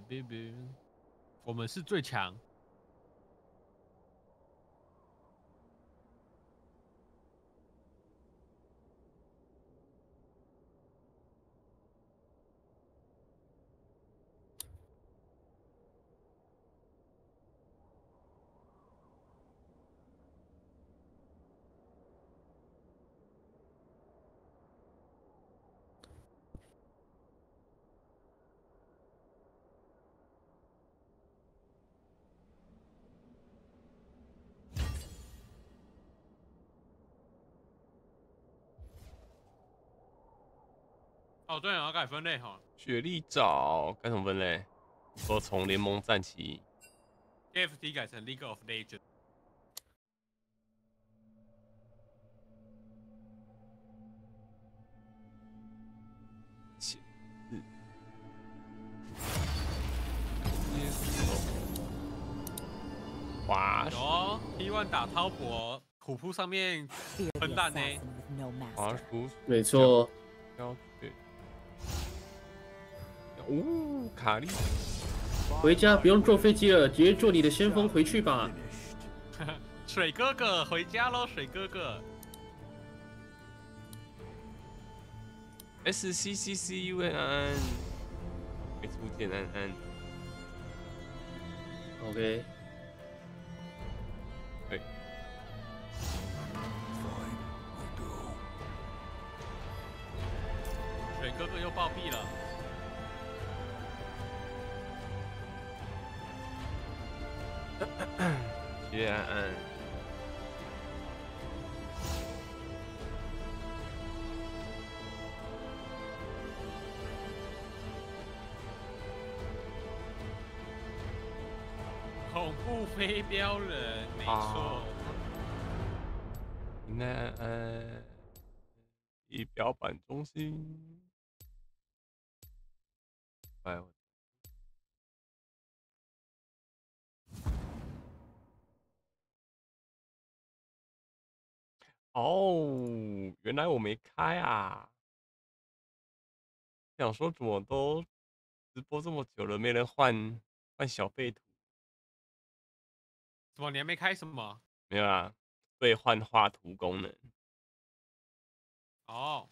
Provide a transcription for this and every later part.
别别别，我们是最强。哦，对，要改分类哈。雪莉找该怎么分类？说从联盟战旗，FT 改成 League of Legends。哇哦，T1 打滔博，虎扑上面分蛋呢。滑鼠，没错。哦，卡利，回家不用坐飞机了，直接坐你的先锋回去吧。水哥哥回家喽，水哥哥。S C C C U N 安，没出现安安。OK。对。水哥哥又暴毙了。谢安安，恐怖飞镖人，没错。平安安，仪表板中心。哎。哦，原来我没开啊！想说怎么都直播这么久了，没人换换小废图？怎么你还没开什么？没有啊，兑换画图功能。哦，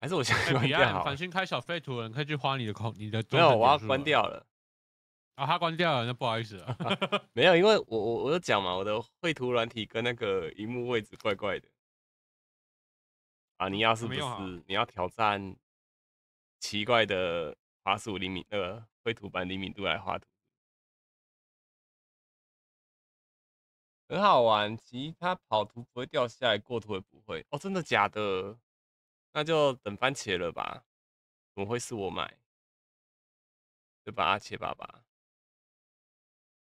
还是我先关掉。反新开小废图，你可以去花你的空，你的没有，我要关掉了。啊，他关掉了，那不好意思啊。没有，因为我我我有讲嘛，我的绘图软体跟那个荧幕位置怪怪的。啊，你要是不是你要挑战奇怪的滑鼠灵敏那个绘图板灵敏度来画图，很好玩。其他跑图不会掉下来，过图也不会。哦，真的假的？那就等番茄了吧？怎么会是我买？对吧，阿切爸爸？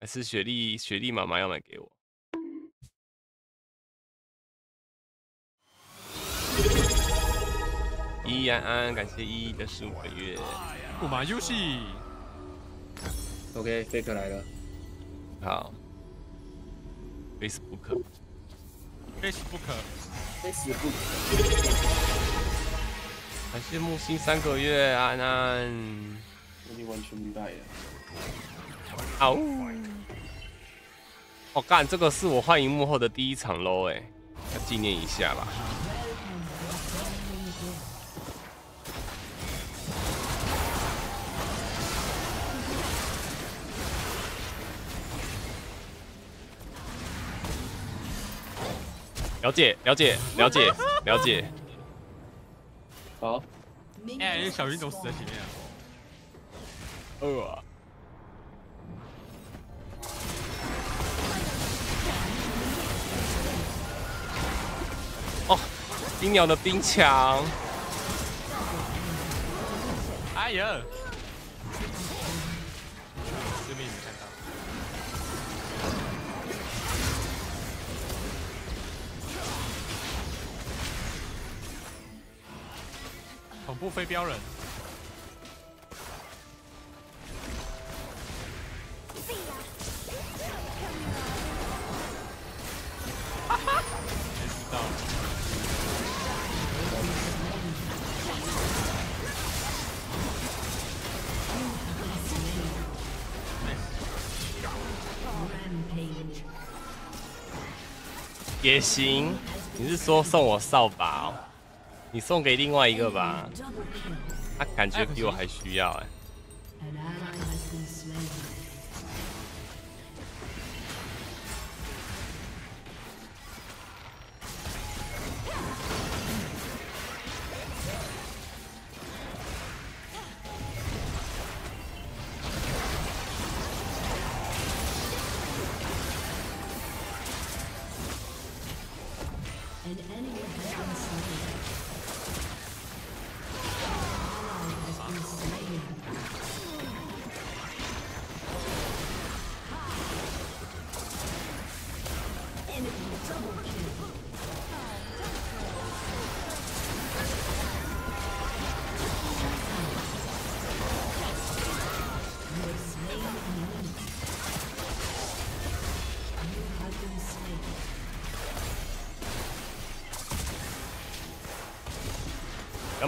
还是雪莉，雪莉妈妈要买给我。依依安安，感谢依依的十五个月。不玩游戏。OK，Fake 来了。好。Facebook。Facebook。Facebook。感谢木星三个月，安安。你完全明白了。好。我干，这个是我换荧幕后的第一场 low 哎，要纪念一下吧。了解，了解，了解，了解。好。哎，小云怎么死在前面啊？呃。冰鸟的冰墙，哎呀！对面没看到。恐怖飞镖人。哈哈，没知道。也行。你是说送我扫把哦？你送给另外一个吧，他感觉比我还需要哎。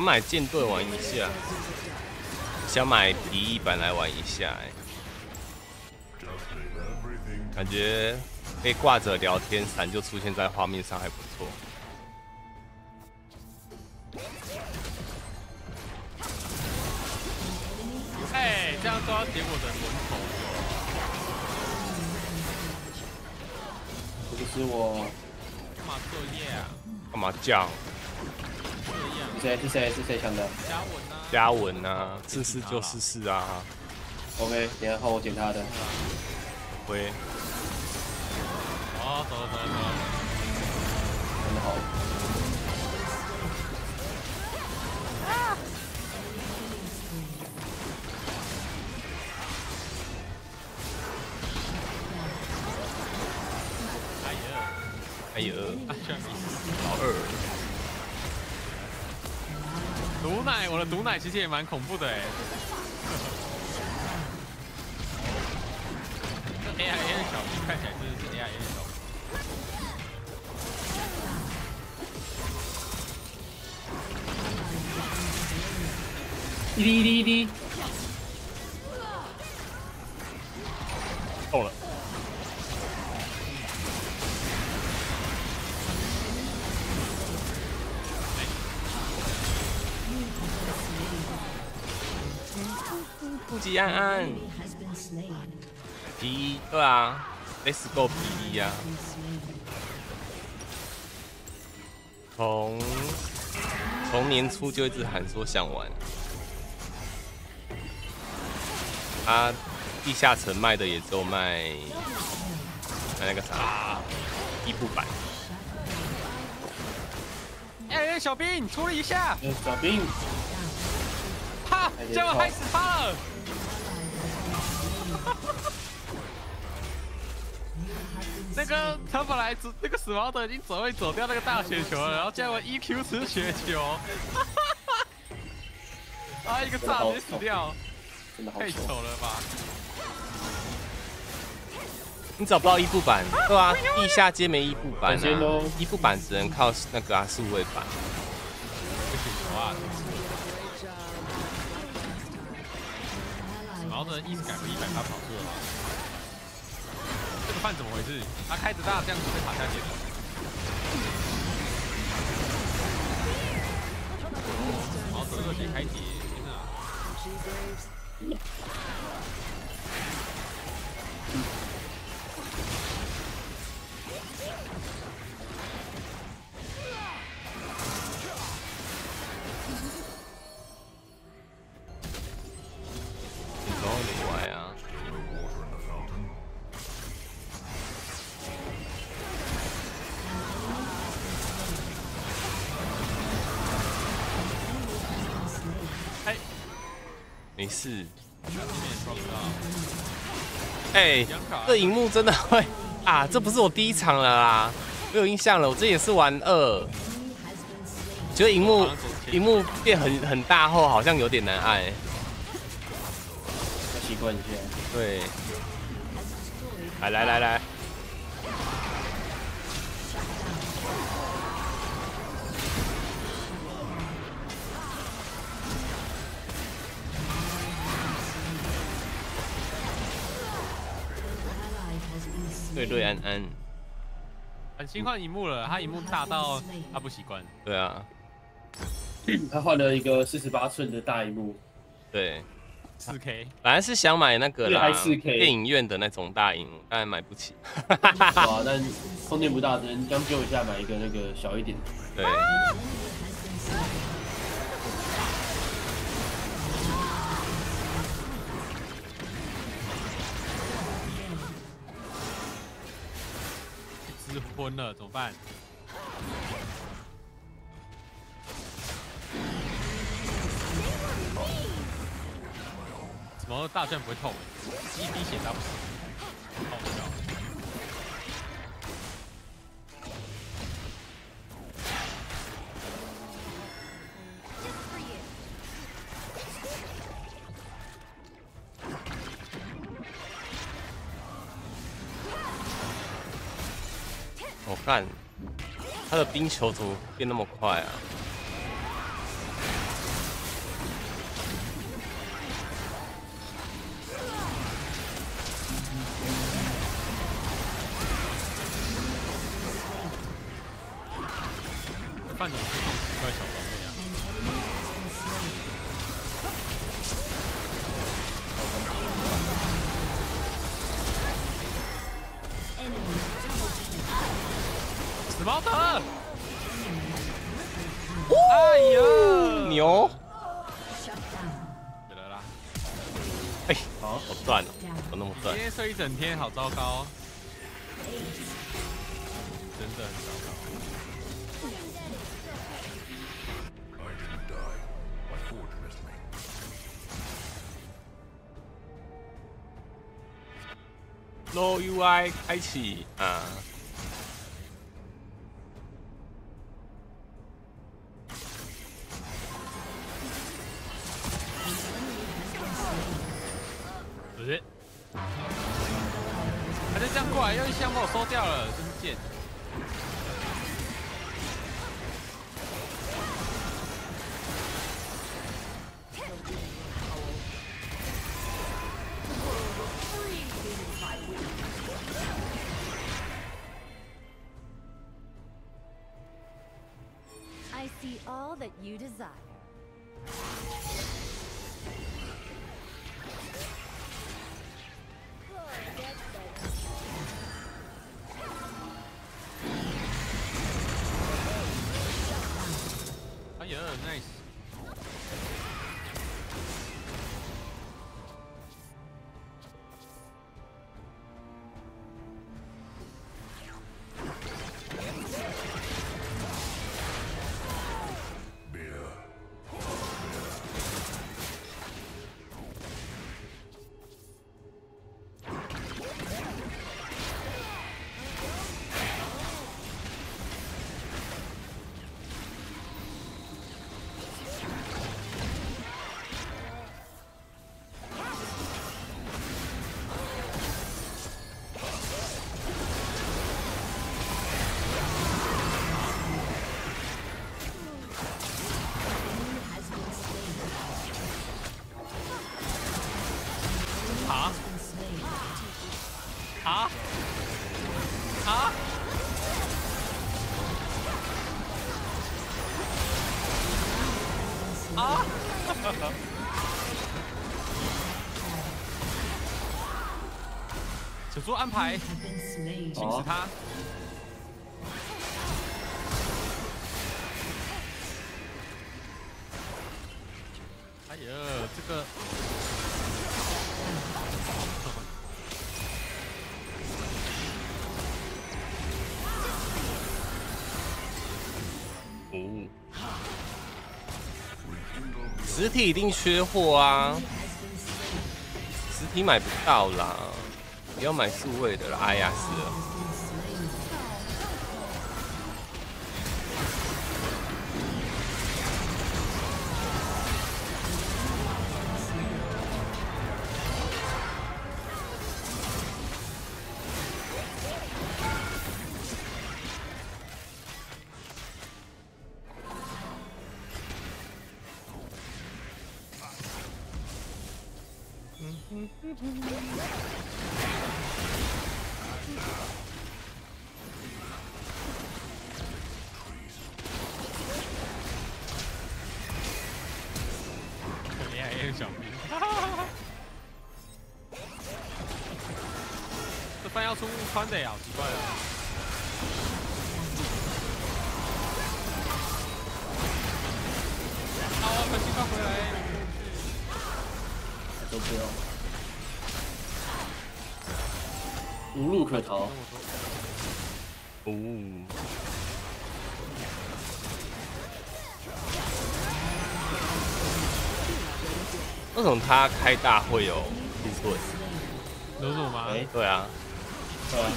买舰队玩一下，想买皮衣版来玩一下，哎，感觉可以挂着聊天，伞就出现在画面上，还不错。哎，这样都要点我的轮头，这个是我干嘛作业啊？干嘛叫？是谁？是谁？是谁抢的？嘉文啊！加文啊！试试就试试啊！OK，等下后我捡他的。喂。哦，走了走了走了。真的好。哎呀！哎呀！老二。毒奶，我的毒奶其实也蛮恐怖的哎。这 A I A 小兵看起来就是 A I A 小兵。一滴一滴一滴。，Let's go P 呀！从从年初就一直喊说想玩，他地下城卖的也只有卖卖那个啥伊布版。哎，小兵，处理一下！小兵，哈，这样害死他了！那个他本来只那个死亡的已经走位走掉那个大雪球了，然后结果 E Q 吃雪球，啊一个炸直接死掉，太丑了吧！你找不到伊布板，对啊，地下街没伊布板啊，伊布板只能靠那个啊数位版。雪球啊！然后呢，一直改回一百，八跑速了吗？这个饭怎么回事？他开着大这样子被塔下接的。好，这个先开解，天哪！没事。哎，这荧幕真的会啊！这不是我第一场了啦，没有印象了。我这也是玩二，觉得荧幕荧幕变很很大后，好像有点难按。习惯一下。对。来来来来。对对安安，很新换荧幕了，他荧幕大到他不习惯。对啊，他换了一个四十八寸的大荧幕，对，四 K，本来是想买那个啦，这还 4K 电影院的那种大荧幕，但买不起。哇，但空间不大，只能将就一下买一个那个小一点的。对，失昏了怎么办？怎么大钻不会痛？一滴血打不死，好笑。干他的冰球怎么变那么快啊？饭怎死猫德！哎呀，牛！哎，好赚哦，怎么那么赚今？天睡一整天，好糟糕，真的很糟糕。Low UI 开启啊！不是，他就这样过来，又一枪把我收掉了，真是贱。I see all that you desire. 哎呀，nice。啊！请做安排，请死哦，他。哎呀，这个实体一定缺货啊，实体买不到啦，不要买数位的啦。哎呀，是了，开大会有听错？有什么吗？哎，对啊，对啊，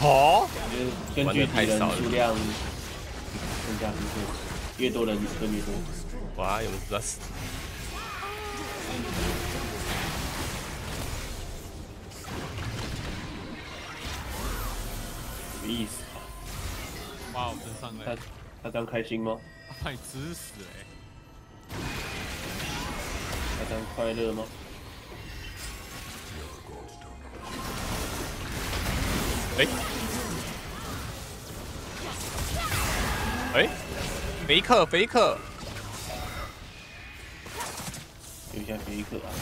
哦，就是根据敌人数量增加分数，越多人分越多。哇，有人知道死？什么意思？哇，我真上他来，他这样开心吗？太直死快乐吗？哎，哎，肥克肥克，有一下菲克啊，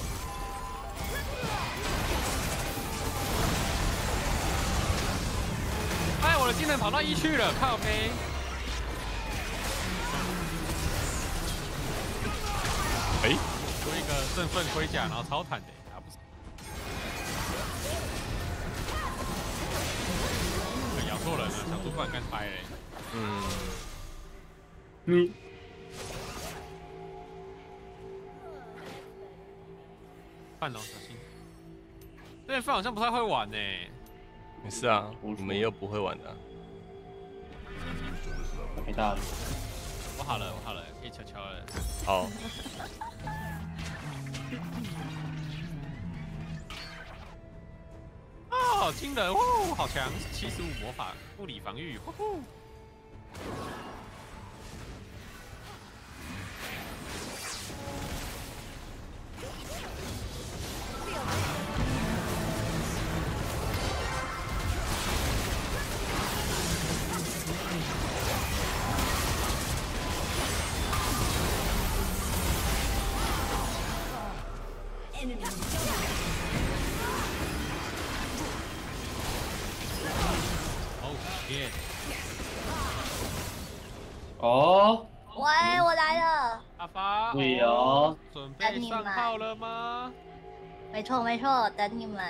哎，我的技能跑到一去了，靠背。振奋盔甲，然后超坦的，啊不是。哎咬错人了，小猪不然干掰嘞。嗯，嗯，范哦，小心。这范好像不太会玩呢。没事啊，我们又不会玩的啊。太大了。我好了，我好了，可以悄悄了。好，啊，惊人哦，好强，七十五魔法，物理防御，呼呼。对哦，准备上号了吗？没错没错，等你们。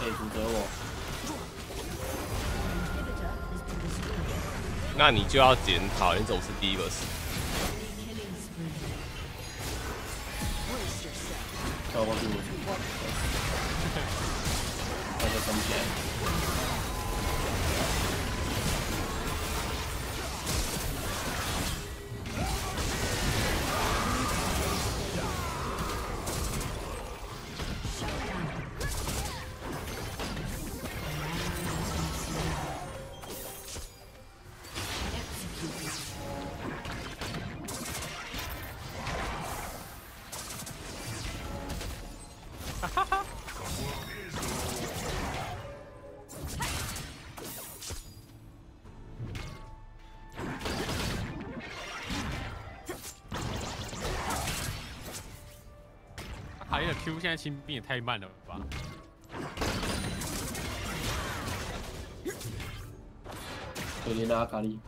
可以阻止我。那你就要检讨，你总是第一个死。跳过去，大家升起来。卡现在清兵也太慢了吧？可怜的阿卡丽，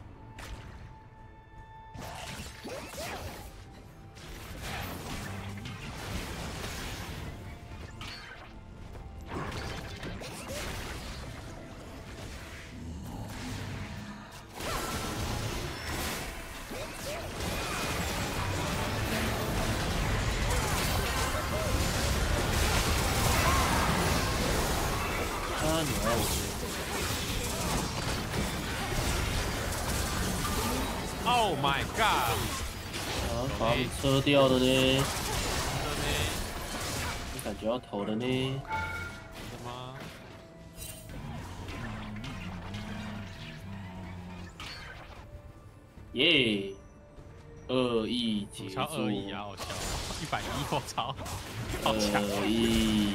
把他们车掉的呢，感觉要投的呢。耶，恶意结我束，超恶意啊，好笑，一百一，我操，好强！恶意，恶意，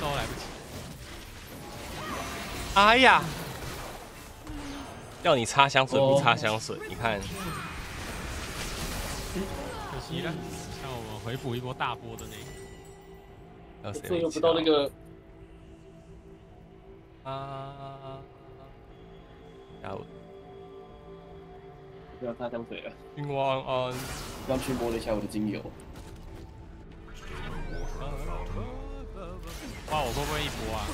时候来不及。哎呀，要你擦香水不擦香水，你看，可惜了，让我们回补一波大波的那个。这没又不到那敲个，啊，然后。不要擦香水了，君王安，刚去摸了一下我的精油，哇，我会不会一波啊？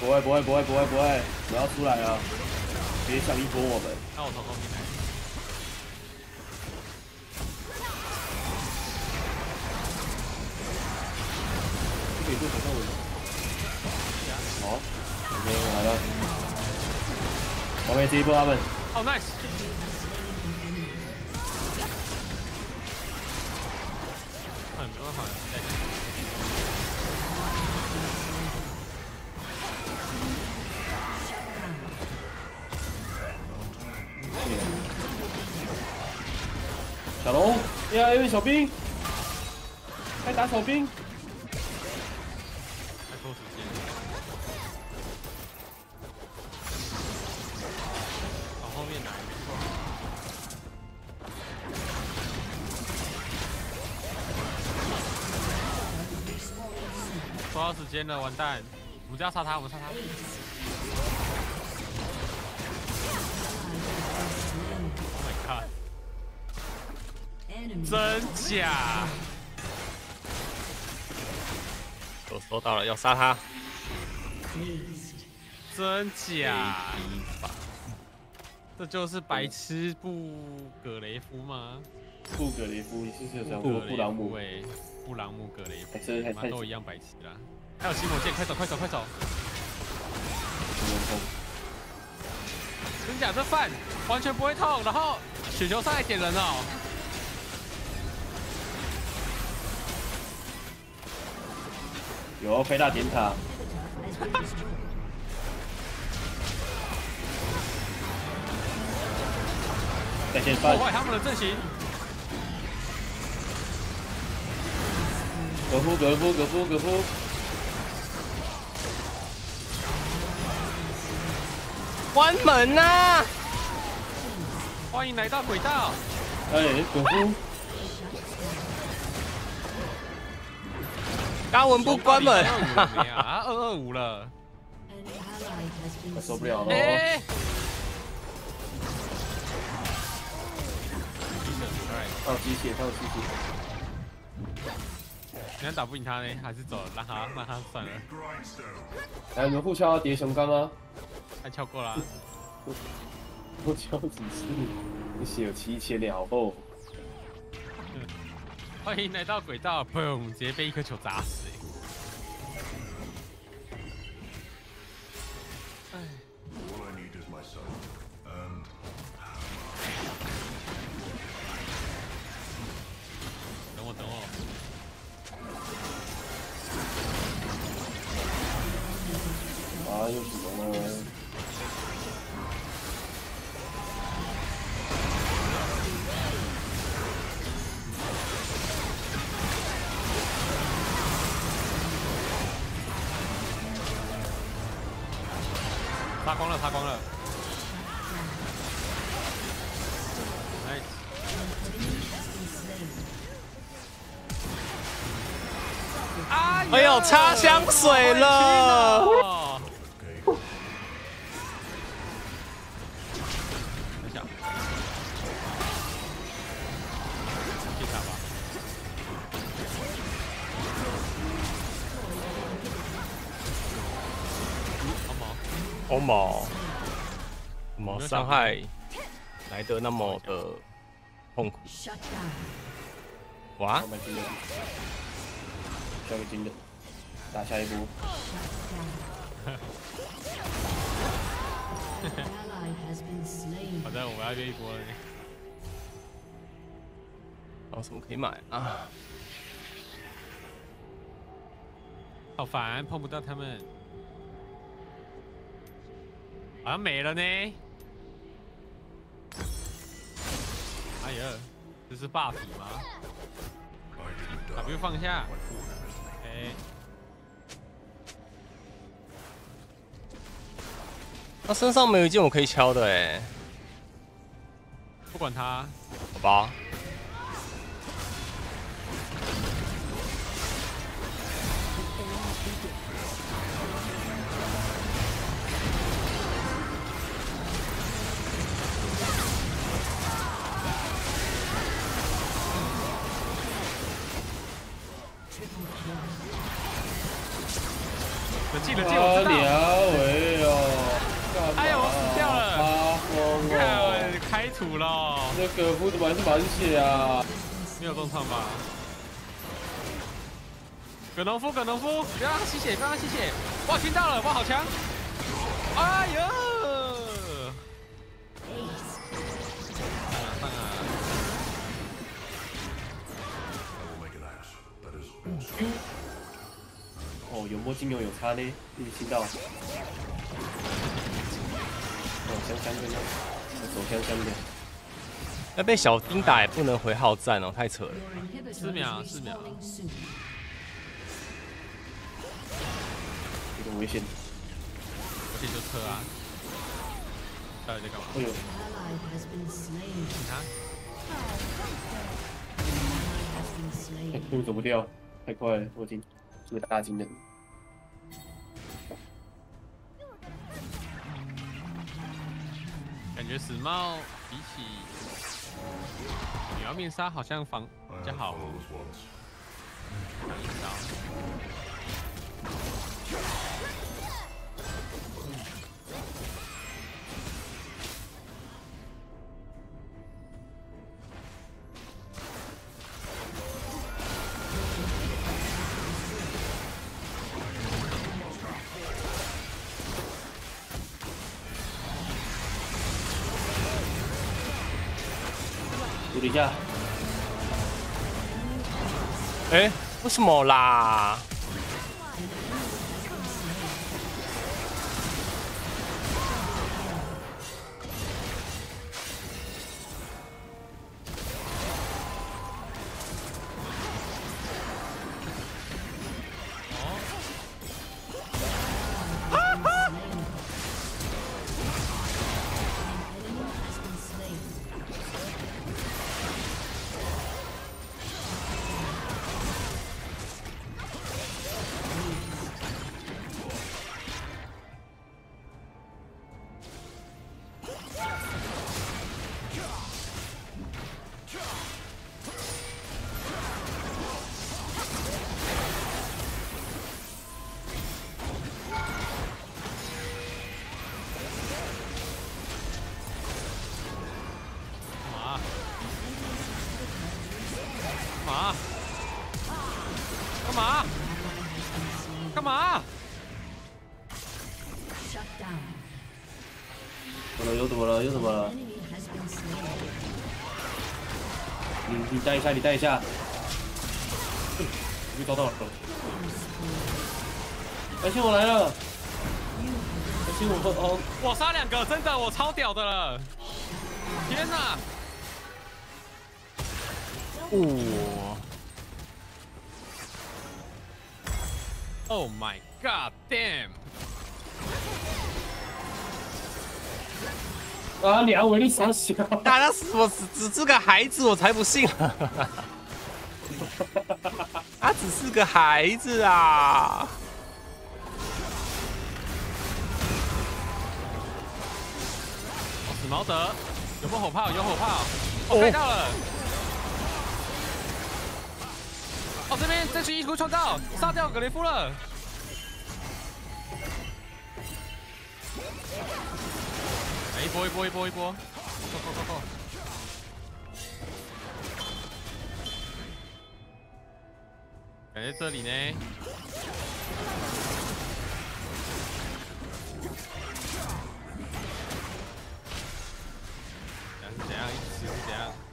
不会不会不会不会不会，我要出来了！别想一波我们，那我从后面来。可以做手上尾。好，OK 来了，我们第一波他们，好 nice。很多好像在。小龙，哎呀，有小兵，该打小兵，太拖时间。往后面来，没错。抓到时间了，完蛋！我们就要杀他，我们杀他。真假？我收到了，要杀他。真假？这就是白痴布格雷夫吗？布格雷夫，你是不是有讲布过布朗姆？哎，布朗姆格雷夫哎，这还太妈都一样白痴啦。还有新魔剑，快走快走快走！真假这饭完全不会痛，然后雪球上来点人哦。有飞到点塔，再见饭，破坏他们的阵型。格夫格夫格夫格夫，关门呐、欢迎来到轨道。哎，格夫，高文不关门，二？二二五了。我受不了了哦，哎。他有机械，他有机械，你看打不赢他呢，还是走了，让他让他算了，来，你们互敲叠熊刚吗？太跳过了。互敲几次？你血有七千了，好厚。欢迎来到轨道，朋友我们直接被一颗球砸死、欸。等我等我。啊，又是。擦香水了哦等一下，吧。好毛。欧毛，怎么伤害来的那么的痛苦？哇我，们金的，交给金的，打下一波。好的，我们要约一波。还有什么可以买啊？好烦，碰不到他们。好像没了呢。哎呀，这是霸体吗 I can？W 放下。哎，他身上没有一件我可以敲的哎，不管他，好吧。冷静冷静，啊我知道。看开土了，那个夫怎么还是满血啊？没有中枪吧？葛农夫，葛农夫，不要让他吸血，不要让他吸血！哇，听到了，哇，好强！哎呦！上啊.哦，有墨金牛有差呢，一直听到。哦，香香的呢，手香香的。要被小丁打也不能回号战哦，太扯了。四秒，四秒。有点危险。而且就撤啊！到底在干嘛？哎呦，你看，哎路走不掉，太快了，我已经是个大金人。感觉死猫比起女儿面纱好像防比较好。下，哎，为什么啦？带一下，啊，两尾你傻小。大家是我只只是个孩子，我才不信。他只是个孩子啊！哦死毛德，有没有火炮？有火炮！我开到了。哦，这边这是一图创造，杀掉格雷夫了。波一波一波一波，go go go go！感觉这里呢，想是怎样，一直是怎样？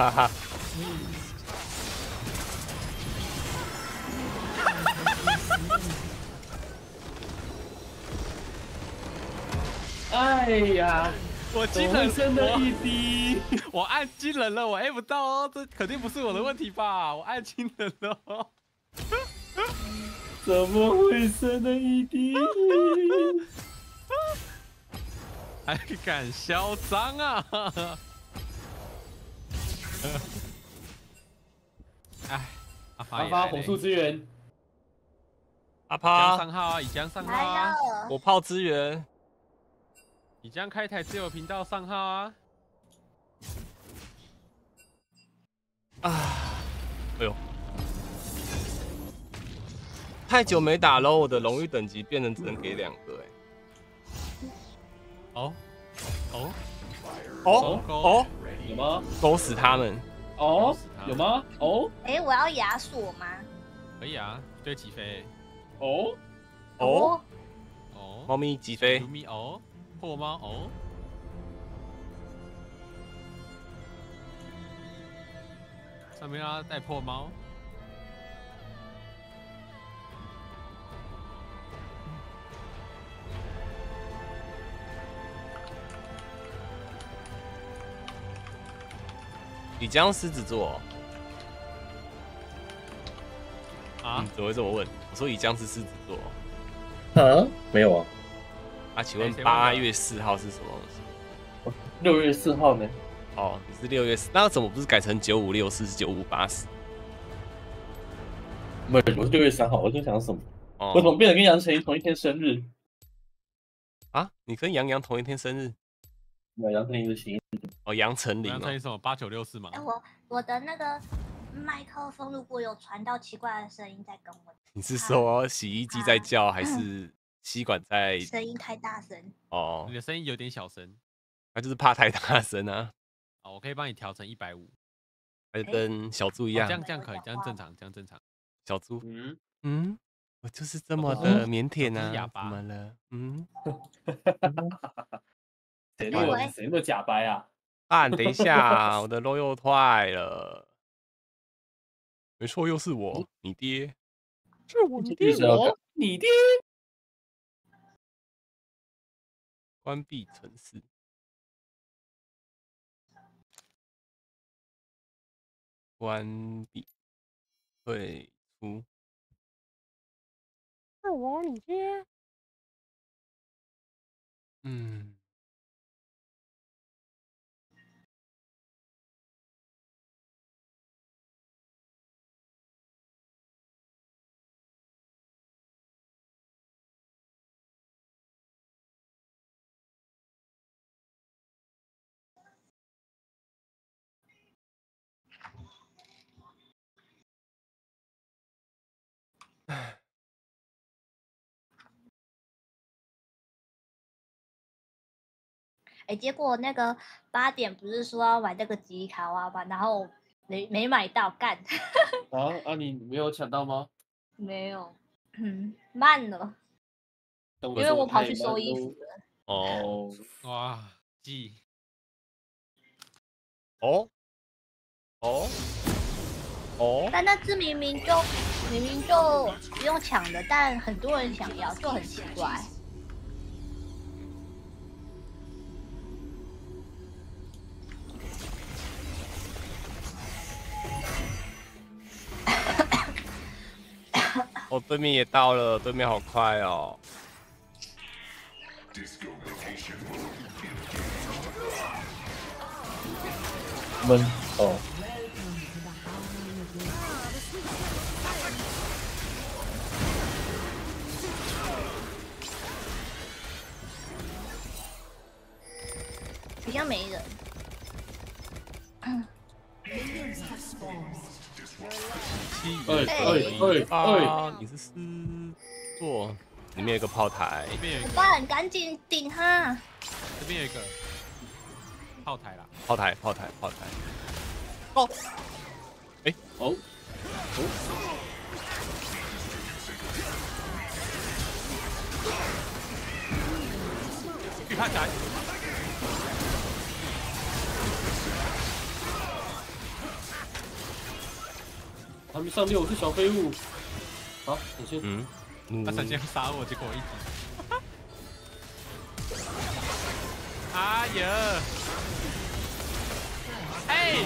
哈哈哈。哎呀，我惊怎么会人生了我一滴？我按惊人了，我 A 不到哦，这肯定不是我的问题吧？我按惊人了哦。怎么会生了一滴？还敢嚣张啊！哎，阿发发也来嘞发火速支援，阿以江趴，上号啊，以江上号。啊，了，我炮支援。你将开台自由频道上号啊。啊，哎呦，太久没打喽，我的荣誉等级变成只能给两个哎。哦。哦哦哦，有吗？勾死他们！哦，有吗？哦哎，我要亚索吗？可以啊，对起飞哦，哦，哦。猫咪起飞猫咪哦，破猫哦。上面要带破猫，你将狮子座啊嗯，，怎么会这么问？我说你将是狮子座啊，没有啊，啊，请问八月四号是什么东西？六月四号呢？哦，你是六月四，那怎么不是改成九五六四是九五八四？没有，我是六月三号，我在想什么？哦，我怎么变得跟杨丞琳同一天生日？啊？你跟杨洋同一天生日？杨丞琳是星哦，杨丞琳哦我要猜，什么八九六四嘛哎，？我我的那个麦克风如果有传到奇怪的声音，再跟我，你是说洗衣机在叫，还是 吸管在？声音太大声。哦你，的声音有点小声那就是怕太大声啊，哦，我可以帮你调成一百五，还是跟小猪一样哦这？样这样可以，这样正常，这样正常。小猪，嗯，嗯，我就是这么哦的腼腆啊，怎么了？嗯，谁那么谁那么假白啊？啊，等一下，我 的肉又坏了。没错，又是我，你爹，是我你爹是要干你爹关闭城市。关闭，退出。是我你爹。嗯，哎，结果那个八点不是说要买那个吉卡哇吗？然后没没买到，干 啊啊！你没有抢到吗？没有，嗯，慢了，因因为我跑去收衣服。了。哦哦，哇，记哦哦哦，但那只明明就明明就不用抢的，但很多人想要，就很奇怪。哦，对面也到了，对面好快哦。闷哦，比较没人。七哎月哎哎哎，啊，你是狮座，里面有一个炮台，这边有一个，不然赶紧顶他！这边有一个炮台啦。炮台，炮台，炮台。哦，哦，预判起来，还没上六，我是小废物。好，你先。嗯，努他闪现杀我，结果我一击。哎呀！哎，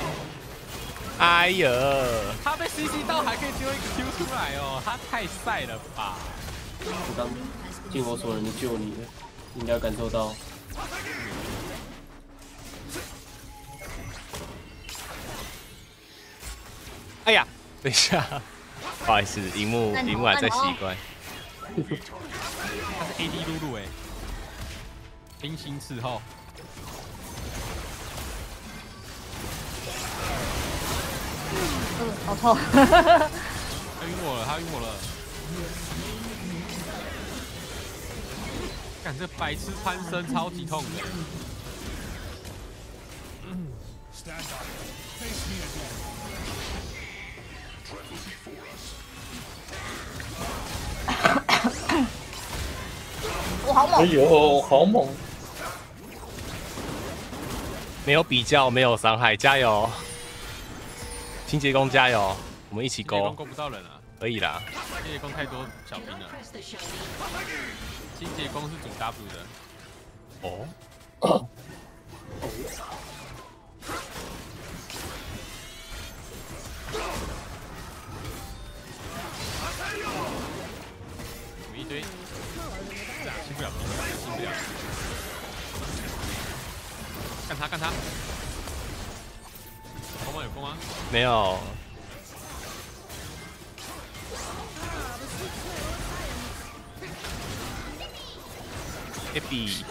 哎呀，他被 CC 到还可以丢一个 Q 出来哦，他太帅了吧！我刚尽我所能的救你了，你应该感受到。哎呀，等一下，不好意思，荧幕荧幕还在习惯。他是 AD 露露哎，冰心伺候。嗯，好痛。他晕我了，他晕我了。感这白痴攀升超级痛的。我好猛！哎呦，好猛！没有比较，没有伤害，加油！清洁工加油，我们一起勾，勾不到人啊，可以啦。清洁工太多小兵了。清洁工是主 W 的。哦，有 干他，干他！有攻吗？有空吗？没有 b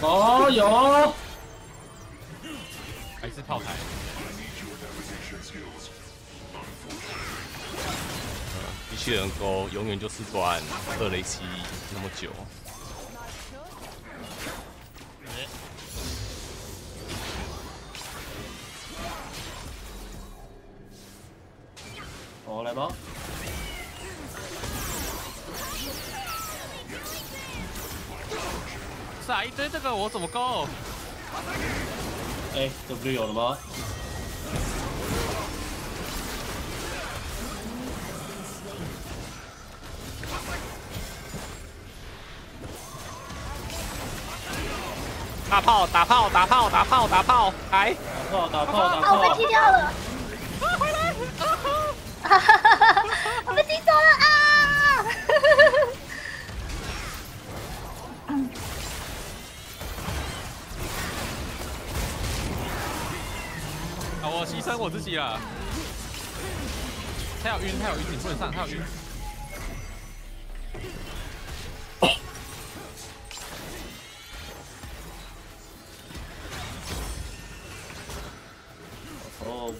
哦，有。还是炮台？机器人勾永远就是短二雷七那么久。哦，来吧。是啊，一堆这个我怎么够？哎，W 有了吗？大炮，打炮，打炮，打炮，打炮，来！打炮，打炮，打啊，我被炮！踢掉了！哈哈哈哈我们进走了啊！啊，我牺牲我自己了。他有晕，他有晕，你不能上，他有晕。哦，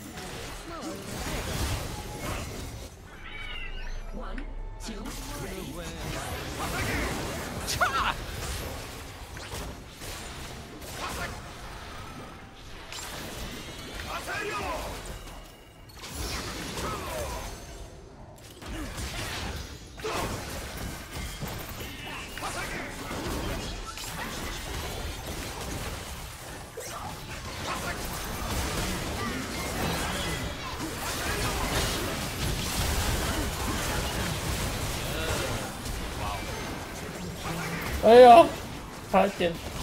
差点！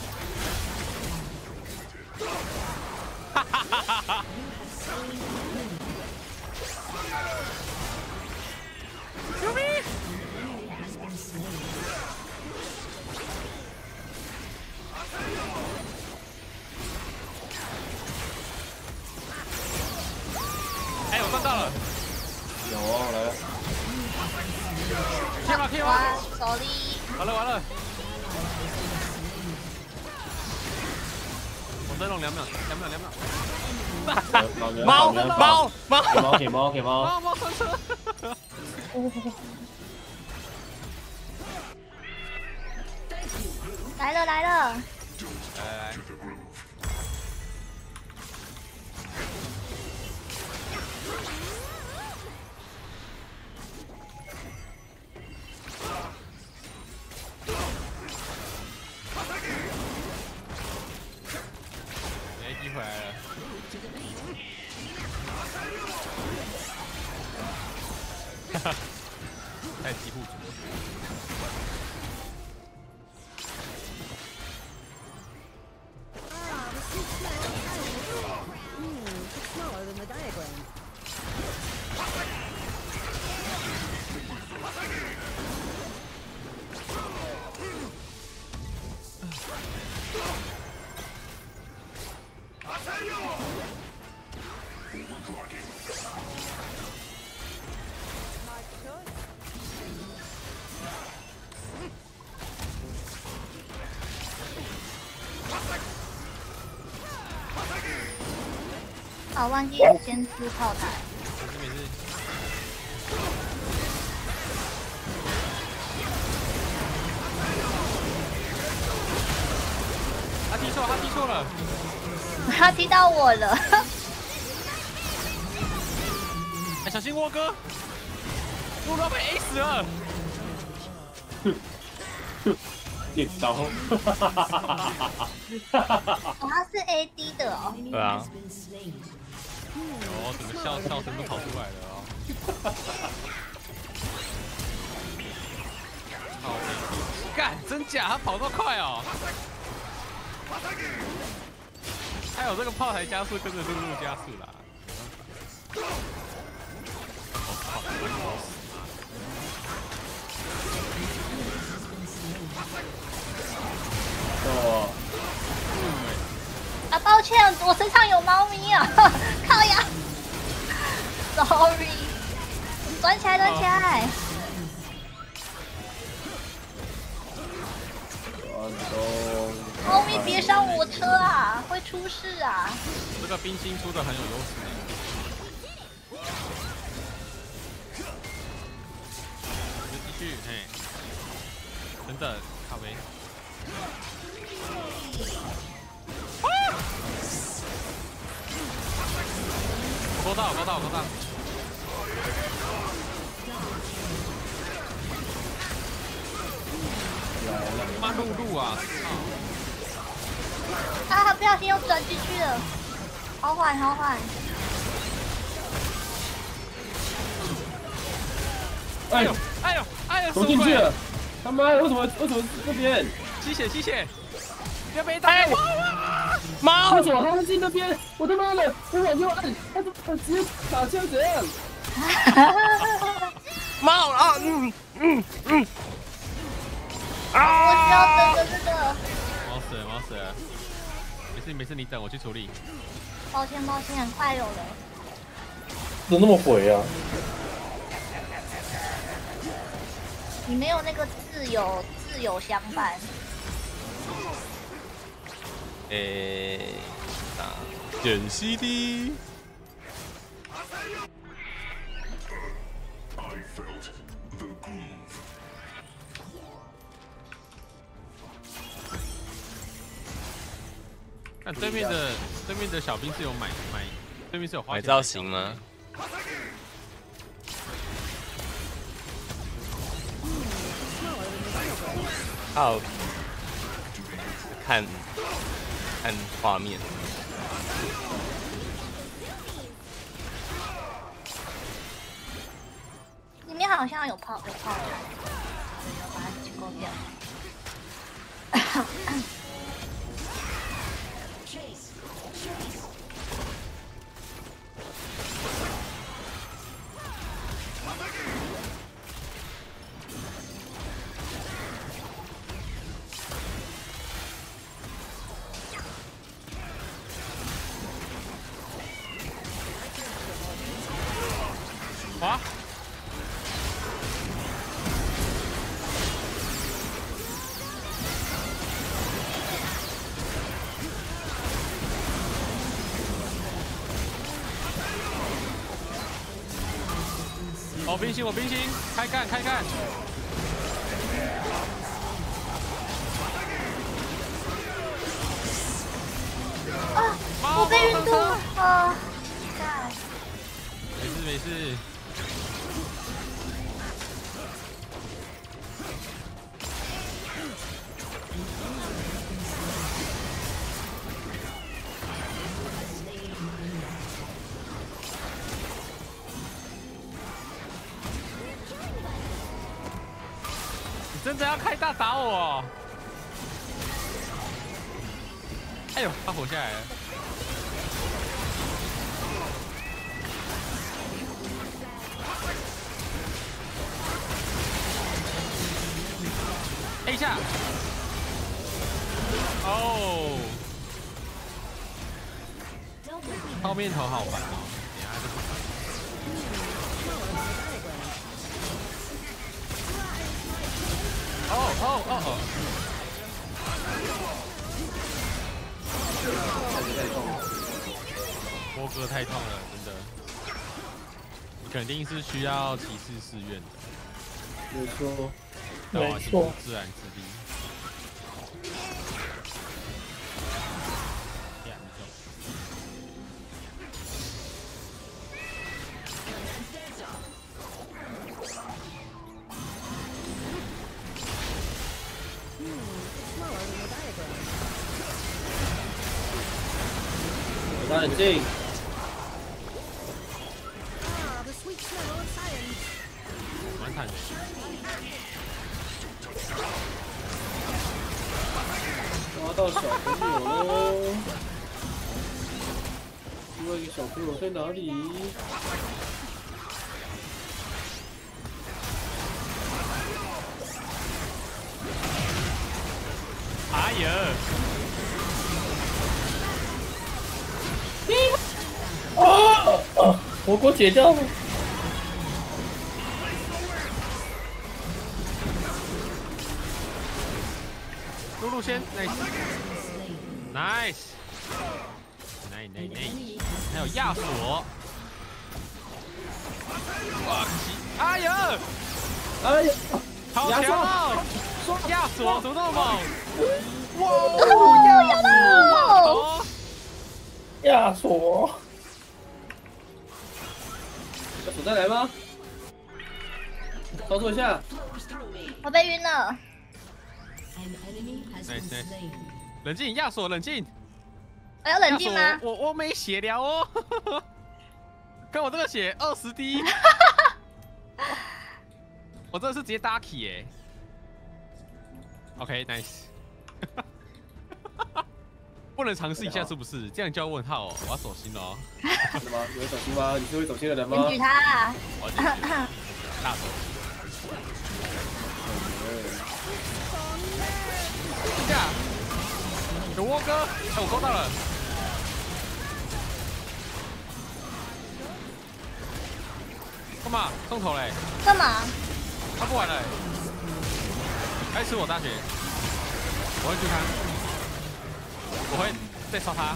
猫，给猫，啊，忘记先出炮台。没事没事。他踢错，他踢错了。他踢到我了，哎，小心沃哥，沃哥被 A 死了。电刀，哦他是 AD 的哦。对啊，哦，怎么笑笑声都跑出来了哦。好，干，真假？他跑得快哦！还有这个炮台加速跟着陆路加速啦。哦，啊，抱歉，我身上有猫咪啊！靠呀，sorry，转起来，转起来。猫咪别上我车啊，会出事啊！这个冰心出的很有优势。就继续，嘿，等等，卡维。啊我勾到，我勾到，我勾到。妈露露啊！操啊，不小心又转进去了，好缓，好缓。哎哎呦，，哎呦，哎呦，怎么进去了？他妈的，为什么为什么这边？吸血，吸血！不要被打！哇哇猫为什么他会进那边？我他妈的，我往右按，他怎么直接打枪怎样？猫啊，嗯嗯嗯，啊我需要啊！等着这个，猫死了，猫死了！没事没事，你等我去处理。抱歉抱歉，快有了。怎么那么毁啊？你没有那个自由自由相伴，诶，打减 CD，I felt the groove. 看对面的对面的小兵是有买买，对面是有花造型吗？好看看画面，里面好像有炮有炮台，我 把它勾掉。我冰心，我冰心，开干开干！开大打我？哎呦，他活下来了。需要骑士寺院的，没错，但我没错。自然之力。我血掉了冷静，亚索冷静。我要冷静吗我我没血了哦，看我这个血二十滴，我这是直接搭 key 耶。OK，nice，、不能尝试一下是不是？这样就要问号哦，我要走心了哦。真的吗？你会走心吗？你是会走心的人吗检？举他啊！大手，一下，有窝哥，哎，我勾到了。干嘛？送头嘞？干嘛？他不玩了欸，开始我大学，我会救他，我会再烧他，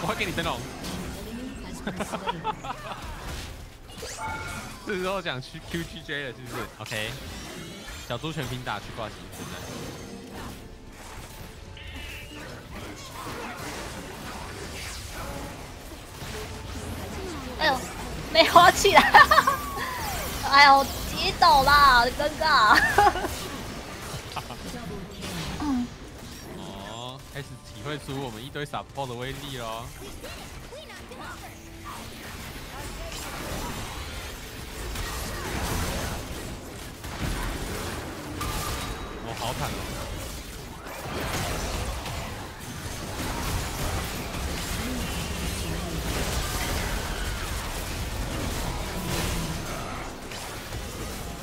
我会给你灯笼。这时候讲去 QGJ 了是不是？OK，小猪全拼打去挂机，真的。没火起来！哎呦，急抖啦，尴尬。嗯，哦，开始体会出我们一堆 support 的威力喽。哦，好惨哦！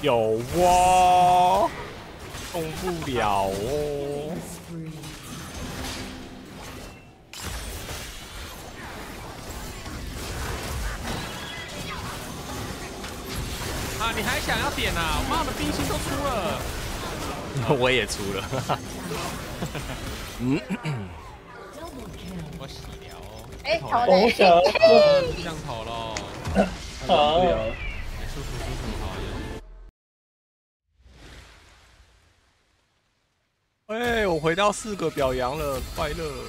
有哦，动不了哦。啊，你还想要点啊？妈的，冰心都出了。我也出了，嗯，我洗了哦。哎，头头我嘞？想哦，降头喽。啊不了。哎哎，我回到四个表扬了，快乐。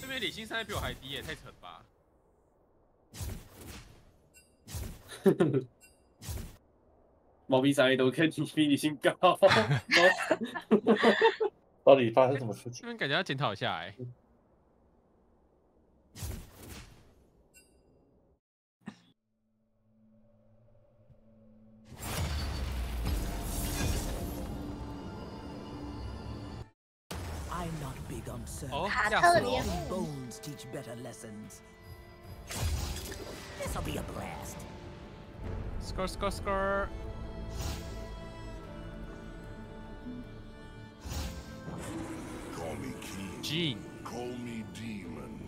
这边李欣山比我还低耶，太扯了吧？毛病伤害都跟你比你心高。到底发生什么事情这？边感觉要检讨一下哎、I'm not big on service. 哦，卡吓死我特连！Bones teach better lessons. This'll be a blast. score score score！me king. Gene， Call me demon.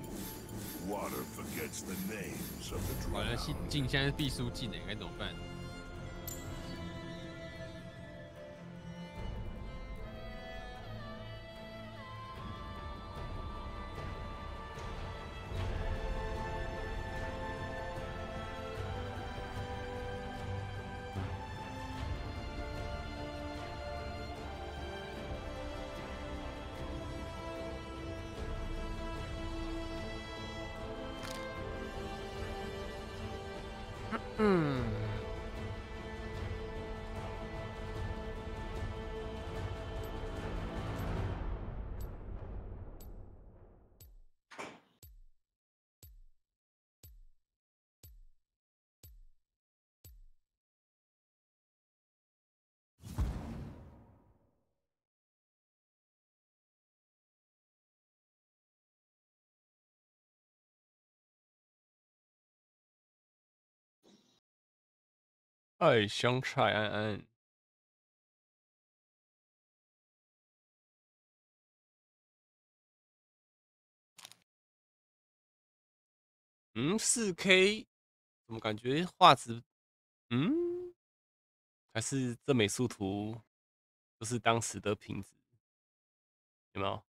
Water forgets the names of the 完了，系 drowned. 进现在是必输技能，该怎么办？ 爱香菜安安，嗯，四 K，怎么感觉画质，嗯，还是这美术图，就是当时的品质，有没有？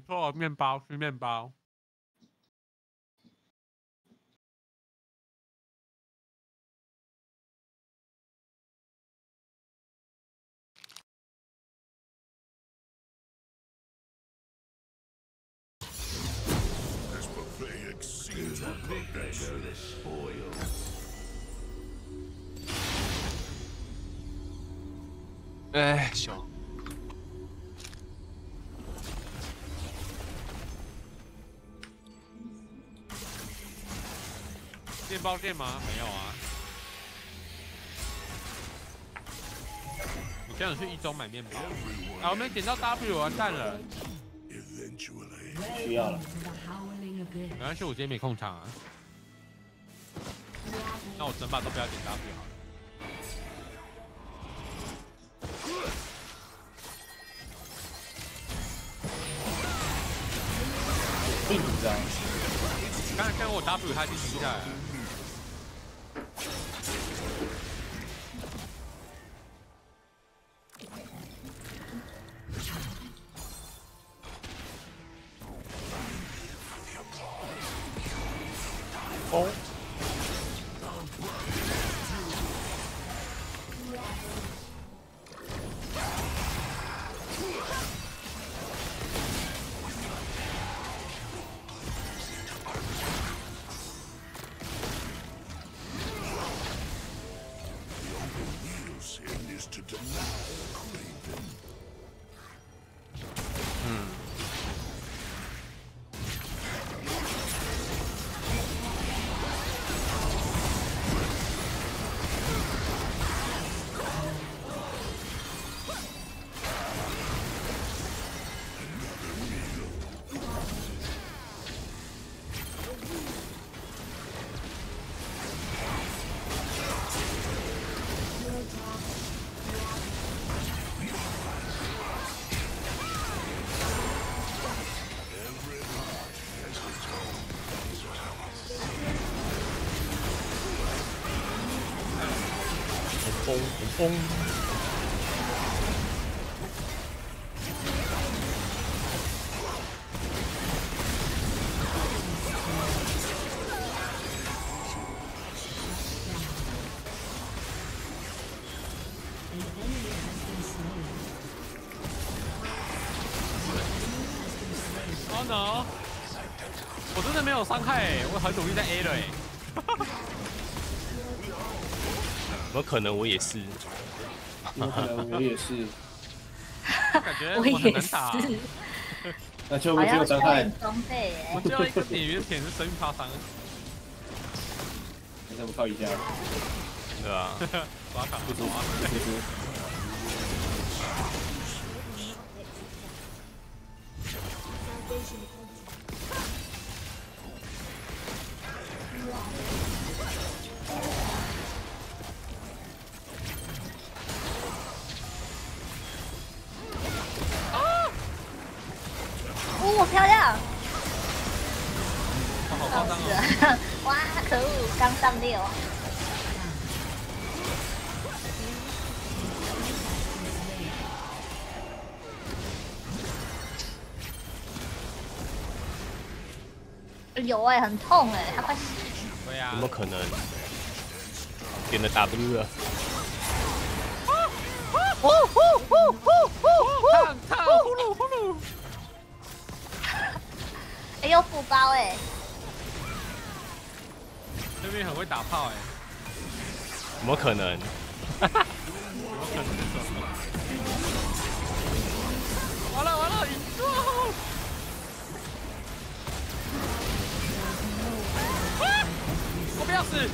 做，面包吃面包。哎，小，面包店吗？没有啊。我这样去一中买面包。啊，我没点到 W，完蛋了。需要了，没关系，我今天没空场啊。那我整把都不要点 W 好紧张。刚才看我 W，他已经停下来了。Oh no！我真的没有伤害哎，我很努力在 A 了哎。怎么可能？我也是。怎么可能我也是，感觉我也难打。是，那就没好像有伤害。装备哎我。最后一个点原点是生命发伤，那我靠一下，对啊，刷卡不舒服，不舒有哎、很痛哎、他快死了。对呀怎，么可能？点了 W 了，呼呼呼噜呼噜，哎、有补包哎、对面很会打炮哎，怎么可能？我不要死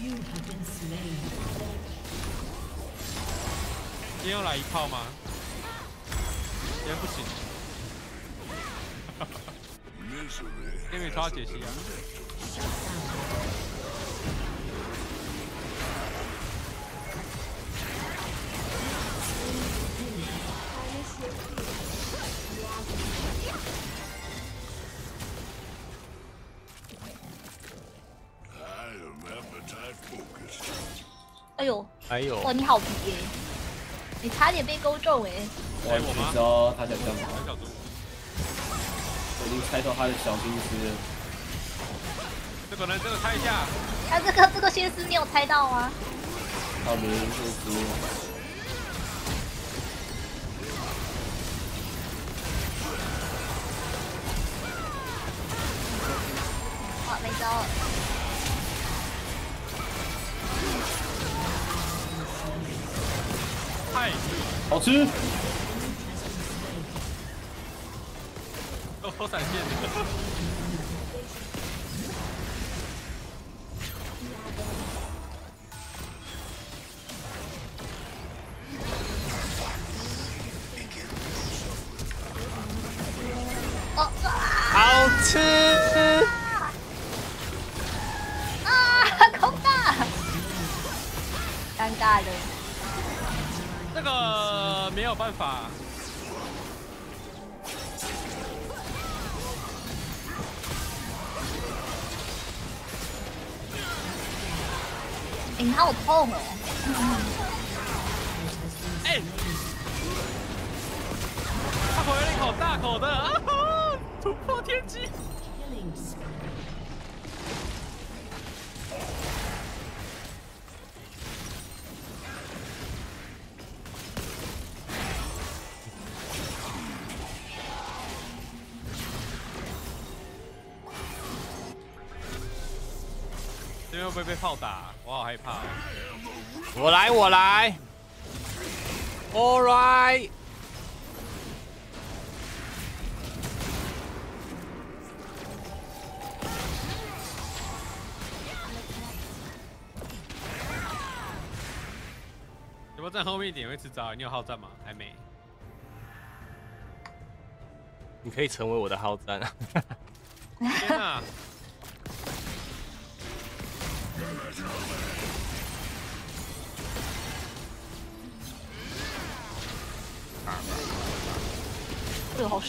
！You have been slain. 今天要来一炮吗？今天不行 没抽到解析啊。哎呦，还有哇，你好皮耶、你差点被勾中哎、我知道他想干嘛，我已经猜到他的小心思。这个人这个猜一下，他这个这个心思你有猜到吗？他明就是好不会被炮打？我好害怕、哦。我来，我来。All right。有没有站后面一点会吃招？你有好战吗？还没。你可以成为我的好战啊！天哪！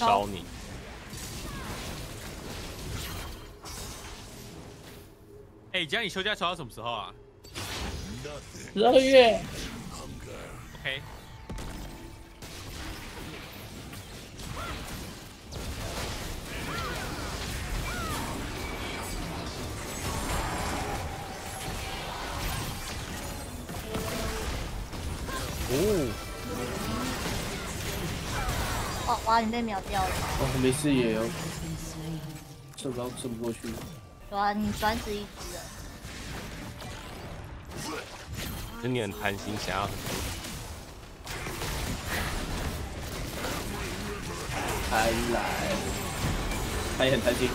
烧烧！你！哎，讲你休假休到什么时候啊十二月？OK。你被秒掉了。哦，没视野哦，射不到，射不过去。对啊，你专职一只了。就你很贪心，想要很多。贪婪，他也很贪心。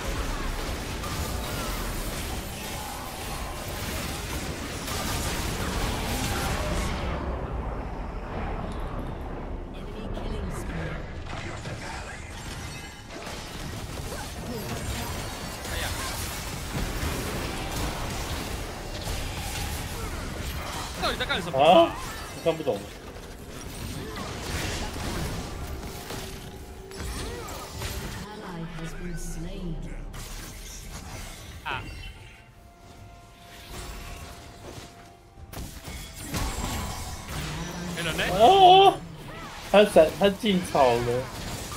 他闪，他进草了，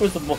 为什么？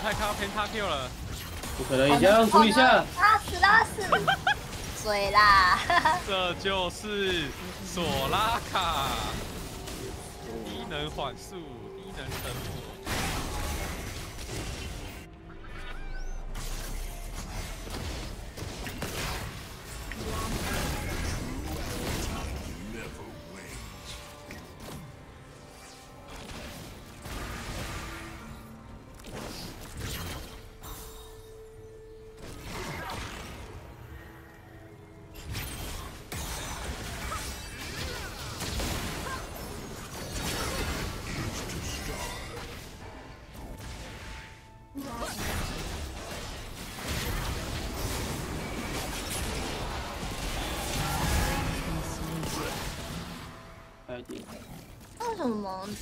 了，太看到 Pentakill 了。不可能，一枪处理一下。拉死拉死，水啦！这就是索拉卡，低能缓速，低能沉默。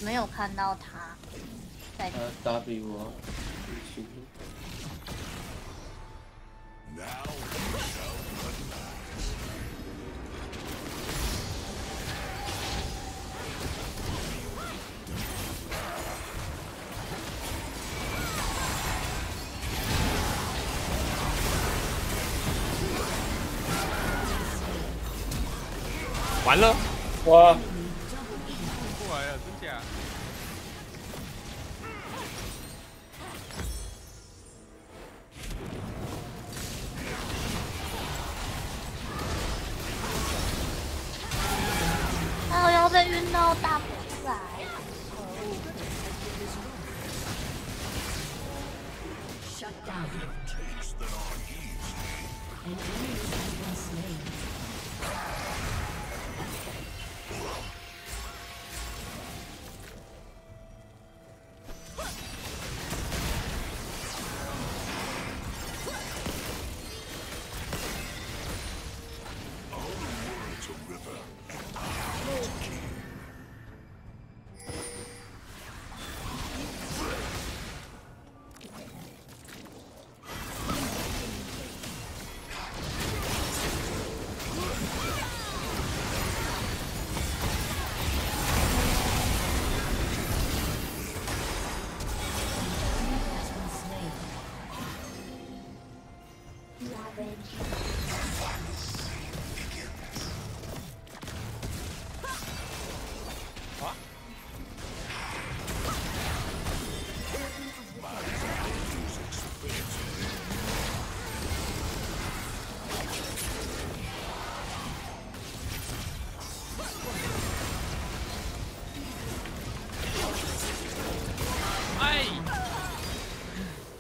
没有看到他在？他 W 啊，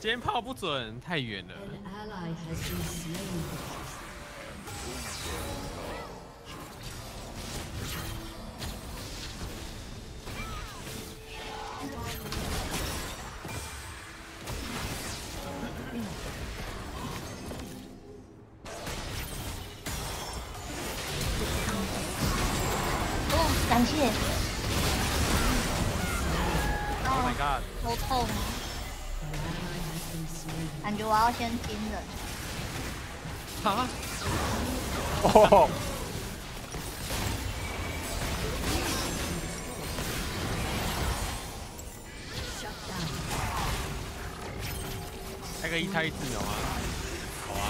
鞭炮不准，太远哦，开个一拆一自秒吗？好啊。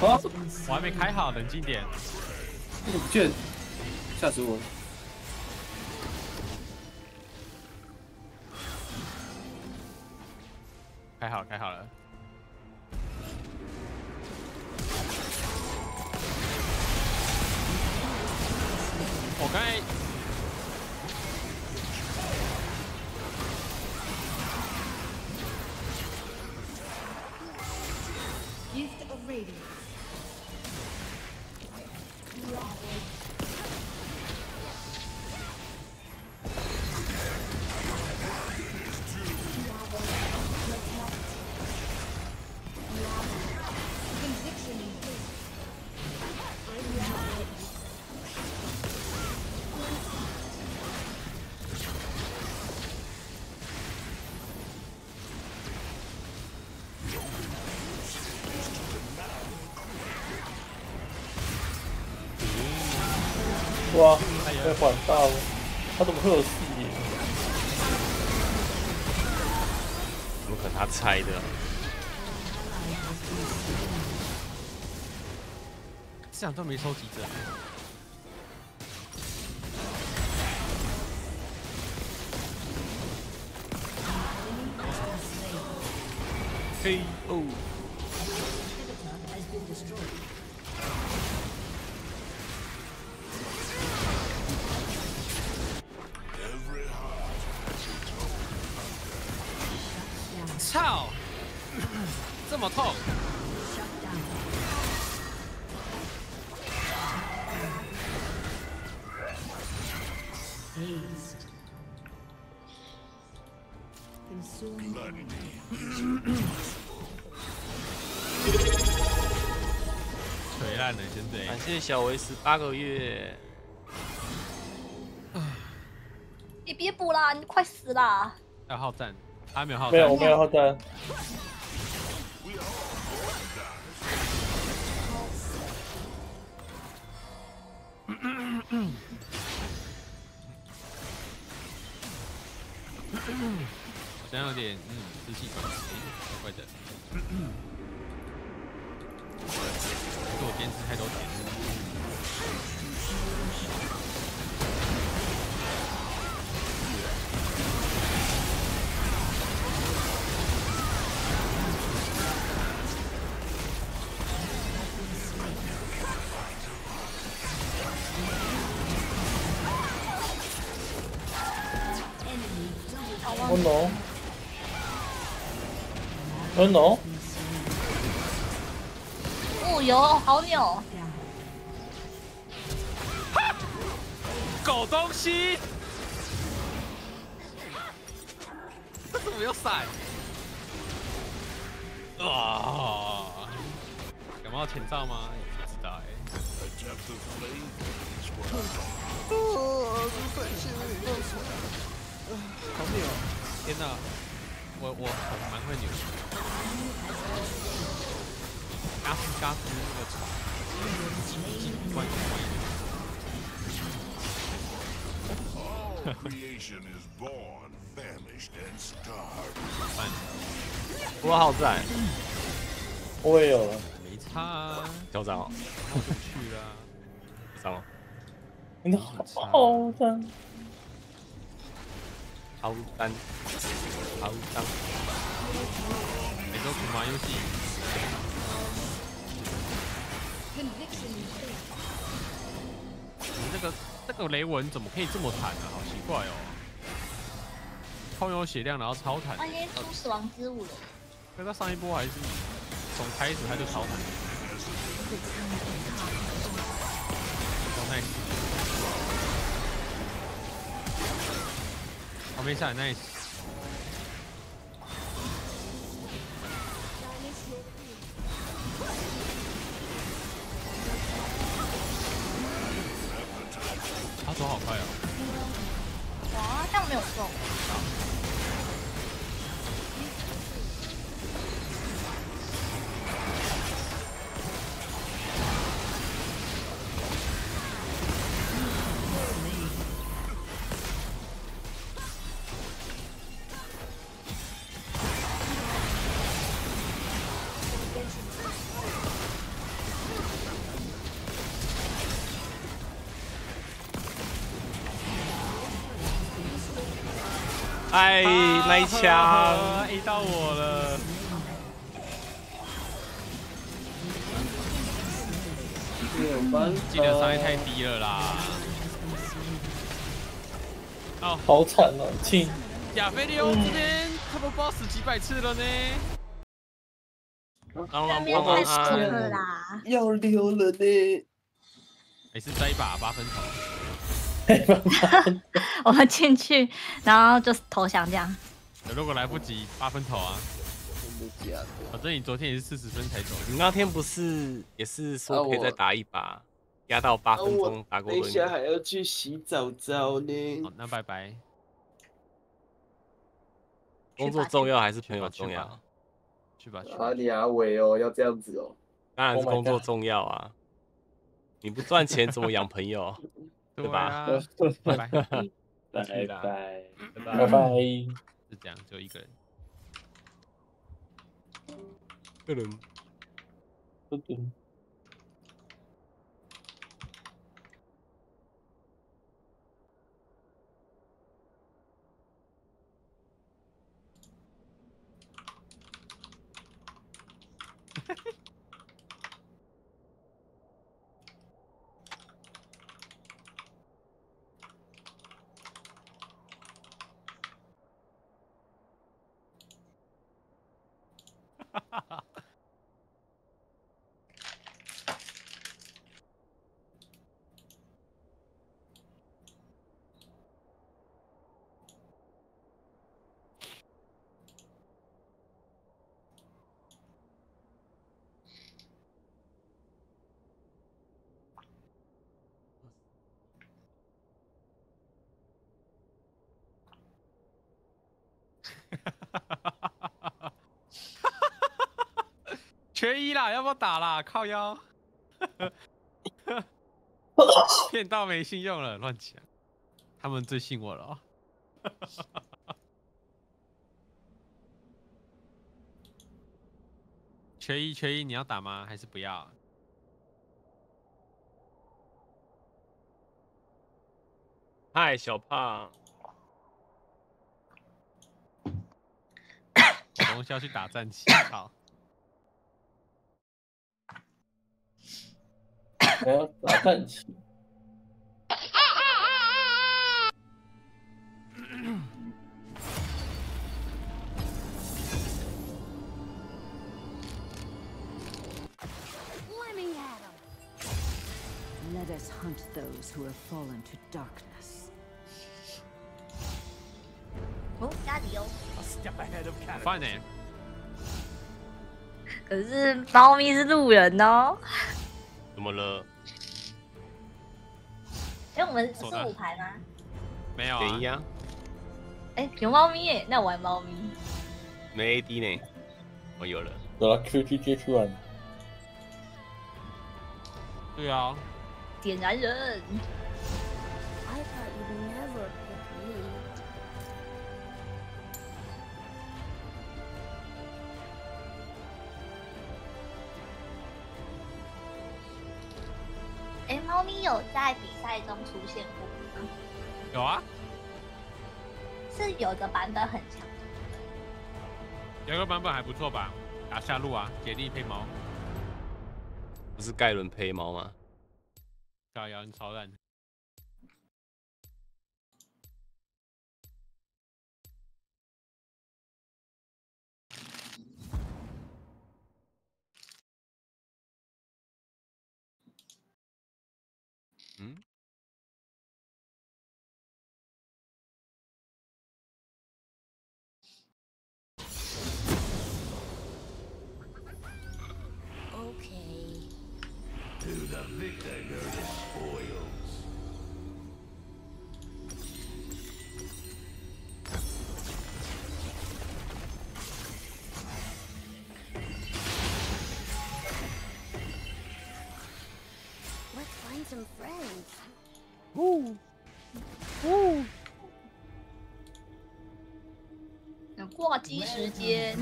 啊，我还没开好，冷静点。这个不见，吓死我了！都没收集小维十八个月，你别补啦，你快死啦！要好战，还没有好没有，我。没有好战。哦哟，好扭！狗东西！这怎么有闪？啊！感冒前兆吗？不知道哎、what I 好扭！天哪，我我很蛮会扭。嘎吱嘎吱那个床，进关关。All creation is born, famished, and starved. 慢，我好在，我也有了。没差啊，嚣张哦，我就去了啊。嚣张哦，你好赞，好单，好单，每周苦玩游戏.你这个这个雷文怎么可以这么惨呢、好奇怪哦。超有血量，然后超弹。他今天出死亡之舞了，可他上一波还是从开始他就超弹。哦，nice。没事啊，nice。他走好快啊！哇，但我没有中。哎，那一枪，A 到我了。没有办法，记得伤害太低了啦。哦，好惨哦，亲，亚菲利欧这边他们 boss 几百次了呢。当然这边太爽啊！了啦！要溜了呢。还是，再一把八分头。我们进去，然后就投降这样。如果来不及，八分头啊。真的假的？反正你昨天也是四十分才走。你那天不是也是啊说可以再打一把，压到八分钟打过轮等一下还要去洗澡澡呢。好，那拜拜。工作重要还是朋友重要？去吧，去吧。啊，你阿伟哦，要这样子哦。当然是 Oh 工作重要啊！你不赚钱怎么养朋友？对吧啊？拜拜。拜拜拜拜拜。是这样，只有一个人。个人嘟嘟缺一啦，要不要打啦？靠腰。骗到没信用了，乱讲。他们最信我了、哦。缺一缺一，你要打吗？还是不要？嗨，小胖，我东西要去打战旗，操！还要打战旗，Let me at him. Let us hunt those who have fallen to darkness. 哦，家里哦。饭呢？可是猫咪是路人哦。怎么了？哎，我们是五排吗？没有啊点一。样，哎，有猫咪耶，那我玩猫咪。没 AD 呢？我有了，有了 QT 接出来，对啊，点燃人，中出现过吗？有啊，是有一个版本很强，有一个版本还不错吧？打下路啊，杰力配猫，不是盖伦配猫吗？逍遥你超烂。嗯，机时间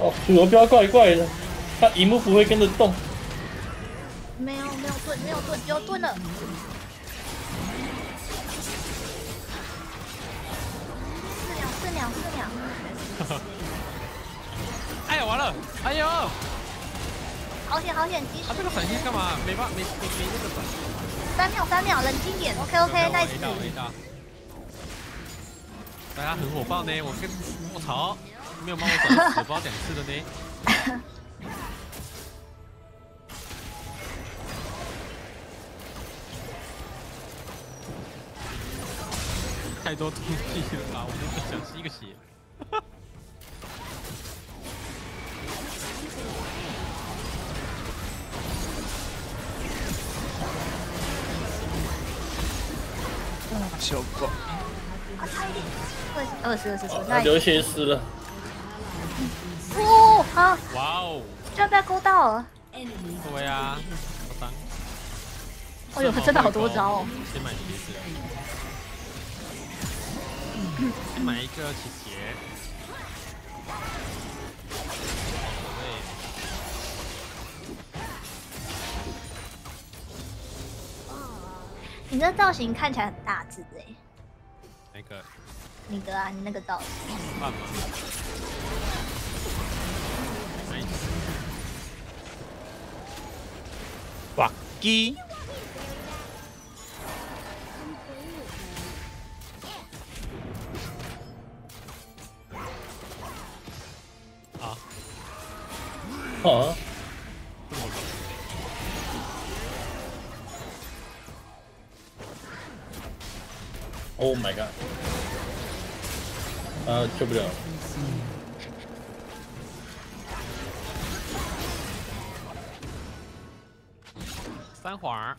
哦，主游标怪怪的，它荧幕不会跟着动。没有没有盾，没有盾，有盾了。完了！哎呦，啊，好险好险，及时这个闪现干嘛？没办没没没那个闪。三秒三秒，冷静点，OK 没 OK，nice 有。没到。大家很火爆呢，我跟我操，没有帮我转死包两次的呢。太多东西了吧，我都不想吸一个血。小狗，二十二十流血死了。哦，好，哇哦，居然被他勾到了，对啊，好伤。哦呦，真的好多招哦。先买鞋子，先买一个鞋鞋。你这造型看起来很大只哎，那个？你的啊，你那个造型，哇鸡，啊，啊，Oh my god！啊，救不了。三环儿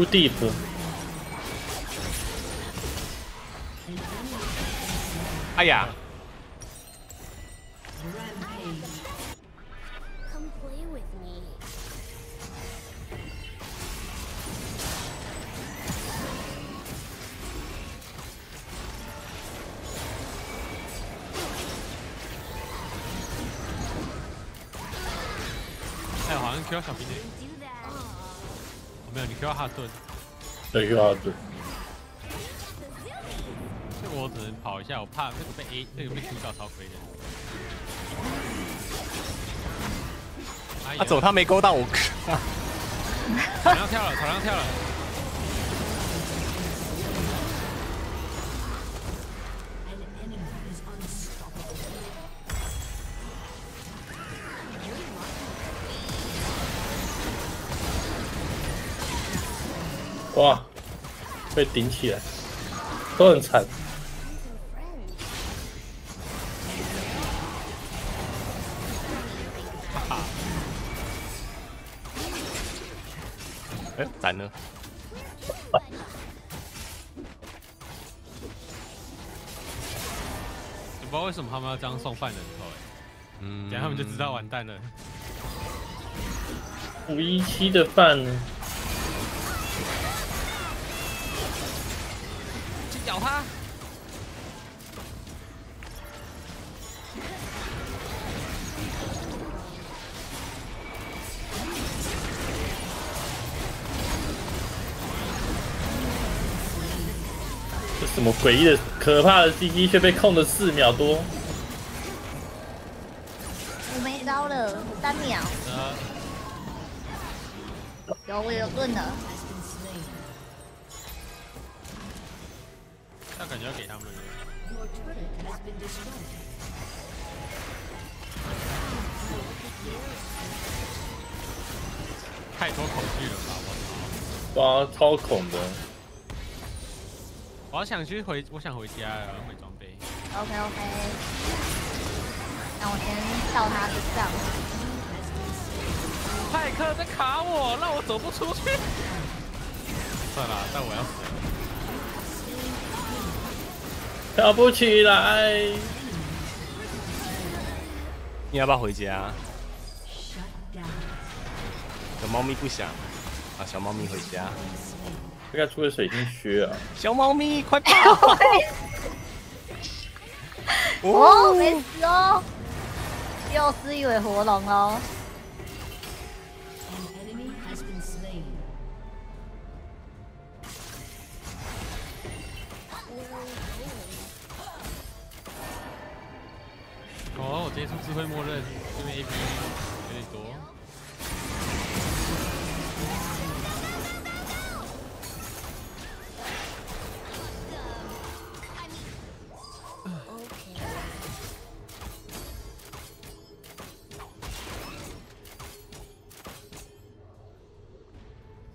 无敌！哎呀！哎，好像 Q 小兵的，没有，你 Q 要哈顿。对，又要对。这个我只能跑一下，我怕那个被 A，那个被 Q 到超亏的。他走他没勾到我，草上跳了，草上跳了。被顶起来，都很惨。哎，斩了，也不知道为什么他们要这样送犯人头，哎，嗯等下他们就知道完蛋了。五一七的饭这什么诡异的、可怕的 CD，却被控了四秒多？我没招了，三秒。有，我有盾的。超恐的。我好想去回，我想回家了，要回装备。OK OK，那我先跳他的账。派克在卡我，让我走不出去。算了，但我要死了。跳不起来。你要不要回家？小猫咪不想，啊，小猫咪回家。这该出了水晶靴啊！小猫咪快跑！哦，没死哦，又是一尾活龙哦。哦，我接触智慧默认，这边 A P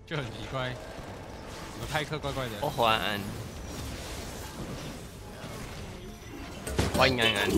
就很奇怪，我的派克怪怪的。我，欢安，欢迎安安。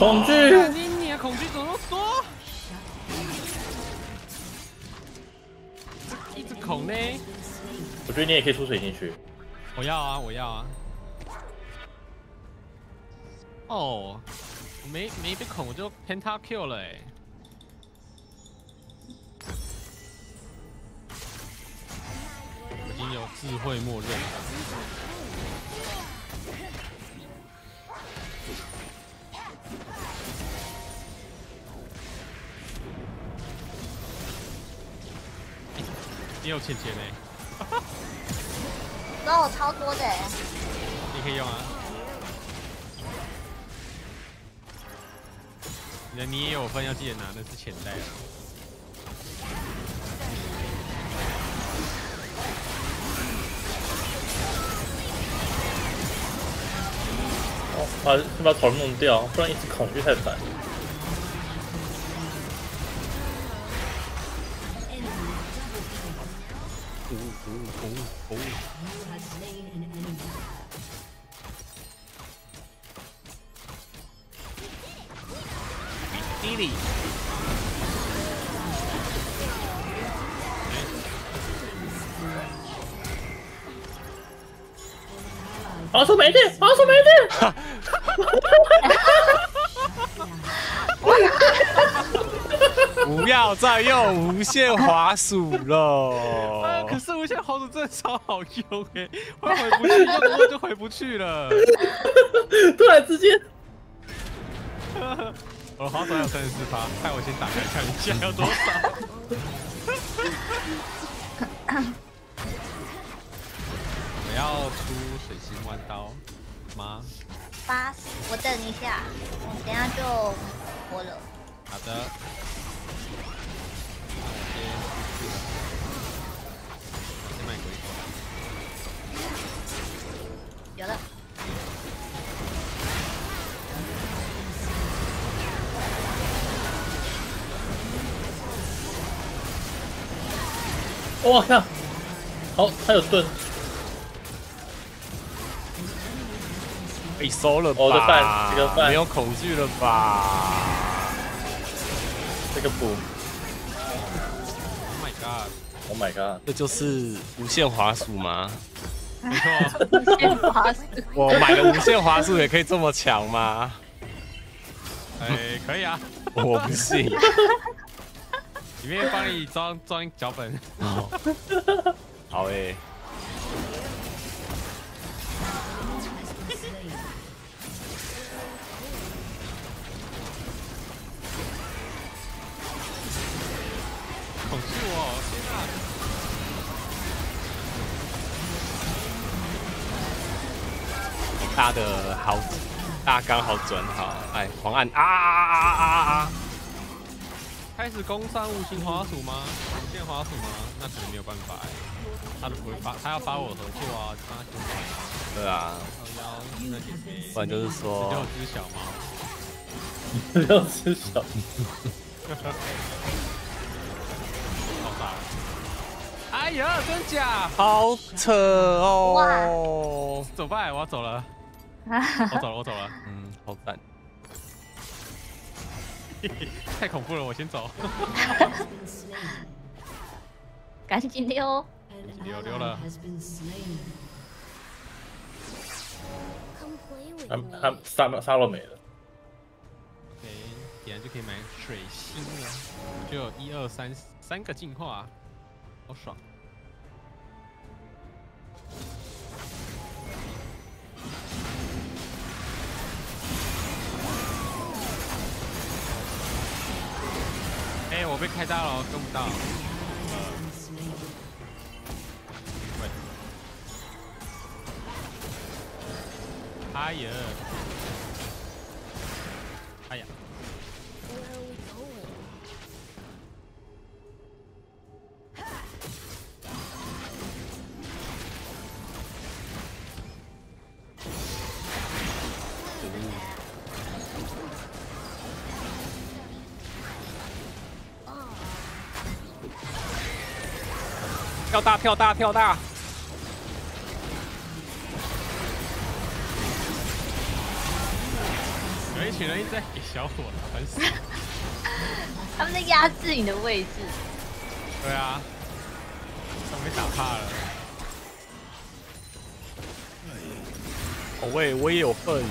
恐惧，你你啊，恐惧怎么那么多？一直恐呢？我觉得你也可以出水晶去。我要啊，我要啊。哦，我没没被恐，我就 pentakill 了哎。我已经有智慧默认你有钱钱呢，知道我超多的欸，你可以用啊。你的你也有分，要记得拿，那是钱袋把先把头弄掉，不然一直恐惧太烦。无限滑鼠啊，了可。是无限滑鼠真的超好用哎，会回不去，用多就回不去了。突然之间，我的滑鼠还有三十四发，看我先打开看一下有多少。我要出水星弯刀吗？八十，我等一下，我等一下就活了。好的。先卖鬼手。有了，哇靠，好，他有盾，被收了吧？我的饭这个饭没有恐惧了吧？这个补，Oh my god！这就是无限滑鼠吗？没错，先滑鼠。我买了无限滑鼠也可以这么强吗？哎，可以啊，我不信。里面帮你装装脚本。好诶、恐惧我，天大的好，大刚好准好，哎，狂按啊啊啊啊啊啊！开始攻上无形滑鼠吗？无限滑鼠吗？那可能没有办法哎，他都不会发，他要发我合作啊，就帮他修改。对啊，不然就是十说六，只小猫，十六只小，好大。哎呀，真假？好扯哦。怎么办？我要走了，我 走了，我走了。嗯，好赞。太恐怖了，我先走。赶紧溜！溜溜了。他.他杀杀了没了，OK，点燃就可以买水星了，就有一二三三个进化，好爽。我被开大了，跟不到。喂，哎呀，哎呀。跳大跳大跳大！有一群人一直在给小火，烦死了。他们在压制你的位置。对啊，他们被打怕了。好喂，我也有份。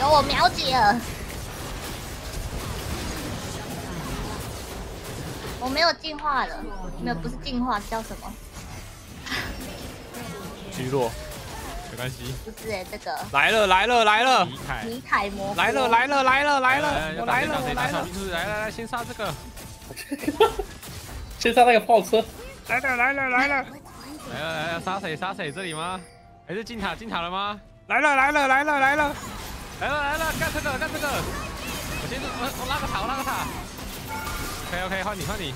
有我秒解了。我没有进化了，没有不是进化，叫什么？虚弱没关系，不是哎、这个来了来了来了离开。尼凯魔来了来了来了来了！我来了来了来来来，先杀这个。先杀那个炮车，来了来了来了来了来了，杀谁杀谁？这里吗？还是进塔进塔了吗？来了来了来了来了！来了来了，干这个干这个。我先我我拉个塔我拉个塔。OK OK，换你换你。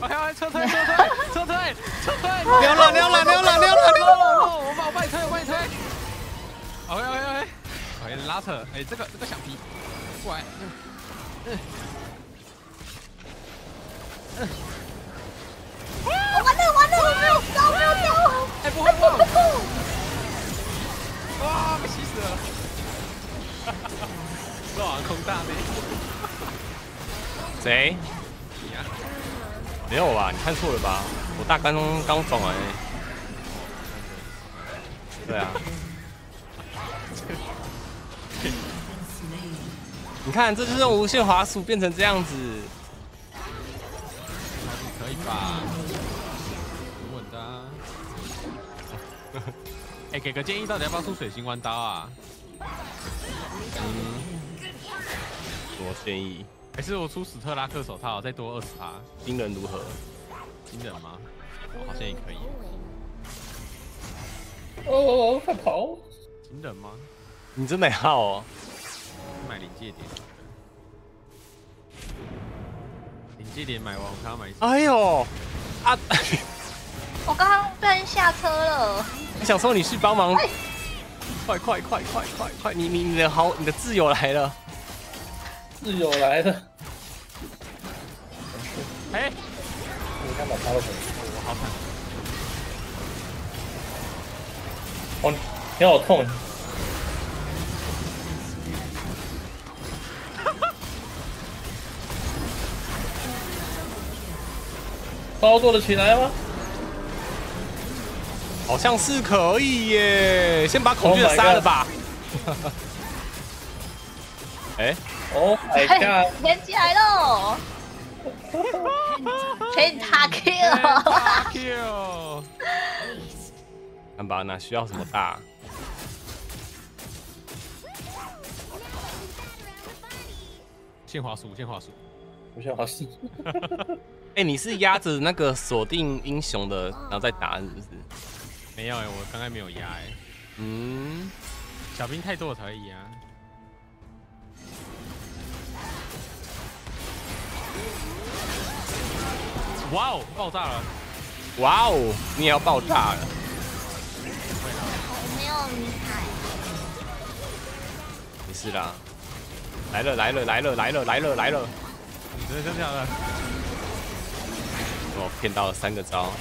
OK OK，撤退撤退撤退撤退。溜 了溜了溜了溜了溜了！我我我帮你推，我帮你推。OK OK OK，OK 拉扯，哎，这个这个小皮过来。嗯哦完了完了，我没有招，没有招。哎，不会不会。哇，被气死了！哇，空大妹。谁？你啊？没有吧？你看错了吧？我大刚刚转完。对啊。你看，这就是用无限滑鼠变成这样子。可以吧？稳稳的、啊。哎、给个建议，到底要不要出水星弯刀啊？什么建议？还是我出史特拉克手套，再多二十趴？新人如何？新人吗？哦，好像也可以。哦，快跑！新人吗？你真没号哦。买临界点。临界点买完，我还要买。哎呦，啊！我刚刚被人下车了。我想说你是帮忙，快快快快快快！你你你的好，你的挚友来了。挚友来了，哎、你看把他的粉丝，我好惨。哦，你好痛！操作的起来吗？好像是可以耶，先把恐惧的 Oh 杀了吧。哎、Oh my god！连起来喽！Pentakill，Q，看吧，哪需要什么大？限滑鼠，限滑鼠，不像好是哎、你是压着那个锁定英雄的，然后再打是不是？没有哎，我刚才没有压哎，嗯，小兵太多我才会压。哇哦，爆炸了！哇哦，你也要爆炸了！我没有没事啦，来了来了来了来了来了来了！真的真的假的？我骗到了三个招，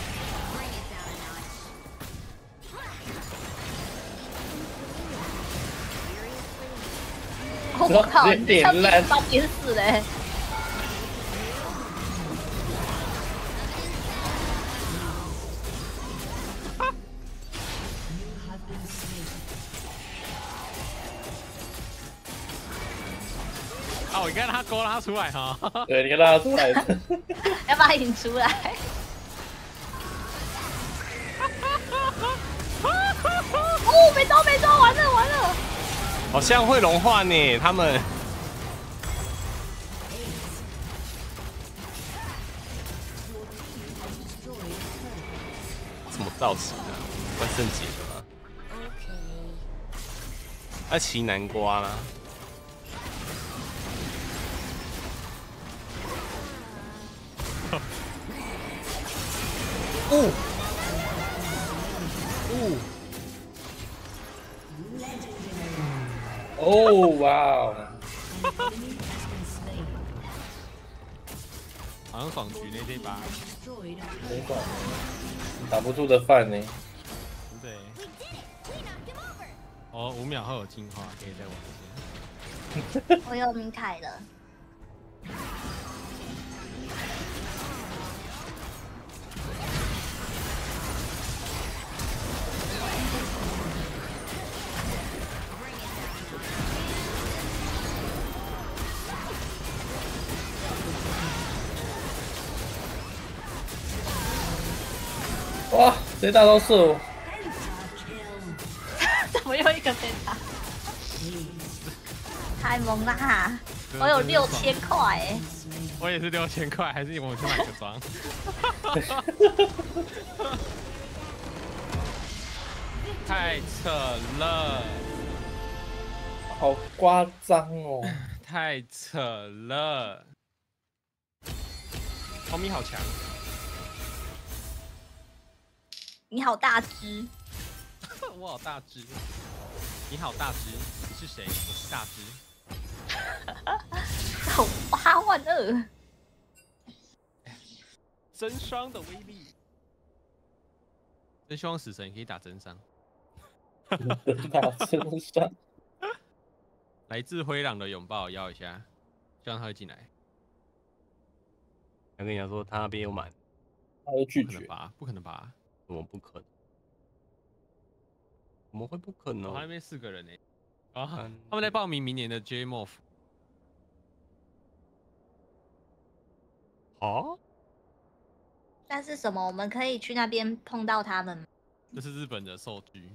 我靠，直接你这点烂把点死嘞！啊，我应该让他勾拉出来哈。对，你看拉出来，要把他引出来。哦，没招没招，完了完了！好像会融化呢，他们。什么造型啊？万圣节的吗？那骑南瓜啦。哦，哦，哦哇哦，好像爽局那这一把，没管，打不住的饭呢。对。哦，五秒后有进化，可以再玩一下。我有明凯了，哇，这大招射我，怎么又一个被打？太猛啦！我有六千块哎，我也是六千块，还是我去买个装？太扯了，好夸张哦！太扯了！猫咪好强，你好大只，我好大只。你好大只，你是谁？我是大只。好八万二，真伤的威力。真希望死神可以打真伤。打真伤，来自灰狼的拥抱，要一下，希望他会进来。想跟你讲说，他那边有满，他就拒绝。不可能吧？不可能吧？怎么不可能？怎么会不可能？我那能？边四个人呢。啊，嗯他们在报名明年的 J m o f 啊？那是什么？我们可以去那边碰到他们吗？这是日本的兽居。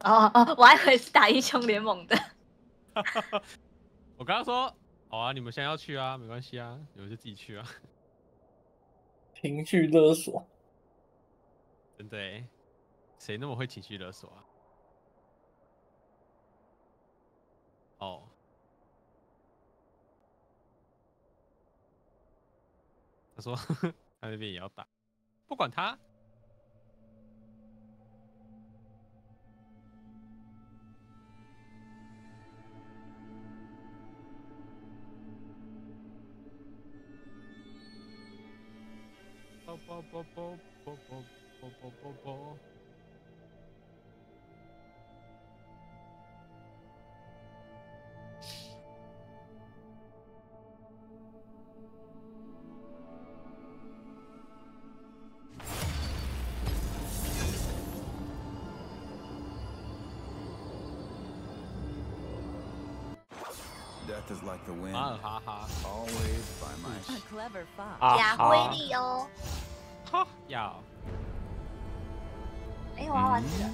哦哦，我还以为是打英雄联盟的。我刚刚说，好啊，你们现在要去啊，没关系啊，你们就自己去啊。情绪勒索，真的欸，谁那么会情绪勒索啊？哦，他说他那边也要打，不管他。啵啵啵啵啵啵 bo, bo, bo, bo. Death is like the wind. Ah, ha, ha. Always by my. A clever fox. Ah, ha. 呀，威力哦。哈呀。哎，我要玩这个。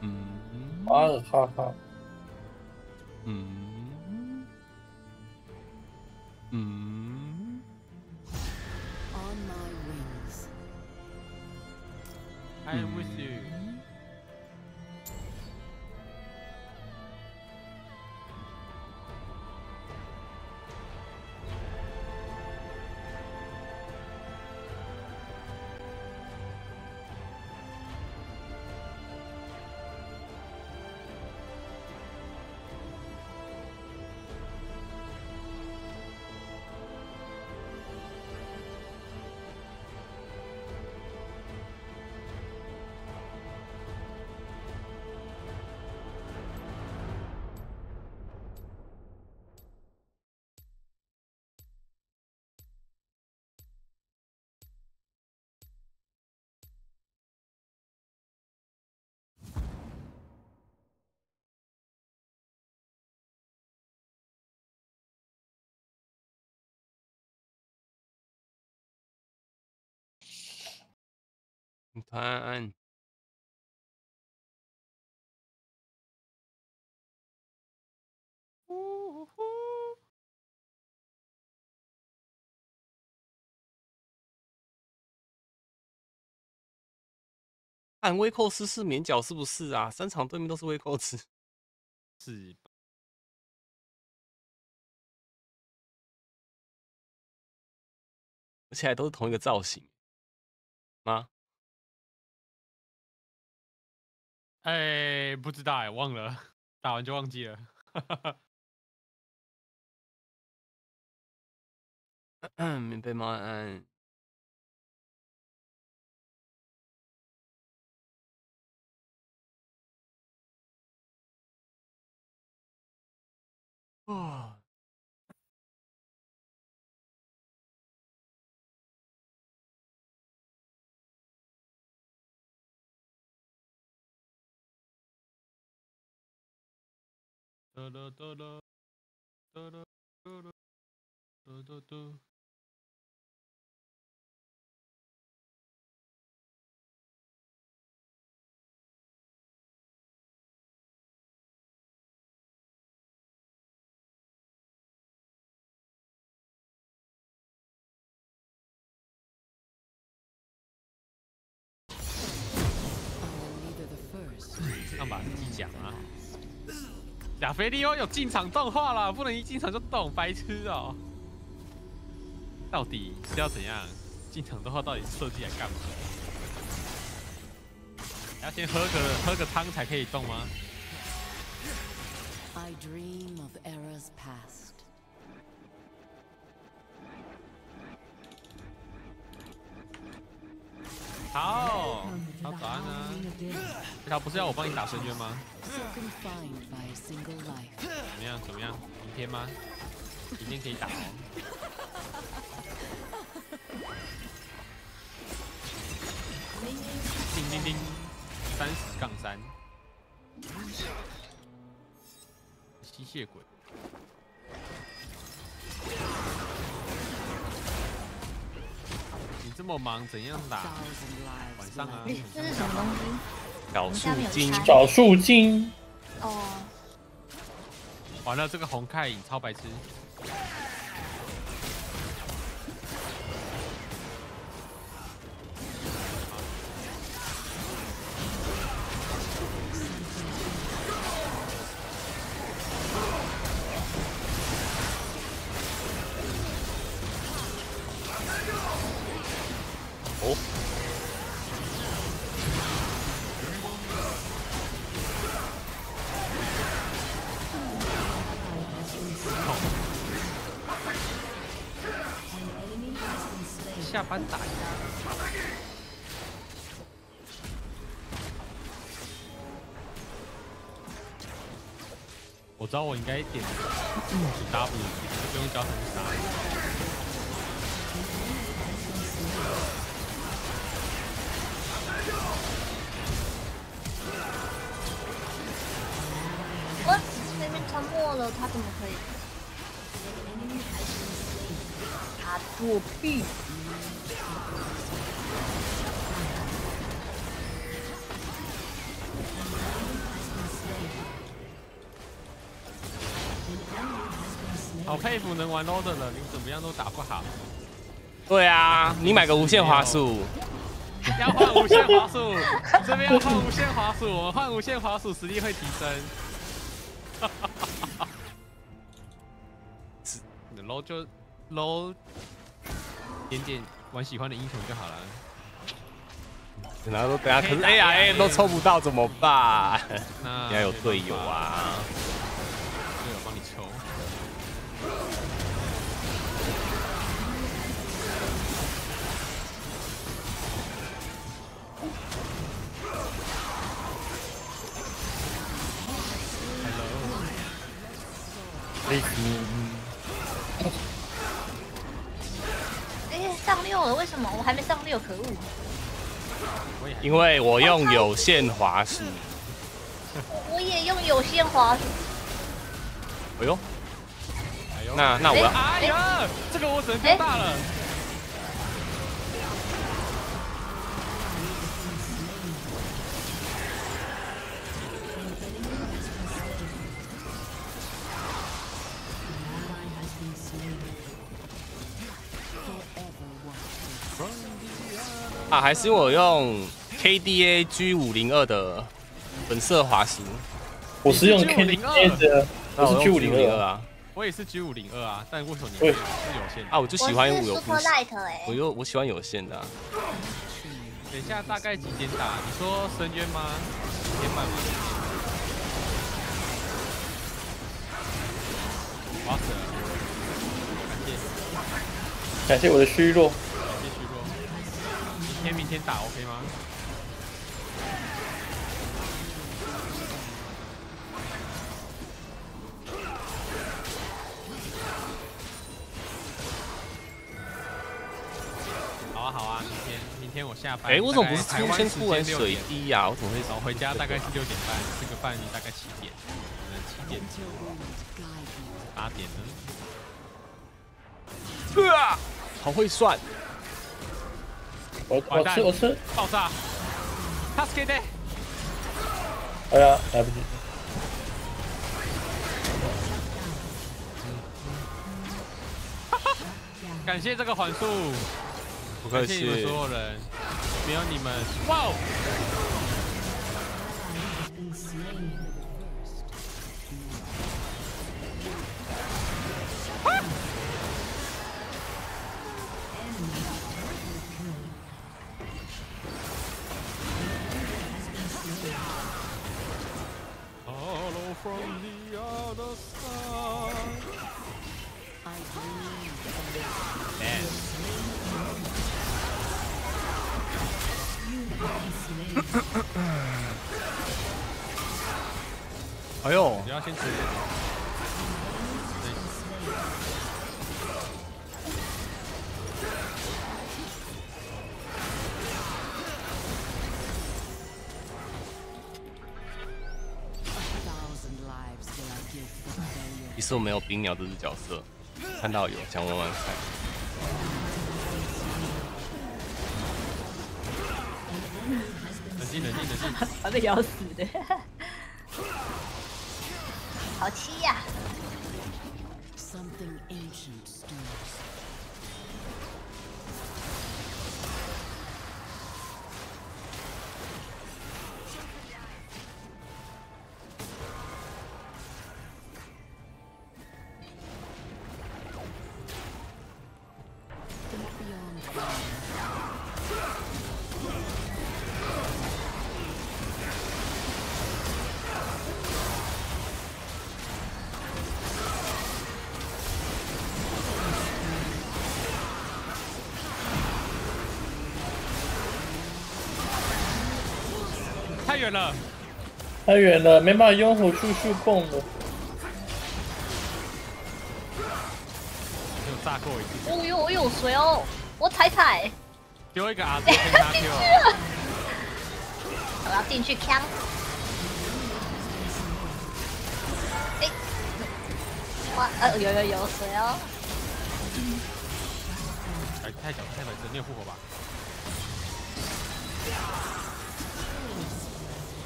嗯。马尔哈哈，嗯。嗯你看，看威寇斯是免缴是不是啊？三场对面都是威寇斯，是而且还都是同一个造型吗？哎，不知道哎，忘了，打完就忘记了。免费猫安。啊，Toro, toro, toro, toro, toro, toro. 贾菲利欧有进场动画啦，不能一进场就动，白痴哦、到底是要怎样？进场动画到底设计来干嘛？要先喝个喝个汤才可以动吗？I dream of eras past. 好，好早安啊！他不是要我帮你打深渊吗.怎么样？怎么样？明天吗？明天可以打哦。叮叮叮，三十杠三，吸血鬼。这么忙，怎样打？晚上啊这是什么东西？找树精，找树精，哦，完了，这个红盖影超白痴。知道我应该点 W，不用教他们杀。我那边沉默掉了，他怎么可以？他作弊。佩服能玩 low 的人，你怎么样都打不好。对啊，你买个无限滑鼠，要换无限滑鼠，这边要换无限滑鼠，我们换无限滑鼠实力会提升。你的 low 就 low 点点玩喜欢的英雄就好了。然后都等下，可是 A 呀 A 都抽不到怎么办？要有队友啊！哎，上六了，为什么我还没上六？可恶！因为我用有线滑鼠。我也用有线滑鼠。哎呦，哎呦那那我要哎呀，这个我只能变大了。啊，还是我用 KDA G 五零二的粉色滑行。我是用 K 902 A 的，我是 G 用五零 G502 二啊。啊。我也是 G 五零二啊，但为什么你对是有线的啊，我就喜欢用有我是 Super Light 哎、我又我喜欢有线的、啊。等一下大概几点打？你说深渊吗？几点半吗？我要死了，感谢感谢我的虚弱。明天明天打 OK 吗？好啊好啊，明天明天我下班。哎、我怎么不是大概出先出完水滴呀、我怎么会早回家大概是六点半，吃个饭大概七点，可能七点八点呢。啊，好会算。我我吃我吃，爆炸！他 s k 的，哎呀，来不及。感谢这个缓速，不客感谢你们气所。有人，没有你们，哇哦 from the other side. Man. 哎呦你，要先吃。其实我没有冰鸟这只角色，看到有想玩玩看。冷静冷静冷静。还 被咬死的，好气远了，太远了，没办法用火速速蹦了。有炸过一次，哦呦，我有水哦，我踩踩，丢一个丢。我要进去扛。哎，哇，呃，有有有水哦，哎，太小太本身，你有复活吧？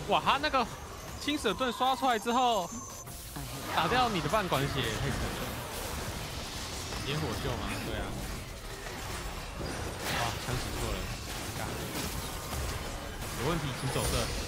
哇，他那个青蛇盾刷出来之后，打掉你的半管血，太扯了。点火秀吗？对啊。哇，枪洗错了，尴尬。有问题，请走这。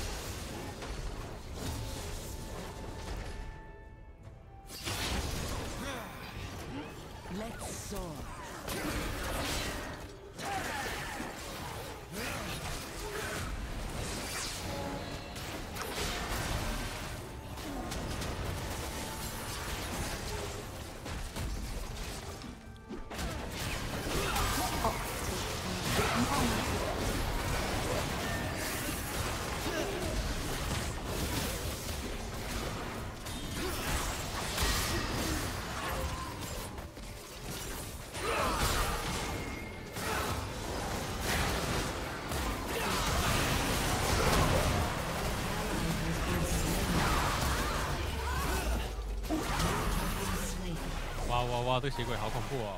这个血鬼好恐怖哦！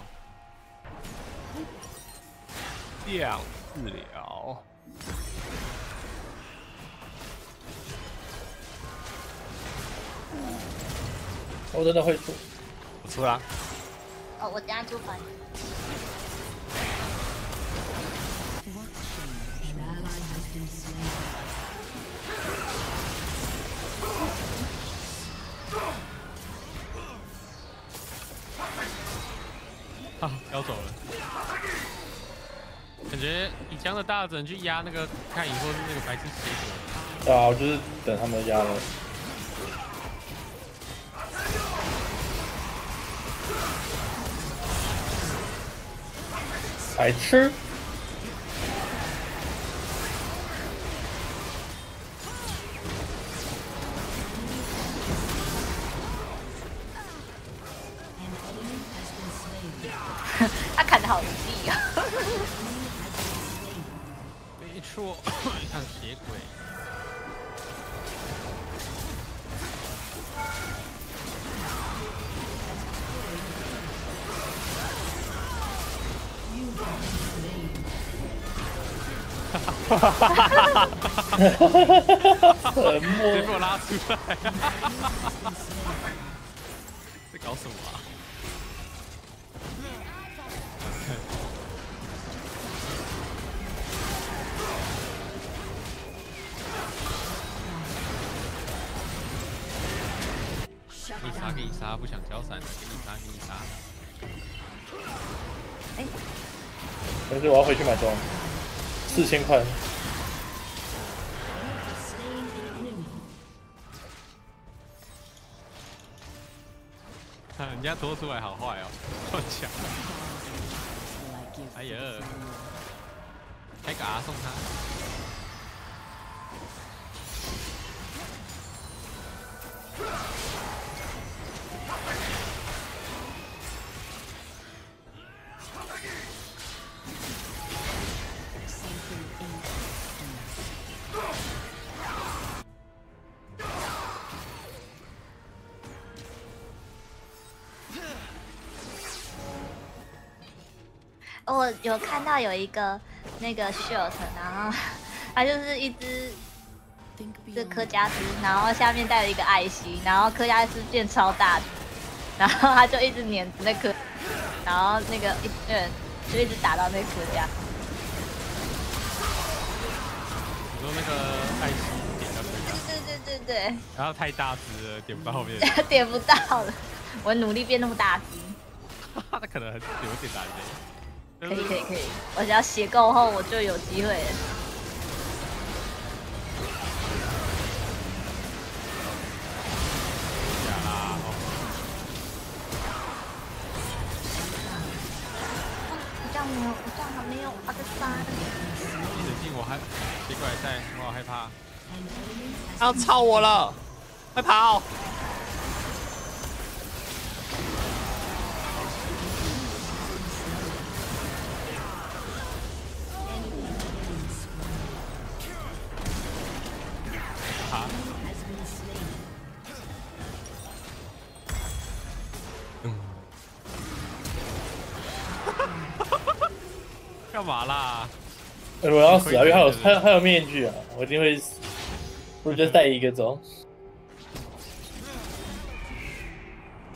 量治疗。我真的会出，我出啦，哦，我等下就反。An 大只能去压那个看以后是那个白痴血鬼。对啊，我就是等他们压了。白痴，沉直接被。我拉出来，在搞什么啊？给你杀，给你杀，不想交闪的，给你杀，给你杀。但是我要回去买装，四千块。说出来好坏哦，有看到有一个那个 short，然后 它就是一只 beyond 科加斯，然后下面带了一个爱心，然后柯加斯变超大的，然后他就一直黏着那颗，然后那个一堆人就一直打到那颗加，你说那个爱心点到对吧？对对对对然后太大只了，点不到后面。点不到了，我努力变那么大只，那可能很有点难的。可以可以可以，我只要血够后我就有机会了。我这样没有，我这样还没有，我的杀了。你冷静，我还结果还在，我好害怕。他要操我了，快跑！我要死啊！因为还有还有还有面具啊，我一定会死。不如就带一个走。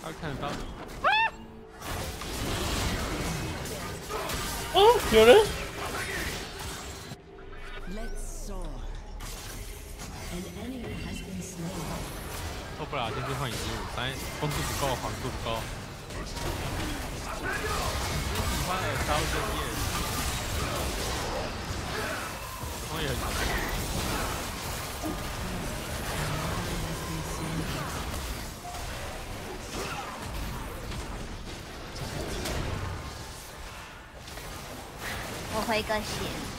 他看得到。哦，有人。受不了，先去换遗物，但风度不够，防度不够。喜欢耳刀这我回个血。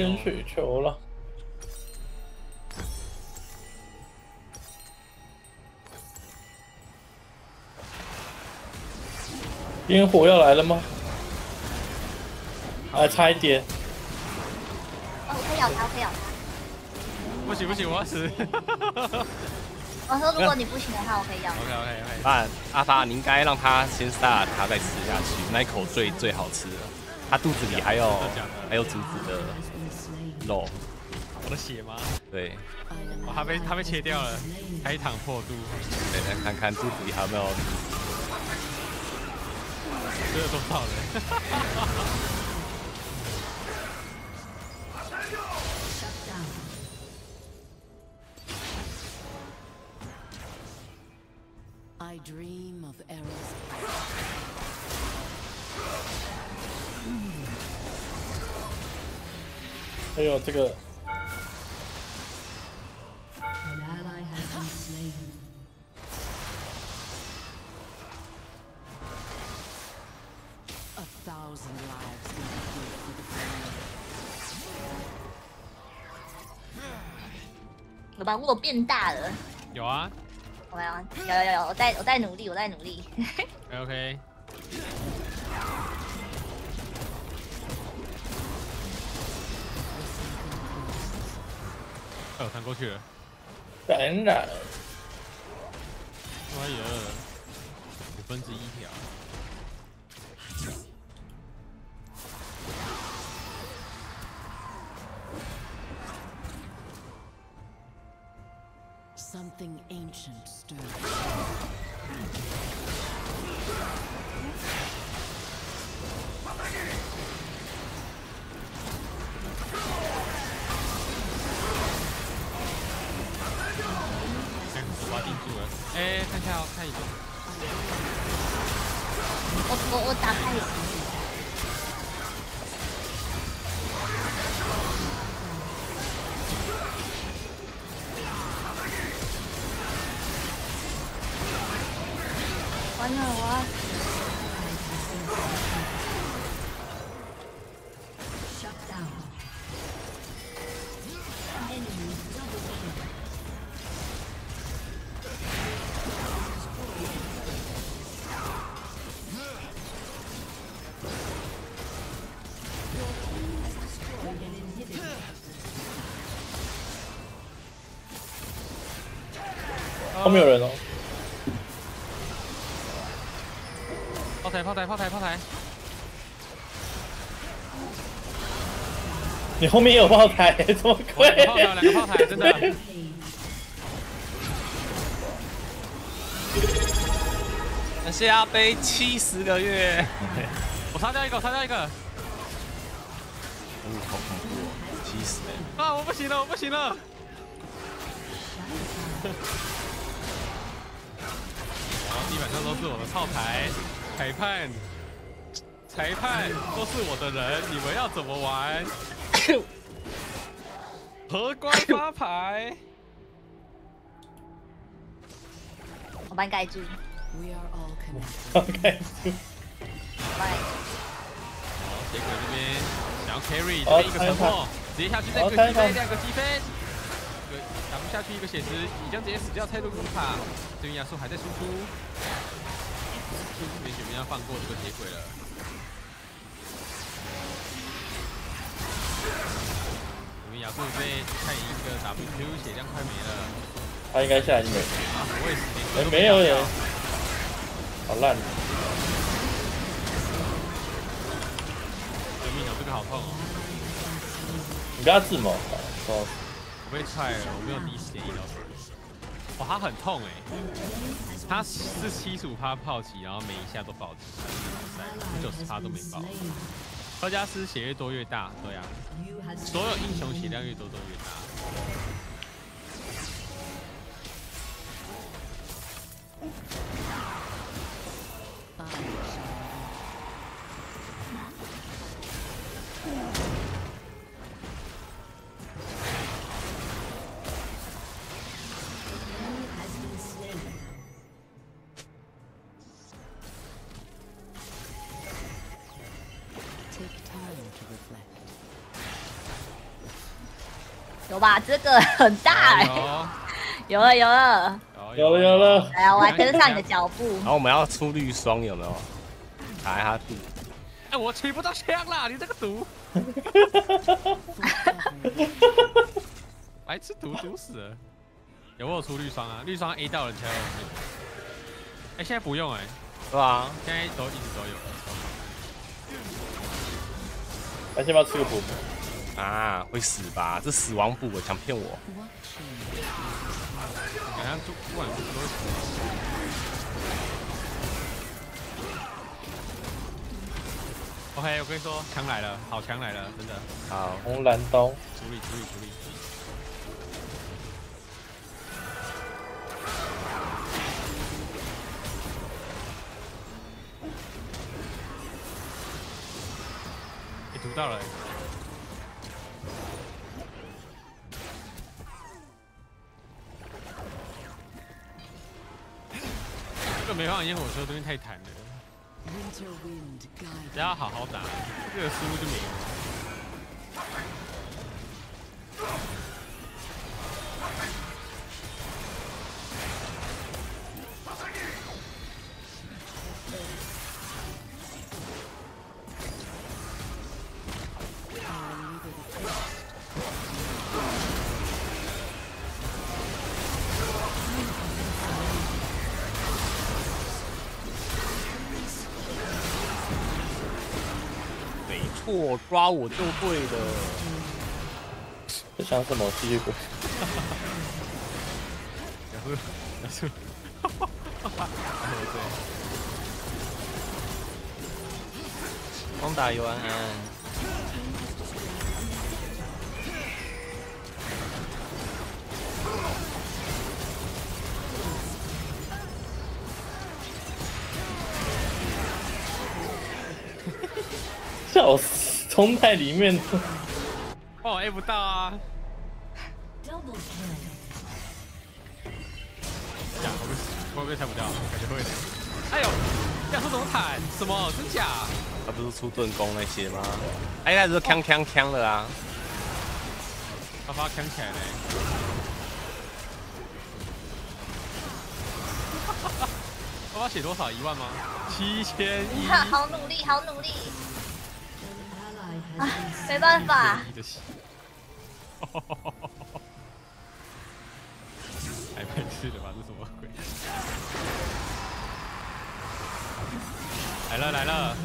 被扔水球了。烟火要来了吗？还差一点。哦，我可以咬他，我可以咬他。不行不行，我要死。我说如果你不行的话，我可以咬。OK OK OK。爸，阿发，你应该让他先杀了他再吃下去，那一口最最好吃了。他肚子里还有还有竹子的.肉，我的血吗？对，哦，他被他被切掉了，开膛破肚，对，来看看自己还有没有。这有多少人？吧？我变大了。有啊我要有有有有，我在我在努力，我在努力。，OK OK。哦，弹过去了。感染。哎呀，五分之一后面有人哦，炮台炮台炮台炮台，你后面也有炮台，怎么我两个？炮台，两个炮台，真的。感谢阿飞七十个月，我杀掉一个，我杀掉一个。哦，好恐怖哦，七十哎，啊，我不行了，我不行了。然后地板上都是我的套牌，裁判，裁判都是我的人，你们要怎么玩？荷官发牌，我帮你盖住. OK，我帮你盖住。好，结果这边想要 carry，这边一个沉默，直接下去再一个击飞，好看看两个击飞，对，打不下去一个血值，即将直接死掉，泰路古卡，这边亚素还在输出，这边准备要放过这个铁轨了。我们亚素被看一个 WQ 血量快没了，他应该下来就没，啊，我也是哎连没有人，好烂，救命啊，这个好痛哦，你不要自谋，哦，我被踹了，我没有第一时间医疗手。哇，他很痛哎，他是七十五趴炮击，然后每一下都爆击，九十趴都没爆。科加斯血越多越大，对啊，所有英雄血量越多都越大。吧？这个很大哎、有了 有了，有了有了，来啊，我来跟上你的脚步然。后我们要出绿霜有没有？打在他肚，哎，我取不到枪啦！你这个毒，白痴毒毒死了。有没有出绿霜啊？绿霜 A 到人才有那个。哎，现在不用哎，对吧？现在都一直都有。来先不要吃个补，啊，会死吧？这死亡补，想骗我？好像不不管。OK，我跟你说，强来了，好强来了，真的，好，红蓝刀，处理处理处理。你读到了欸。个没办法烟火车东西太弹了，等下好好打，这个失误就没了。没错，抓我就对了。这像什么？吸血鬼，然后，然后，然后对。光打尤安安，笑死，冲在里面，哦我 A 不到啊！呀，会不会会不会猜不掉？感觉会的。哎呦，要说怎么坦？什么？真假？他不是出盾弓那些吗？他一开始就锵锵锵的啊，他把它扛起来嘞！他把写多少？一万吗？七千一。好努力，好努力。啊，没办法，一的血。太白痴了吧？这什么鬼？来了来了！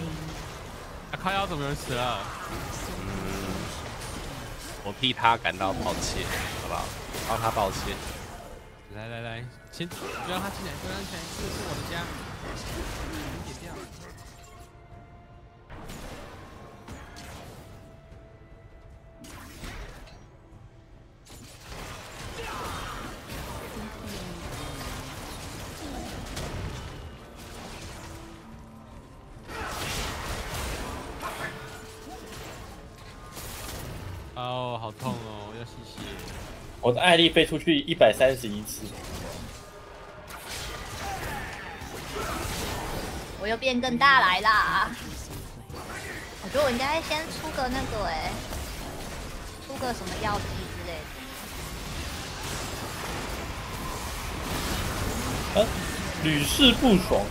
啊，靠腰怎么有人死了？我替他感到抱歉，好不好？帮他抱歉。来来来，先不让他进来，不让他进来，这个是我的家。哦，好痛哦，要吸血。我的艾丽飞出去一百三十一次，我又变更大来啦！我觉得我应该先出个那个哎、出个什么药剂之类的。啊，屡试不爽。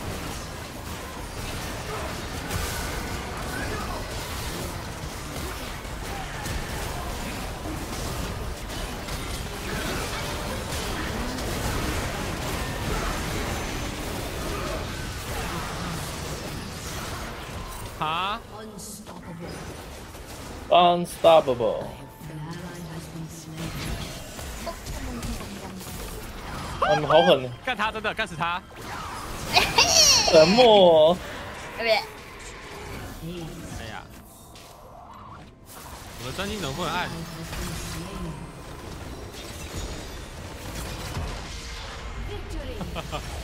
啊！Unstoppable，嗯，好狠，干他，真的干死他！沉默。对不对？哎呀，我的专心能不能按？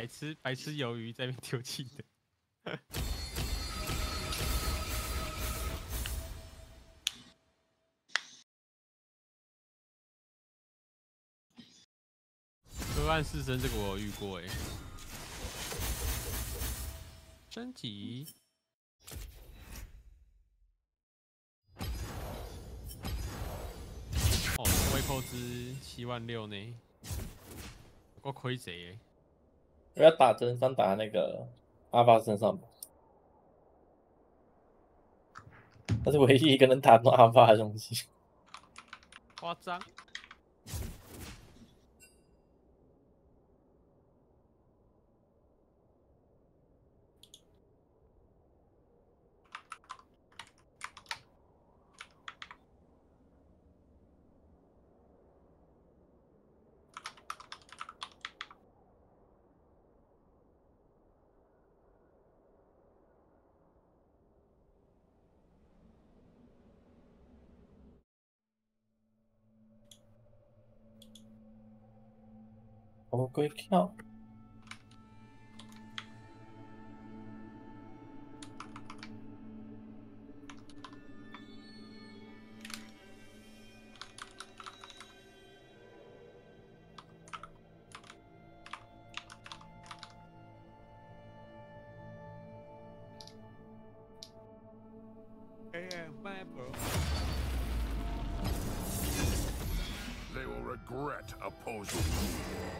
白痴白痴鱿鱼在那边丢弃的。科案四声这个我有遇过哎。升级。哦，微扣资七万六呢，够亏贼耶！不要打真伤打那个阿发身上吧，他是唯一一个能打动阿发的东西。夸张。我龟跳，哎呀，卖 bro。They will regret opposing me.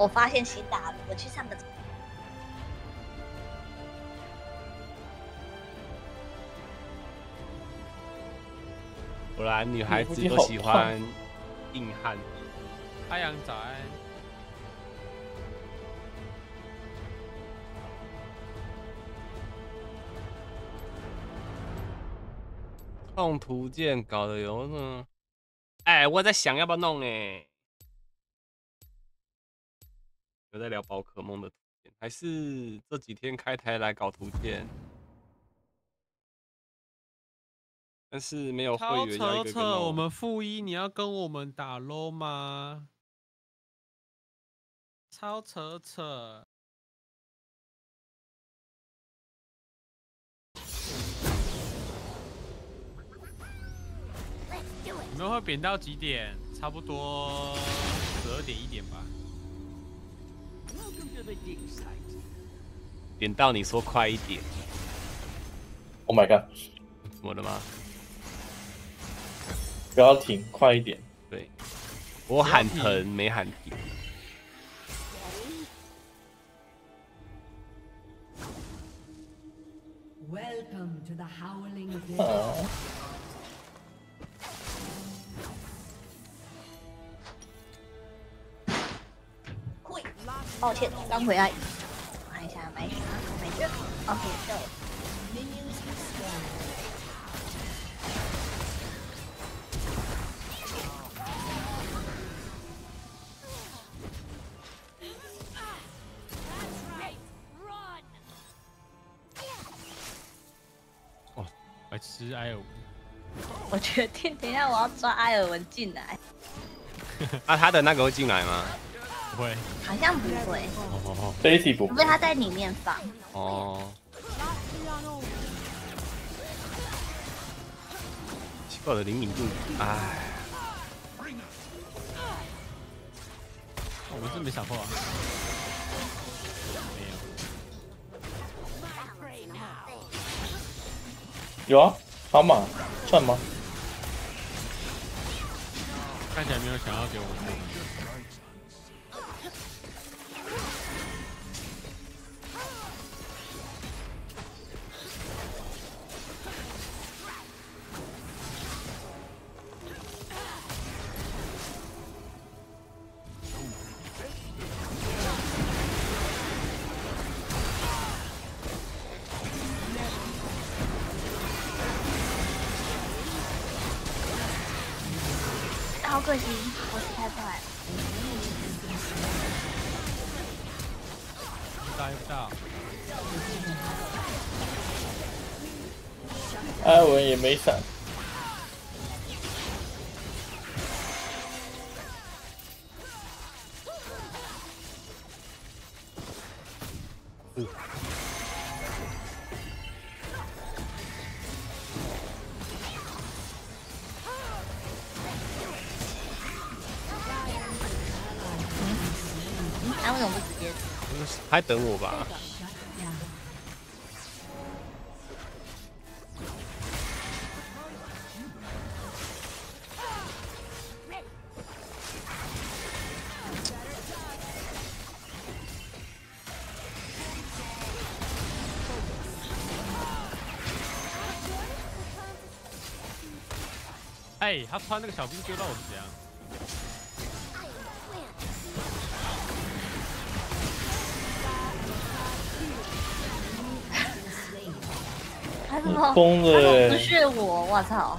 我发现新大陆，我去上个果然女孩子都喜欢硬汉。太阳早安。弄图鉴搞得有呢。哎，我在想要不要弄哎。有在聊宝可梦的图鉴，还是这几天开台来搞图鉴？但是没有会员要一个扯扯我们负一，你要跟我们打 l 吗？超扯扯！你们会贬到几点？差不多十二点一点吧。点到你说快一点，Oh my god！怎么了吗？不要停，快一点。对，我喊疼没喊停。Welcome to the howling 抱歉，刚回来。看一下买啥？买这个。OK，这里。白痴埃尔文，我决定，等一下我要抓艾尔文进来，啊，他的那个会进来吗？不会。好像不会，哦哦，这一题不除非他在里面放。哦。奇怪的灵敏度，唉，哦我是没想过啊。没有，有啊，好嘛，算吗？看起来没有想要给我没闪，嗯，他为什么不直接？还等我吧。哎，他穿那个小兵丢到我是怎样？他怎么？疯了他怎么欸不是我？我操！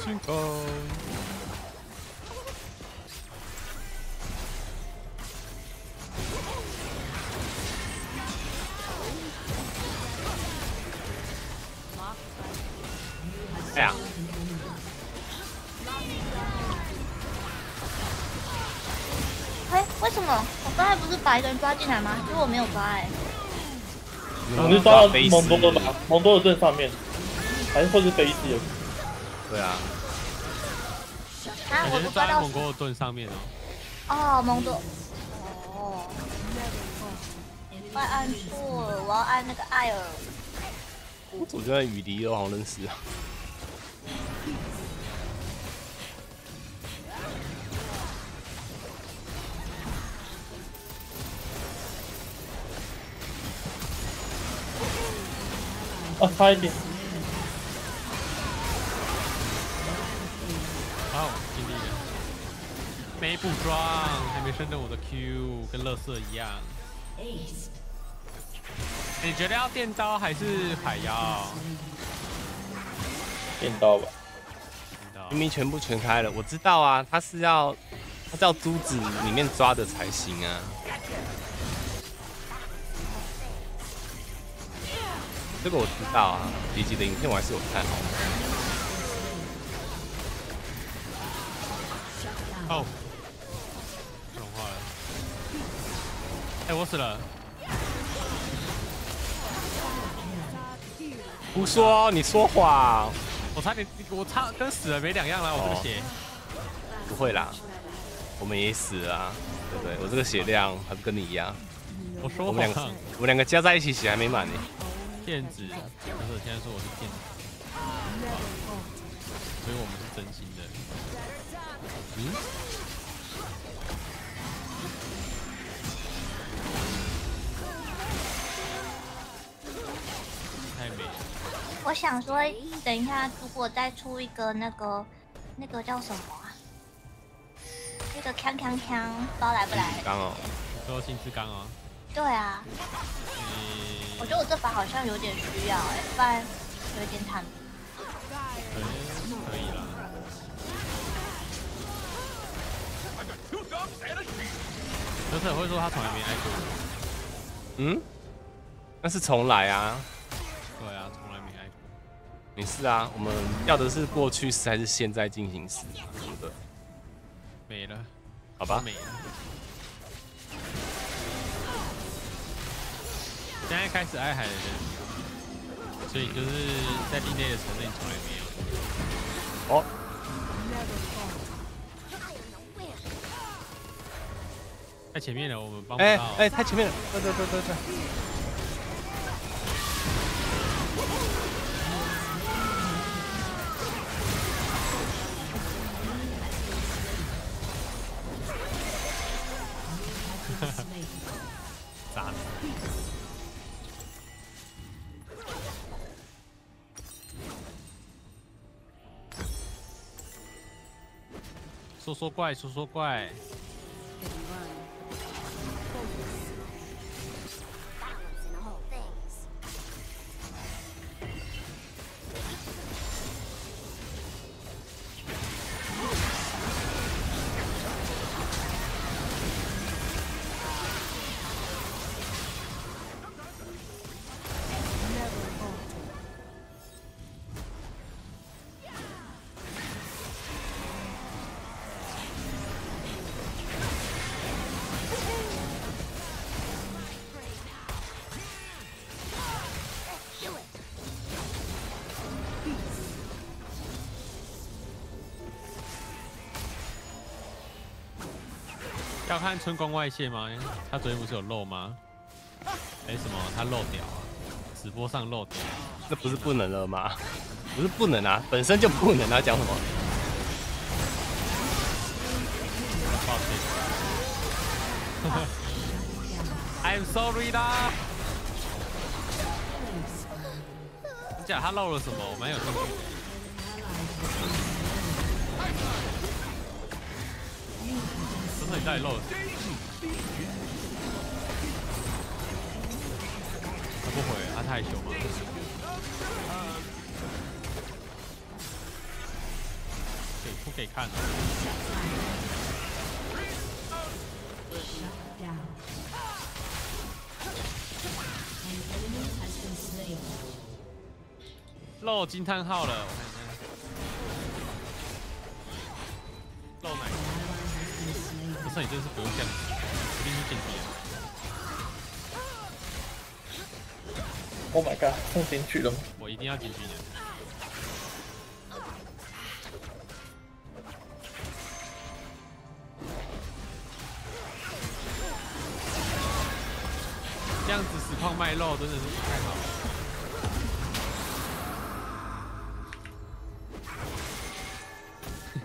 热心狗。哎呀，哎，为什么我刚才不是把一个人抓进来吗？因为我没有抓哎、我们是抓到蒙多的吧？蒙多的正上面，还是或是菲斯有？对啊，我不抓到蒙古尔盾上面哦。哦，蒙多。哦。快按错了，我要按那个艾尔。我总觉得雨梨都好像认识啊。啊，差一点。没补妆，还没升到我的 Q，跟乐色一样。你觉得要电刀还是海妖？电刀吧。明明全部全开了，我知道啊，他是要他是要珠子里面抓的才行啊。这个我知道啊，迪吉的影片我还是有看。哦，哎、我死了。胡说，你说谎。我差点，我差跟死了没两样了，我这个血。不会啦，我们也死了啊，对不对？我这个血量还不跟你一样。我说我们两个，，我们两个加在一起血还没满呢。骗子，不是现在说我是骗子，所以我们是真心的。嗯？我想说，等一下如果再出一个那个那个叫什么啊？那个锵锵锵，不知道来不来？刚哦，你说新之刚哦，对啊，嗯我觉得我这把好像有点需要哎、不然有点惨。可以可以了。可是会说他从来没爱过我。嗯，那是重来啊，对啊。没事啊，我们要的是过去式还是现在进行时？对不对？没了，好吧没了。现在开始爱海的人，所以就是在另类的城内从来没有。哦，在前面了，我们帮不哎到。哎，太前面了，对对对对对。说说怪，说说怪。看春光外泄吗？他昨天不是有漏吗？哎、什么？他漏掉啊？直播上漏掉？那不是不能了吗？不是不能啊，本身就不能啊，讲什么？抱歉。I'm sorry 啦。你讲他漏了什么？我蛮有兴趣真的，你到底漏了？他不回，他太凶了。给不给看？漏惊叹号了，我看一下。漏奶，不是你真是不用这样子，一定是进敌了。Oh my god，送进去了吗？我一定要进去的。这样子实况卖肉真的是不太好。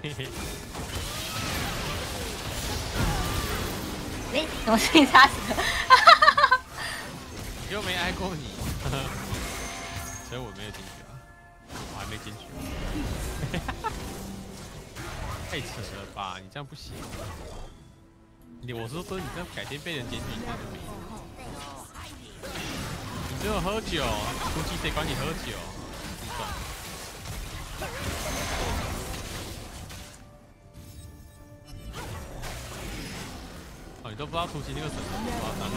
嘿嘿，哎、怎么是你杀死的？又没挨过你，所以我没有进去啊，我还没进去。太扯了吧！你这样不行。你我是说，你这样改天被人检举，你真的没。你只有喝酒，估计谁管你喝酒？你都不知道突袭那个什么，不知道当。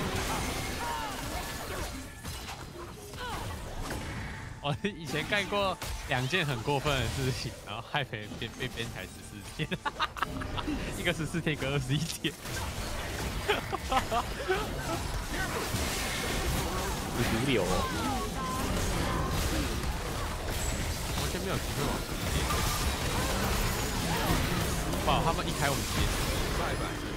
我以前干过两件很过分的事情，然后害别人被被编台十 四天，一个十四天，一个二十一天。你毒瘤哦，完全没有机会往前进。哇，他们一开我们直接死，拜拜。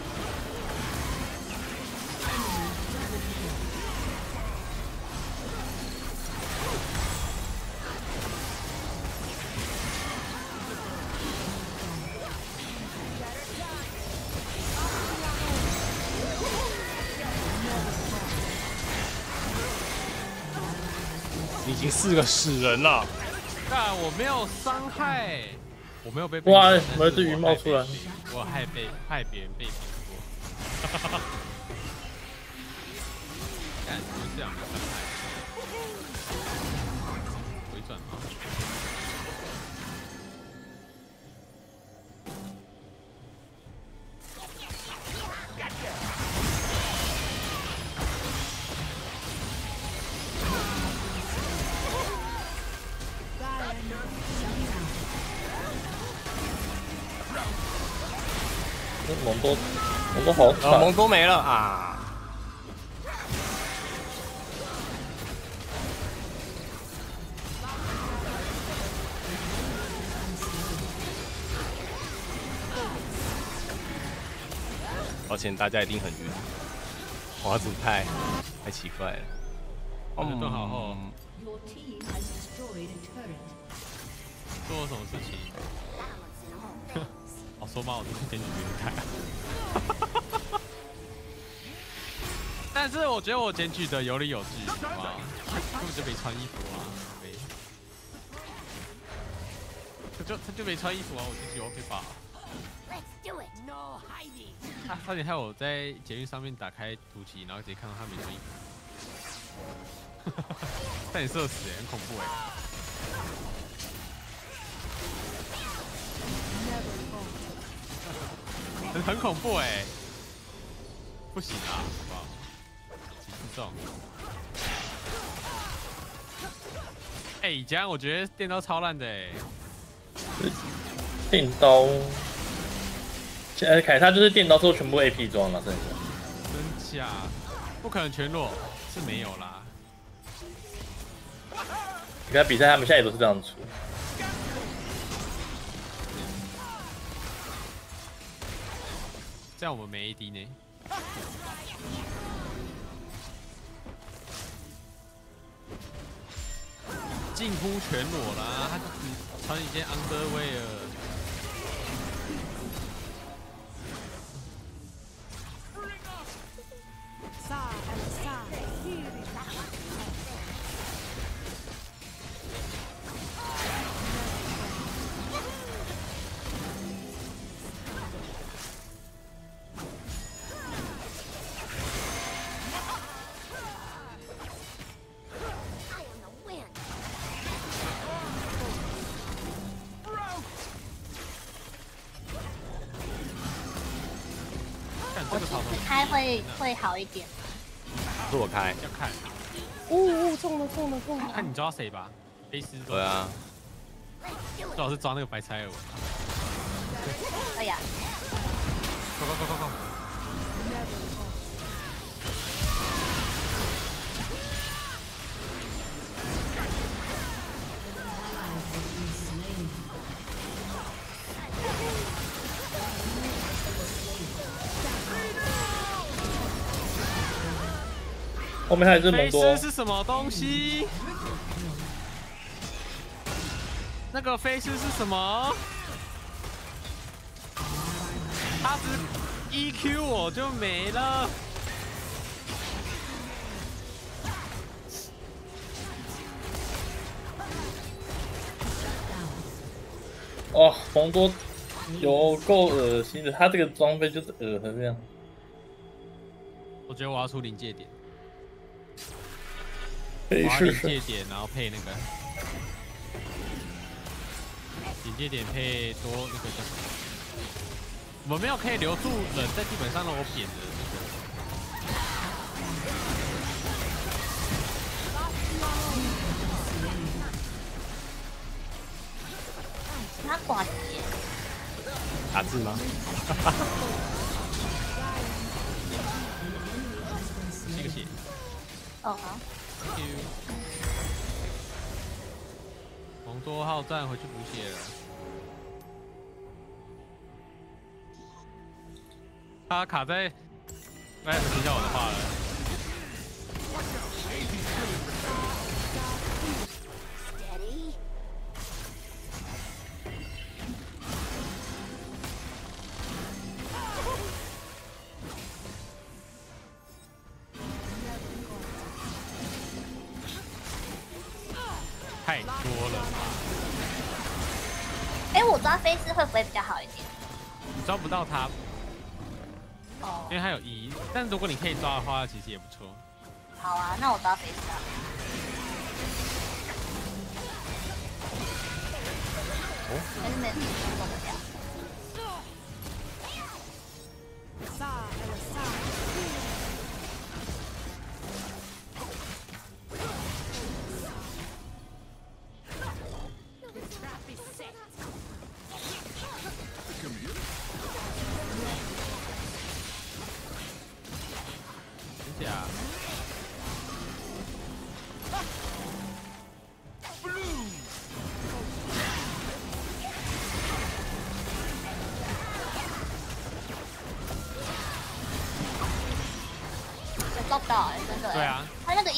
已经是个死人了。但我没有伤害，我没有被哇被我的鱼冒出来，我害被害别人被逼过。多蒙多好呃，惨，蒙多没了啊！抱歉，大家一定很晕。华子太太奇怪了。我就顿好后 Your team has destroyed a turret. 做了什么事情？我说嘛，我就去检举别人看。但是我觉得我检举的有理有据，好不好？根本就没穿衣服啊，没。他就他就没穿衣服啊，我检举 OK 吧？Let's do it. No hiding. 他差点害我在捷运上面打开图集，然后直接看到他没穿衣服。差点射死、欸，很恐怖哎、很很恐怖哎、不行啊，好不好？几次中。哎、这样我觉得电刀超烂的哎、电刀。现在凯撒就是电刀之后全部 AP 装了，剩下。真假？不可能全裸，是没有啦。你看比赛，他们现在也都是这样出。这样我们没 AD 呢。近乎全裸啦，他只穿一件 underwear。Side and 好一点。是我开。要看，哦，中了中了中了！看你抓谁吧。菲斯对啊，最好是抓那个白菜尔文。哎呀，快快快快快！后面还有一只蒙菲多斯，是什么东西？那个飞狮是什么？他只 EQ 我就没了。哦，蒙多有够恶心的，他这个装备就是恶心这样。我觉得我要出临界点，可以我要临试试。界点，然后配那个临界点配多那个叫什么？我们没有可以留住人在地板上让我扁的那个。他寡姐，打字吗？谢个血哦好，，Thank you。蒙多号站回去补血了。他卡在，哎，听到我的话了。我抓飞丝会不会比较好一点？你抓不到他，哦因，为他有移。但如果你可以抓的话，其实也不错。好啊，那我抓飞丝啊。还是没有动不了。Sa, ela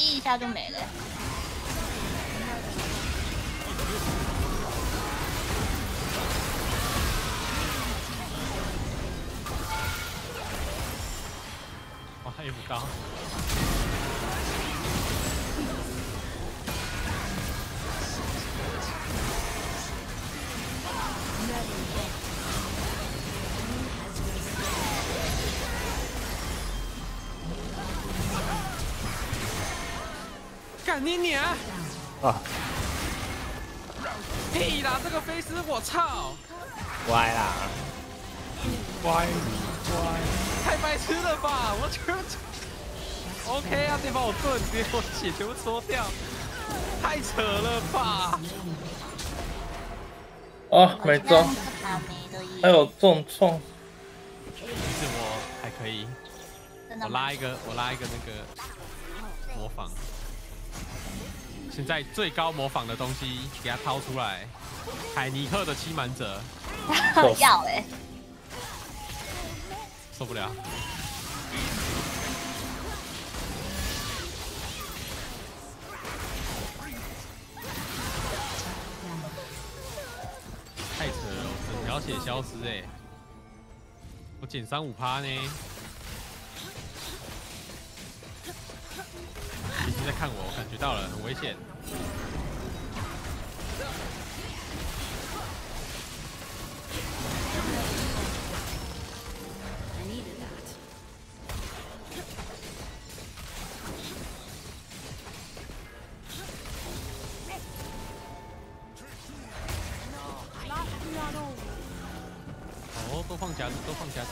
一下就没了、欸。哇，也不你娘！啊，屁啦，这个飞丝我操！乖啦，乖，乖。太白痴了吧！我觉得 OK 啊，对方我盾，直接我血全部搓掉，太扯了吧！啊，没招，那是草莓的耶。还有重创，其实我还可以？我拉一个，我拉一个那个模仿。现在最高模仿的东西给它掏出来，海尼克的欺瞒者 要哎、受不了。太扯了，我整条血消失哎、我减三五趴呢。在看我，我感觉到了，很危险。哦，多放夹子，多放夹子。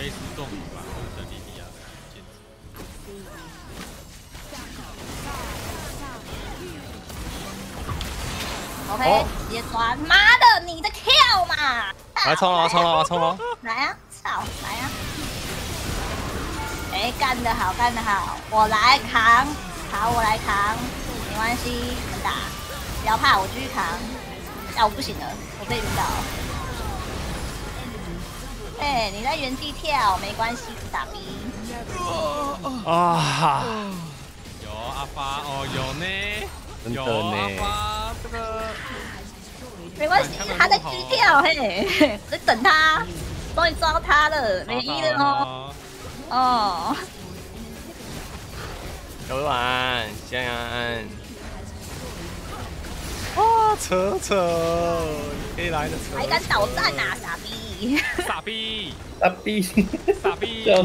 都在等菲斯中雨吧，或者等莉莉亚的。OK，、直接抓。妈的，你在跳嘛？来冲了，冲了，冲了！来啊！操，来啊！哎，干得好，干得好，我来扛，好，我来扛，没关系，你们打，不要怕，我继续扛。啊，我不行了，我被晕倒。哎，你在原地跳没关系，傻逼。啊，有阿发哦，有呢，有真的阿呢，发这个没关系，他在继续跳，嘿，我在等他，终于抓到他了，没一了哦。哦，小婉、香安，哇，扯扯，你可以来的扯，还敢捣蛋啊，傻逼！傻逼，傻逼！傻逼！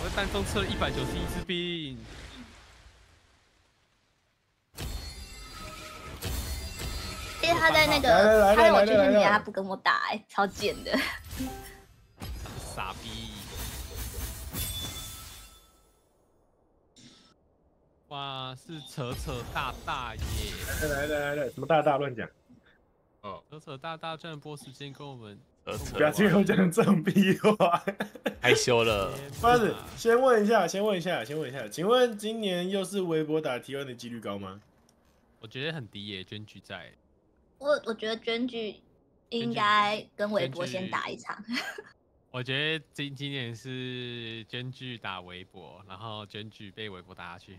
我在单中吃了一百九十一支兵，因为他在那个，他在我军训里，他不跟我打，哎，超贱的。傻逼！哇，是扯扯大大耶！来来来来，什么大大乱讲？扯扯大大占播时间跟我们不要听我讲这种屁话。害羞了。不是，先问一下，先问一下，先问一下，请问今年又是微博打 T 1的几率高吗？我觉得很低耶，娟举在。我我觉得娟剧应该跟微博先打一场。我觉得今今年是娟剧打微博，然后娟剧被微博打下去。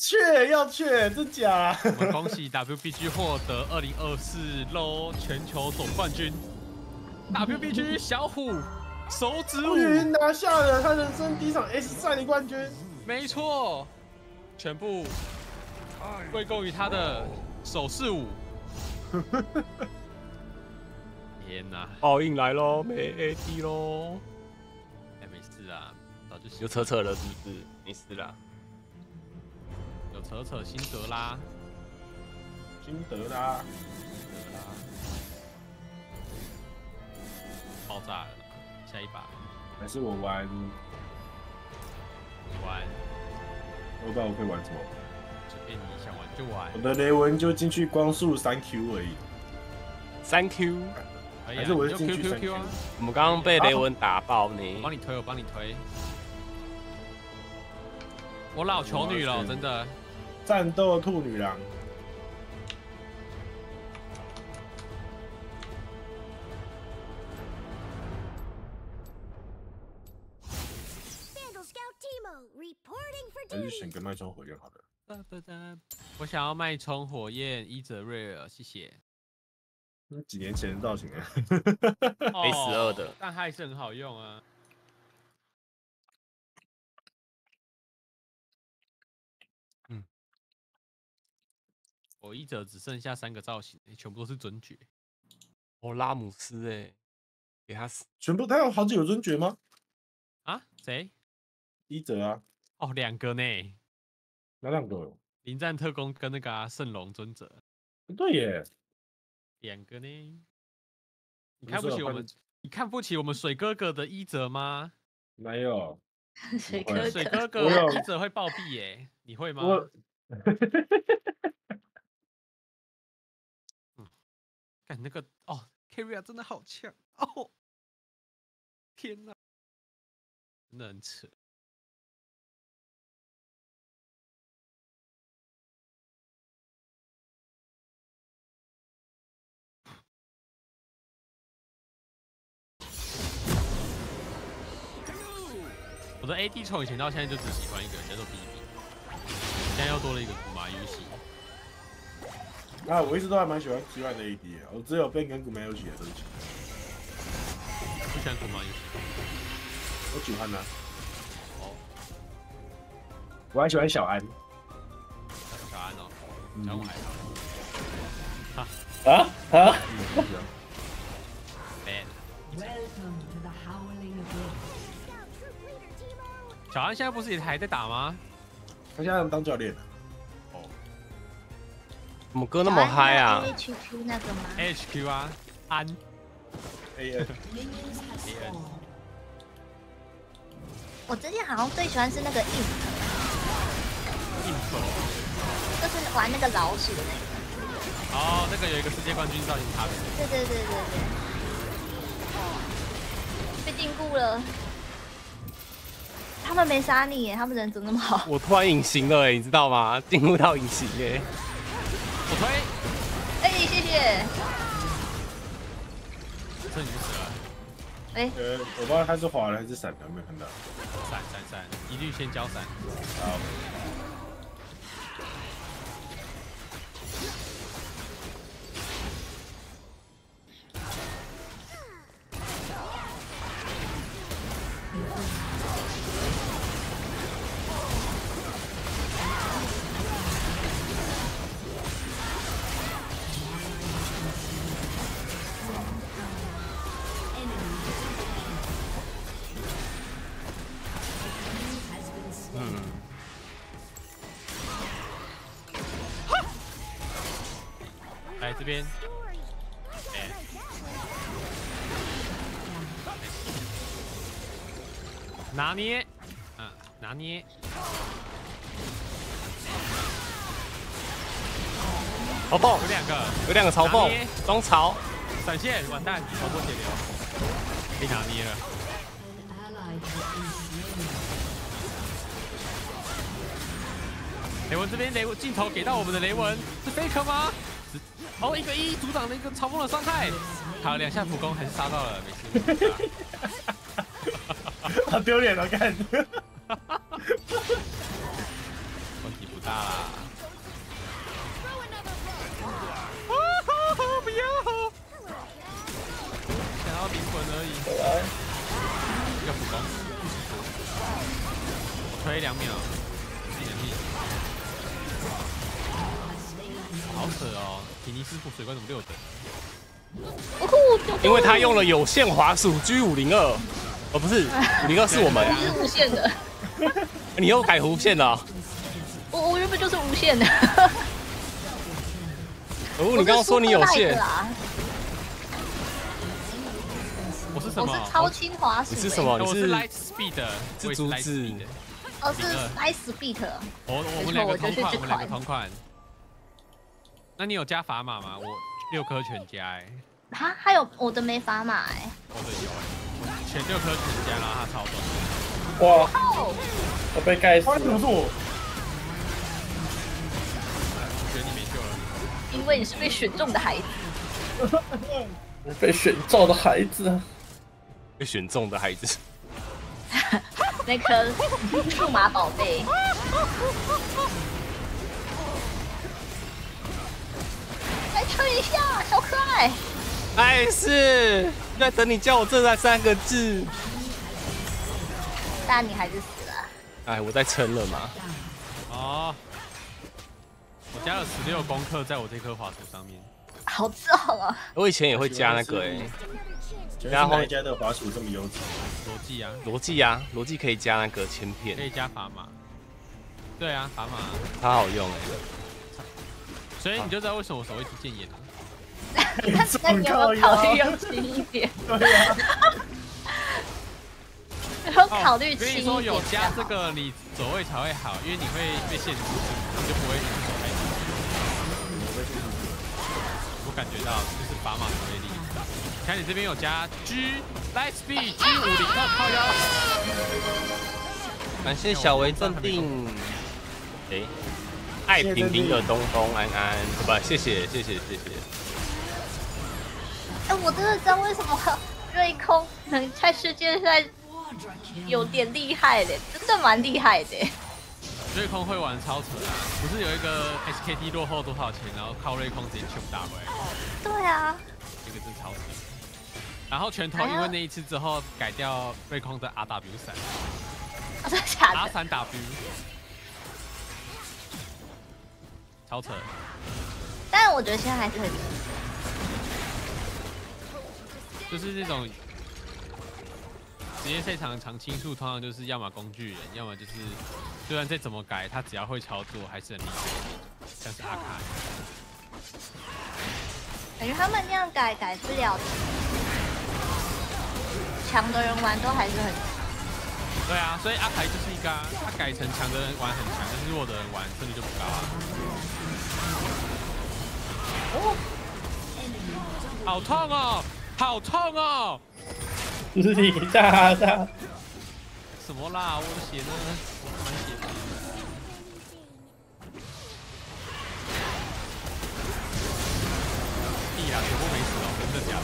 确要确，真假？我们恭喜 WBG 获得二零二四 LO 全球总冠军。WBG 小虎手指舞终于拿下了他人生第一场 S 赛的冠军。没错，全部归功于他的手势舞。天哪！报应来喽，没 AD 喽，哎，没事啊，早就习有扯扯了是不是？没事啦。有扯扯辛德拉，辛德拉，辛德拉，爆炸了，下一把还是我玩？玩，我不知道我可以玩什么。随便你想玩就玩我。的雷文就进去光速三 Q 而已。以啊还是我你就是进去 QQQ 啊，我们刚刚被雷文打爆我。帮你推，我帮你推。我老求女了，真的。战斗兔女郎，还是选个脉冲火焰好了。我想要脉冲火焰伊泽瑞尔，谢谢。那几年前的造型啊。A12 的哦但它还是很好用啊。我一者只剩下三个造型，全部都是尊爵。哦，拉姆斯哎，给他死。全部他有好几个尊爵吗？啊？谁？一折啊，哦，两个呢。哪两个？临战特工跟那个啊圣龙尊者，不对耶，两个呢。你不看不起我们你看不起我们水哥哥的一折吗？没有。水不会哥水哥哥，一折会暴毙耶，你会吗？我看那个哦，Carry 真的好强哦！天哪，真的很扯。我的 AD 从以前到现在就只喜欢一个人，叫做 BB，现在又多了一个古玛游戏。啊，我一直都还蛮喜欢 T 1的 AD，我只有 Ben 跟古梅有喜的对不起，不喜欢古马游戏。我喜欢他。哦，我还喜欢小安。小安哦，嗯小安我还好。啊啊！bad。Welcome to the howling abyss. 小安现在不是也还在打吗？他现在当教练了。哦怎么歌那么嗨啊？HQ 那个吗？，HQ 啊，安 A. 我最近好像最喜欢是那个 Imp，硬手。就是玩那个老鼠的那个。哦，那个有一个世界冠军造型卡的，对对对对对。被禁锢了。他们没杀你耶，他们人怎么那么好？我突然隐形了哎，你知道吗？进入到隐形哎。我推，哎、谢谢。这你就死了。哎、呃，我不知道他是滑了还是闪的，没有看到。闪闪闪，一律先交闪。好，来这边。哎、拿捏，嗯，拿捏。嘲讽有两个，有两个嘲讽中嘲。闪现，完蛋，超过血流，被拿捏了。雷文这边雷文镜头给到我们的雷文是 fake 吗？是哦，一个一阻挡了一个嘲讽的伤害，好两下普攻还是杀到了，没事。好丢脸哦，看。哦，提尼斯普水怪怎么六等？因为他用了有线滑鼠 G 五零二，哦不是五零二是我们，是无限的，你又改无线了。我我原本就是无限的。哦，你刚刚说你有线我是什么？我是超轻滑鼠、你是什么？你是 light speed，是竹子哦，是 Light Speed。我我们两个同款，我们两个同款。那你有加砝码吗？我六颗全加哎、哈，还有我的没砝码哎。我的有哎、我全六颗全加，然后它超短。哇，哦，我被盖死他怎么了。做？我觉得你没救了。因为你是被选中的孩子。被选中的孩子，被选中的孩子。那颗数码宝贝。来吹一下，小可爱。哎是，在等你叫我这三三个字。但你还是死了。哎，我在撑了嘛。哦，我加了十六功课在我这颗滑鼠上面。好重啊！我以前也会加那个哎、请问是哪一家的滑鼠这么优质？逻辑啊，逻辑啊，逻辑可以加那个千可以，加砝码。对啊，砝码。它好用哎、所以你就知道为什么我手会去建言了。那你有没有考虑用轻一点？对啊，有没有考虑轻一点？你说有加这个，你走位才会好，因为你会被限制住，你就不会一直走太近。我感觉到就是砝码的威力。看你这边有加 G Light Speed G 五零二靠腰，感谢小维镇定。哎、爱平平的东东安安，不，谢谢谢谢谢谢。哎、我真的知道为什么 瑞空能在世界赛有点厉害的，真的蛮厉害的。瑞空会玩超扯啊！不是有一个 SKT 落后多少钱，然后靠瑞空直接全部打回来，对啊，这个真超扯。然后拳头因为那一次之后改掉瑞空的 RW 伞真的假，R 的？闪 W，超扯。但是我觉得现在还是很就是这种职业赛场常青树，通常就是要么工具人，要么就是虽然再怎么改，他只要会操作还是很厉害，像是阿卡。感觉他们那样改改不了，强的人玩都还是很对啊，所以阿凯就是一个、啊，他改成强的人玩很强，但是弱的人玩胜率就不高啊。哦，好痛哦，好痛哦！李大大，什么啦？我的血呢？我满血吗？屁啦，全部没死哦，真的假的？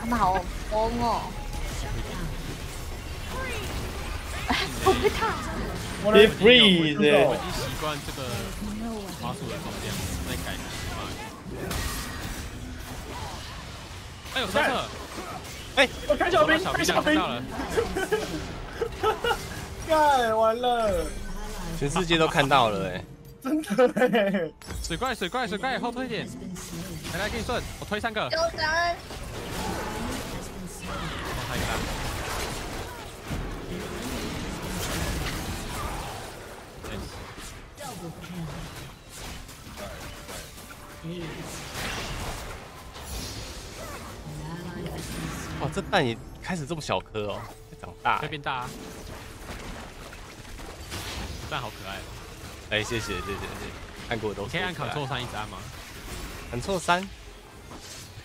他们好疯哦！哎，我被烫。我 Be freeze 我已经习惯这个滑鼠的重量，哎呦，三特！哎，我看小兵，小兵看小兵，看到了，干完了，全世界都看到了哎、真的哎，水怪，水怪，水怪，后退一点，来来，给你顺，我推三个，有人，哇，这蛋也开始这么小颗哦，在长大、欸。会变大、啊，蛋好可爱哦！哎、谢谢谢谢谢谢，看过都你可以按说出来 Ctrl 三一直按吗？按错三。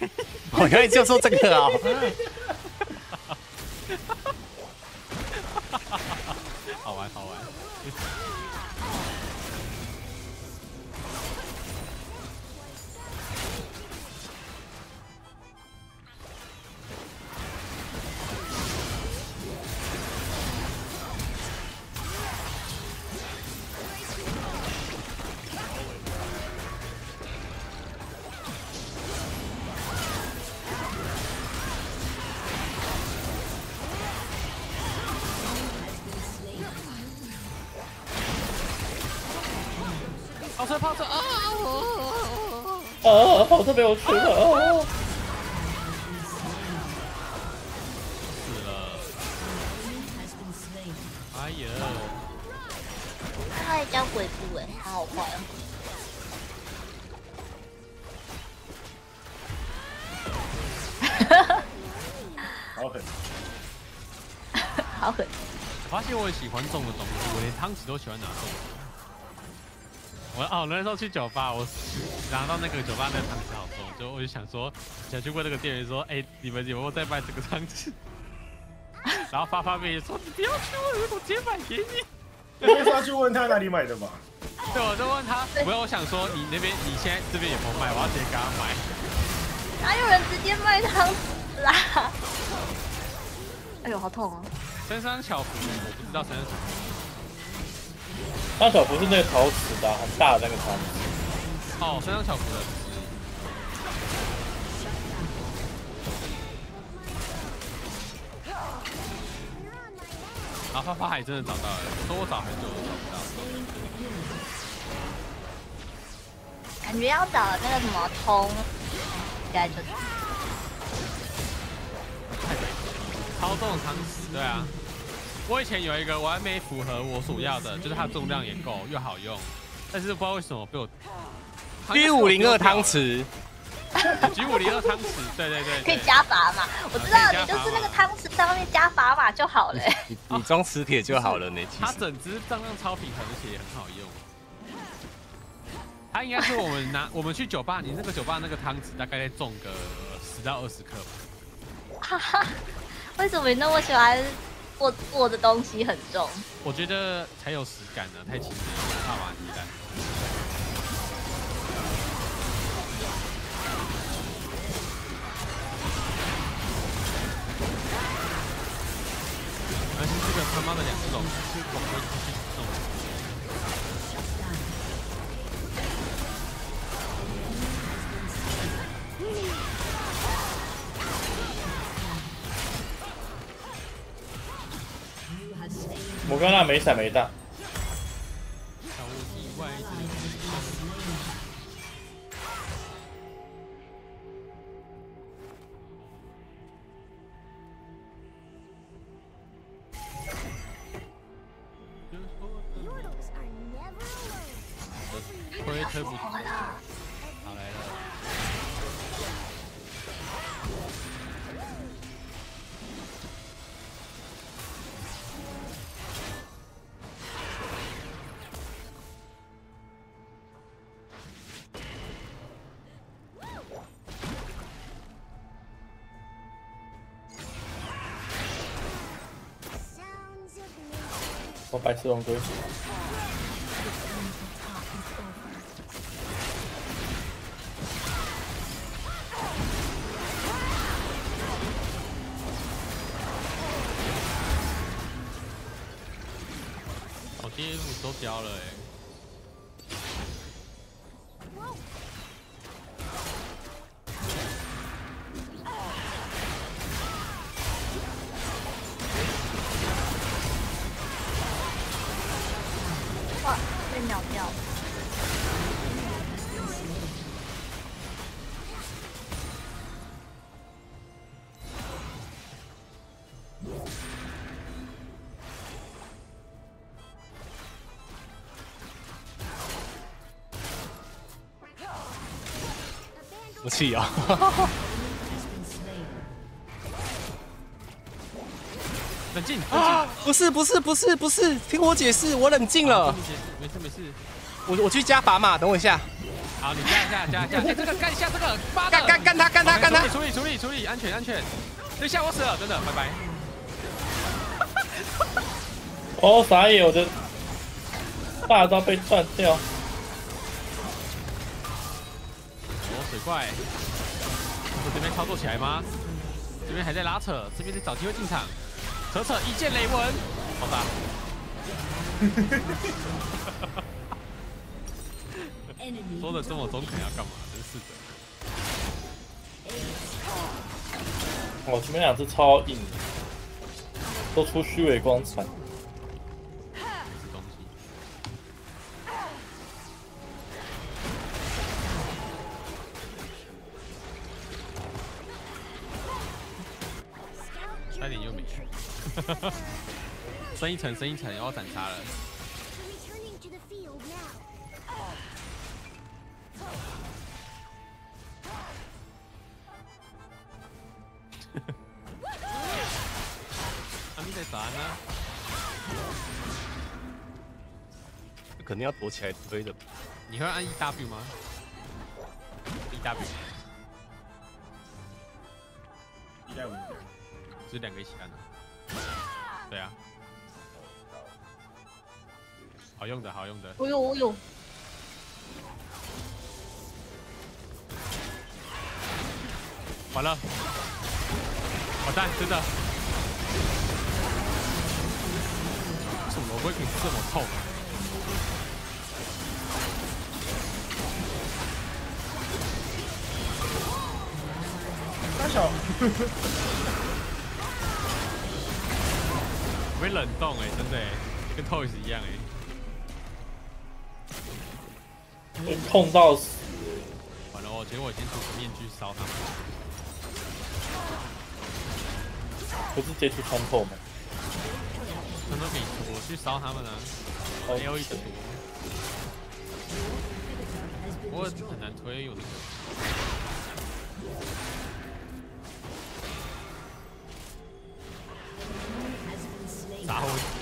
我原来就说这个啊。好 玩好玩。我特别有趣那时候去酒吧，我拿到那个酒吧那个汤匙好重，就我就想说，想去问那个店员说，哎、你们有没有在卖这个汤匙？然后发发妹说，你不要去问，我直接买给你。应该是要去问他哪里买的吧？对，我就问他，没有，我想说你那边你现在这边有没有卖？我要直接给他买。哪有人直接卖汤匙啦？哎呦，好痛哦！深山巧福，我不知道深山巧福。那小福是那个陶瓷的啊、很大的那个陶瓷。哦，深山巧福的是。然后发发还真的找到了，说我找很久都找不到。感觉要找那个什么通，应该就是超重汤匙，对啊。我以前有一个完美符合我所要的，就是它重量也够又好用，但是不知道为什么被我 G 五零二汤匙，G 五零二汤匙，对对对，可以加砝码。我知道你就是那个汤匙上面加砝码就好了、欸。你你装磁铁就好了呢。其实它整只重量超平衡，而且也很好用。它应该是我们拿 我们去酒吧，你那个酒吧那个汤匙大概再重个十到二十克吧。哈哈，为什么你那么喜欢握握的东西很重？我觉得才有实感呢、太轻了，怕瓦鸡蛋。而且这个他妈的两种是我会去弄。我刚刚没闪没大，推推不我白色龙龟，气啊！冷静，冷静，啊！不是不是不是不是，听我解释，我冷静了。没事没事。我我去加砝码，等我一下。好，你加一下，加一下，哎这个干一下这个，干干干他干他干他！处理处理处理，安全安全。等一下我死了，真的，拜拜。哦，傻眼，我的大招被断掉。怪，我这边操作起来吗？这边还在拉扯，这边得找机会进场，扯扯一剑雷纹，好打。说的这么中肯要干嘛？真是的。我前面两只超硬，都出虚伪光环。升一层，升一层，要斩杀了。阿咪在打呢？肯定要躲起来推的。你会按 E W 吗？E W 一代五，就是两个一起按的。对啊，好用的，好用的。我有我有，完了，完蛋，真的。为什么会给这么痛？大小，我被冷冻哎、真的哎、跟 Toys 一样哎、痛到死。完了，我觉得我已经出个面具烧他们。不是接触穿透吗？他们可以，我去烧他们啊。还有一个毒。不过很难推有那个。砸我！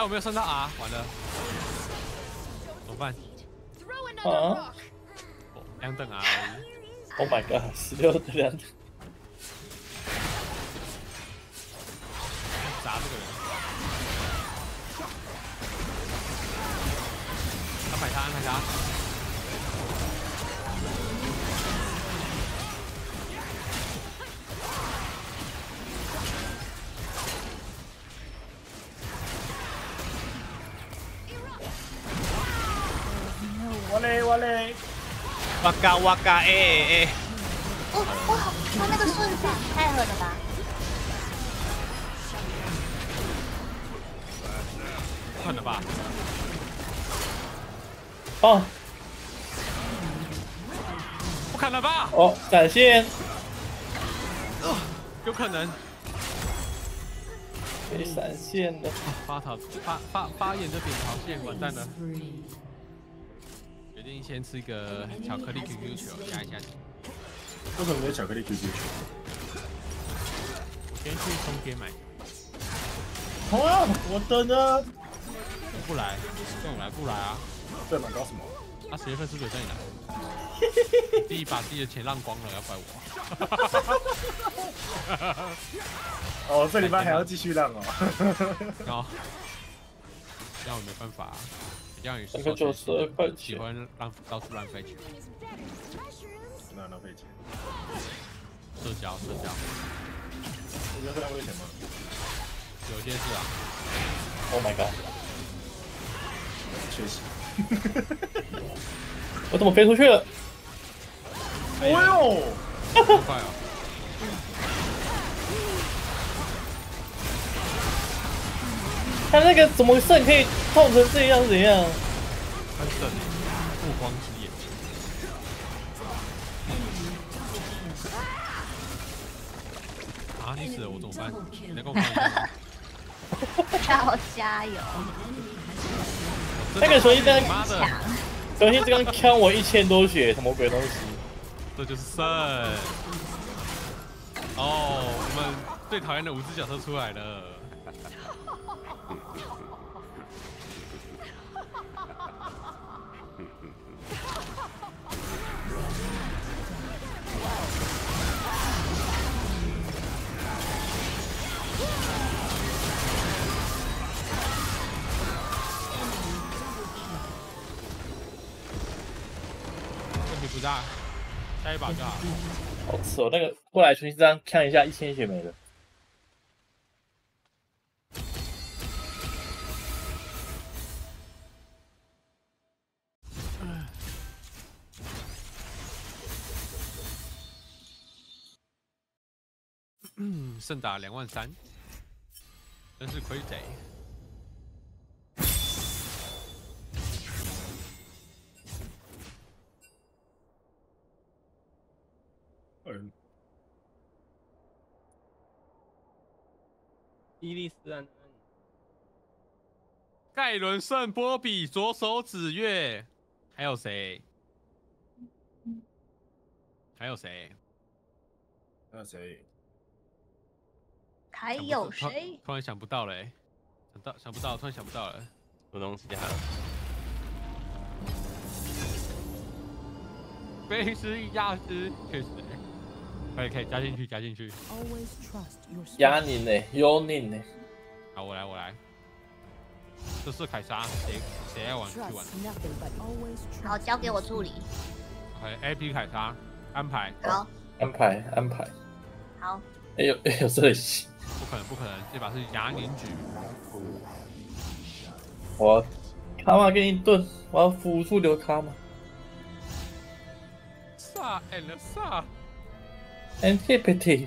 啊，我没有升到 R，完了，怎么办啊哦，两等 R。！Oh my god，十六的两，砸这个人。安排他，安排他。我嘞我嘞，哇嘎哇嘎哎哎哎！哦哇，他那个顺闪太狠了吧！不可能吧？哦不可能吧？哦，闪现，有可能。被闪现了。发塔发发发炎的扁桃腺，完蛋了。决定先吃个巧克力 QQ 球压一下你。为什么没有巧克力 QQ 球？我先去中间买，好啊，我等呢。不来，跟我来不来啊？对嘛，搞什么？他十月份是不是你来？自己把自己的钱浪光了，要怪我。哦，这礼拜还要继续浪哦。哦，这样我没办法、啊，这样也是那个九十二块喜，欢浪到处浪费钱，那浪费钱，社交社交，你觉得浪费钱吗？有些是啊，Oh my god！确实。我怎么飞出去了？哎呦，好快哦！他那个怎么肾可以痛成这样？怎样？很神，目光之眼。啊！你死了，我怎么办？你来跟我看。要加油！那个手机这样妈的，昨天这刚枪我一千多血，什么鬼东西？这就是胜。哦，我们最讨厌的五只角色出来了。不大，下一把就好。好扯哦，那个过来全这样看一下，一千血没了。嗯，胜打两万三，真是亏贼。伊利斯安，盖伦圣波比左手指月，还有谁？还有谁？还有谁？还有谁？突突然想不到嘞、想到想不到，突然想不到了。什么东西啊？菲斯一亚斯，确实、可以可以加进去加进去。Always trust your 压你呢，有你呢。好，我来我来。这是凯莎，谁谁爱玩去玩好，交给我助理。？OK，A P 凯莎安排。好，安排安排。好，哎呦哎呦这里，不可能不可能，这把是牙年举。我卡玛给你盾，我要辅助留卡玛。萨 and 萨，Antipity，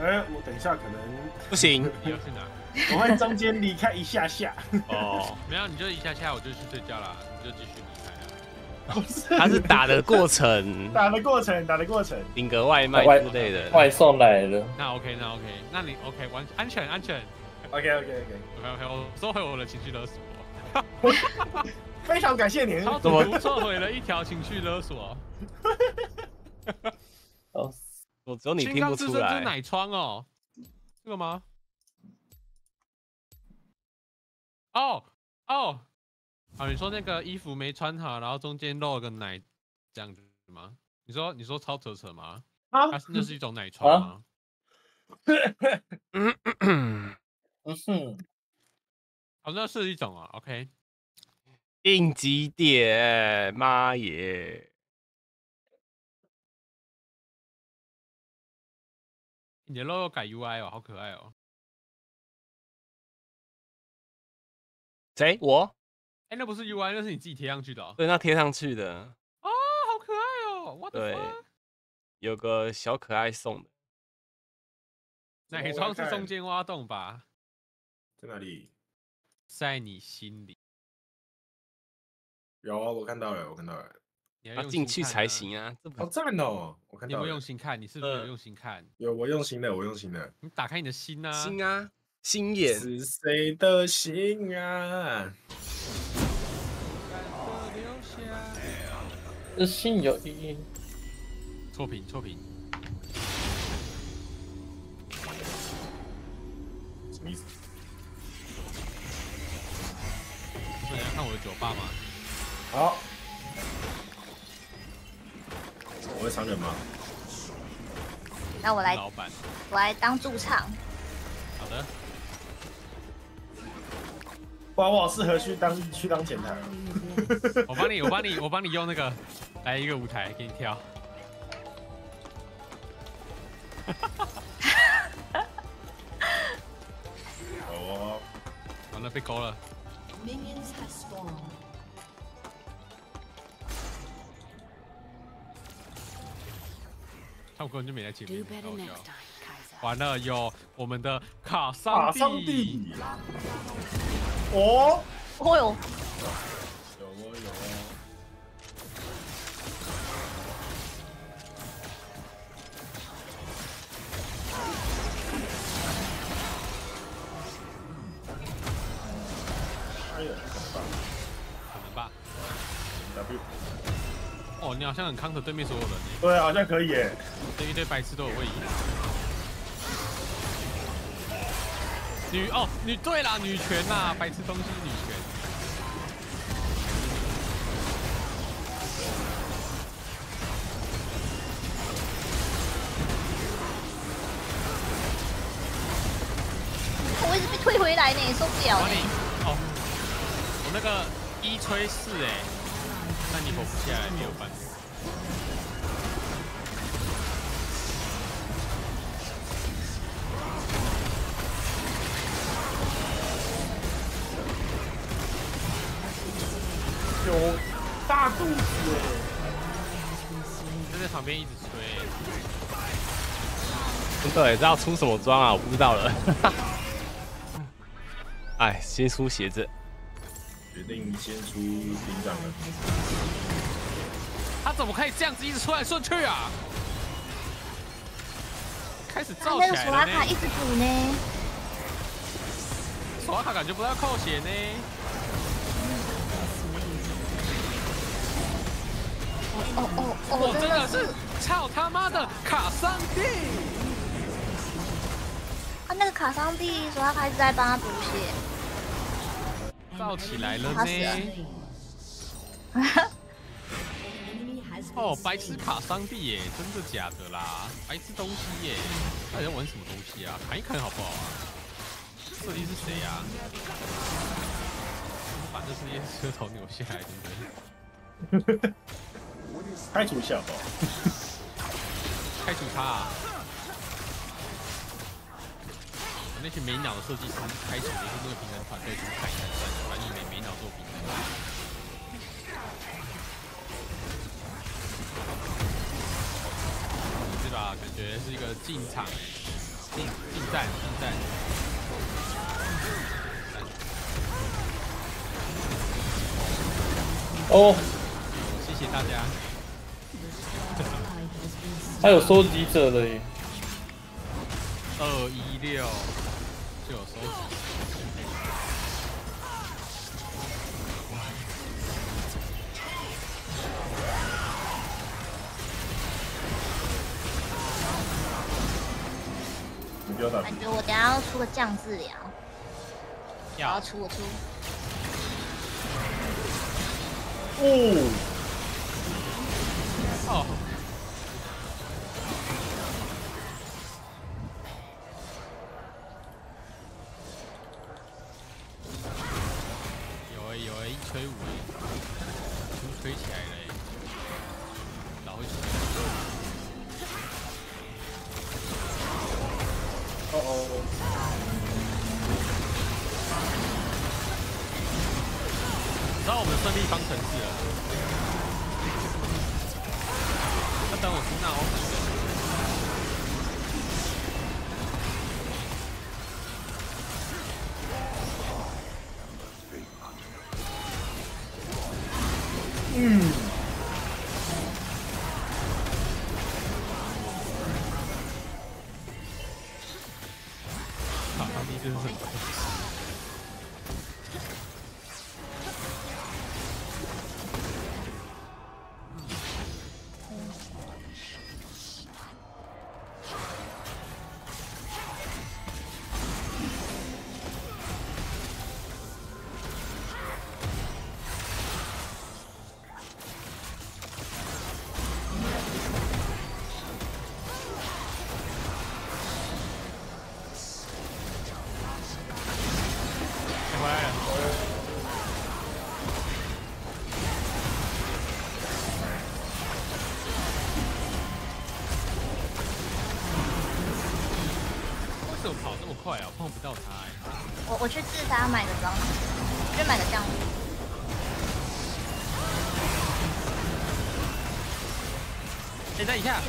哎，我等一下可能不行你要去哪？我会中间离开一下下。哦，没有，你就一下下我就去睡觉啦，你就继续离开啊。不是，他是打的过程，打的过程，打的过程。领个外卖外之类的。外送来了。那 OK，那 OK，那你 OK 完安全安全 OK OK OK，OK OK，我收回我的情绪勒索，非常感谢您。超主图撤回了一条情绪勒索。哦，我只有你青听不出钢之声就是来。奶窗哦，这个吗？哦哦，啊，你说那个衣服没穿好，然后中间露了个奶，这样子吗？你说你说超扯扯吗？啊那是一种奶床吗？嗯哼，哦，那是一种啊。OK，应急点，妈耶！你的 logo 改 UI 哦，好可爱哦。谁？我？哎，那不是 UI，那是你自己贴上去的哦。对，那贴上去的，哦，好可爱哦！我的对妈！有个小可爱送的。奶窗是中间挖洞吧？在哪里？在你心里，有啊，我看到了，我看到了。要你要用进去才。行啊！这不好赞哦！我看到你有用心看？你是不是有嗯用心看？有我用心的，我用心的。你打开你的心啊！心啊！心眼，是谁的心啊？这心有一错评错评，什么意思？所以你要看我的酒吧吗？好，我会伤人吗？那我来老板，我来当驻唱，好的，哇，我好适合去当去当前台哦。我帮你，我帮你，我帮你用那个来一个舞台给你跳。哦，完了被勾了，Minions have spawned. 他们根本就没在前面.完了，有我们的卡桑马上帝。哦，哦哟，你好像很 counter 对面所有人耶，对，好像可以耶。这一堆白痴都有位移。女哦，女对啦，女权呐，白痴东西女权。我一直被推回来呢，受不了呢。哦，我那个一吹四哎，那你活不下来没有办法。有大肚子哎。就在旁边一直吹，真的，这要出什么装啊？我不知道了。哎，先出鞋子，决定先出兵长了。他怎么可以这样子一直出来顺去啊？开始他造起来那个索拉了呢，卡一直补呢，索拉卡感觉不太扣血呢。哦哦我哦，真的是操他妈的卡桑蒂！他那个卡桑帝索拉卡一直在帮他补血，造起来了呢。哦，白痴卡桑蒂耶，真的假的啦？白痴东西耶，到底在玩什么东西啊？砍一砍好不好啊？设计是谁呀、把这世界车头扭下来，真的 开除下吧，开除他、啊！那些没脑的设计师开除的是那个平衡团队去看一看算了，反正你没没脑做平衡。感觉是一个进场，进进战进战。哦，谢谢大家。还有收集者的耶，二一六就有收集。你不要打感觉我等下要出个降治疗，我要要出我出，哦，哦，有诶有诶，一吹五诶，全吹起来了我们胜利方程式了。要等我出那我我去自杀买个装，我去买的项目。哎、等一下，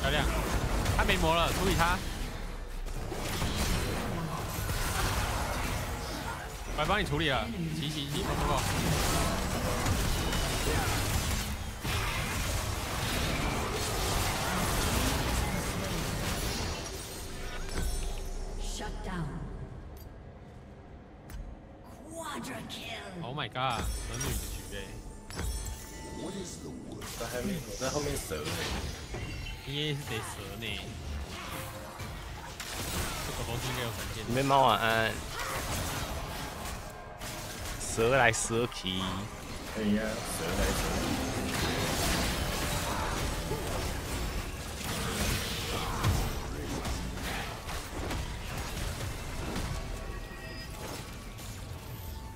漂亮，他没魔了，处理他。我来帮你处理了，骑骑骑，不不你们猫晚安。蛇来蛇去，可以啊，蛇来蛇去。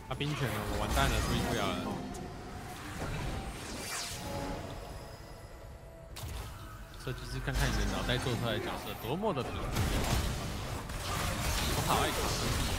他冰拳了，我完蛋了，处理不了了。设计师看看你的脑袋做出来的角色多么的可爱。我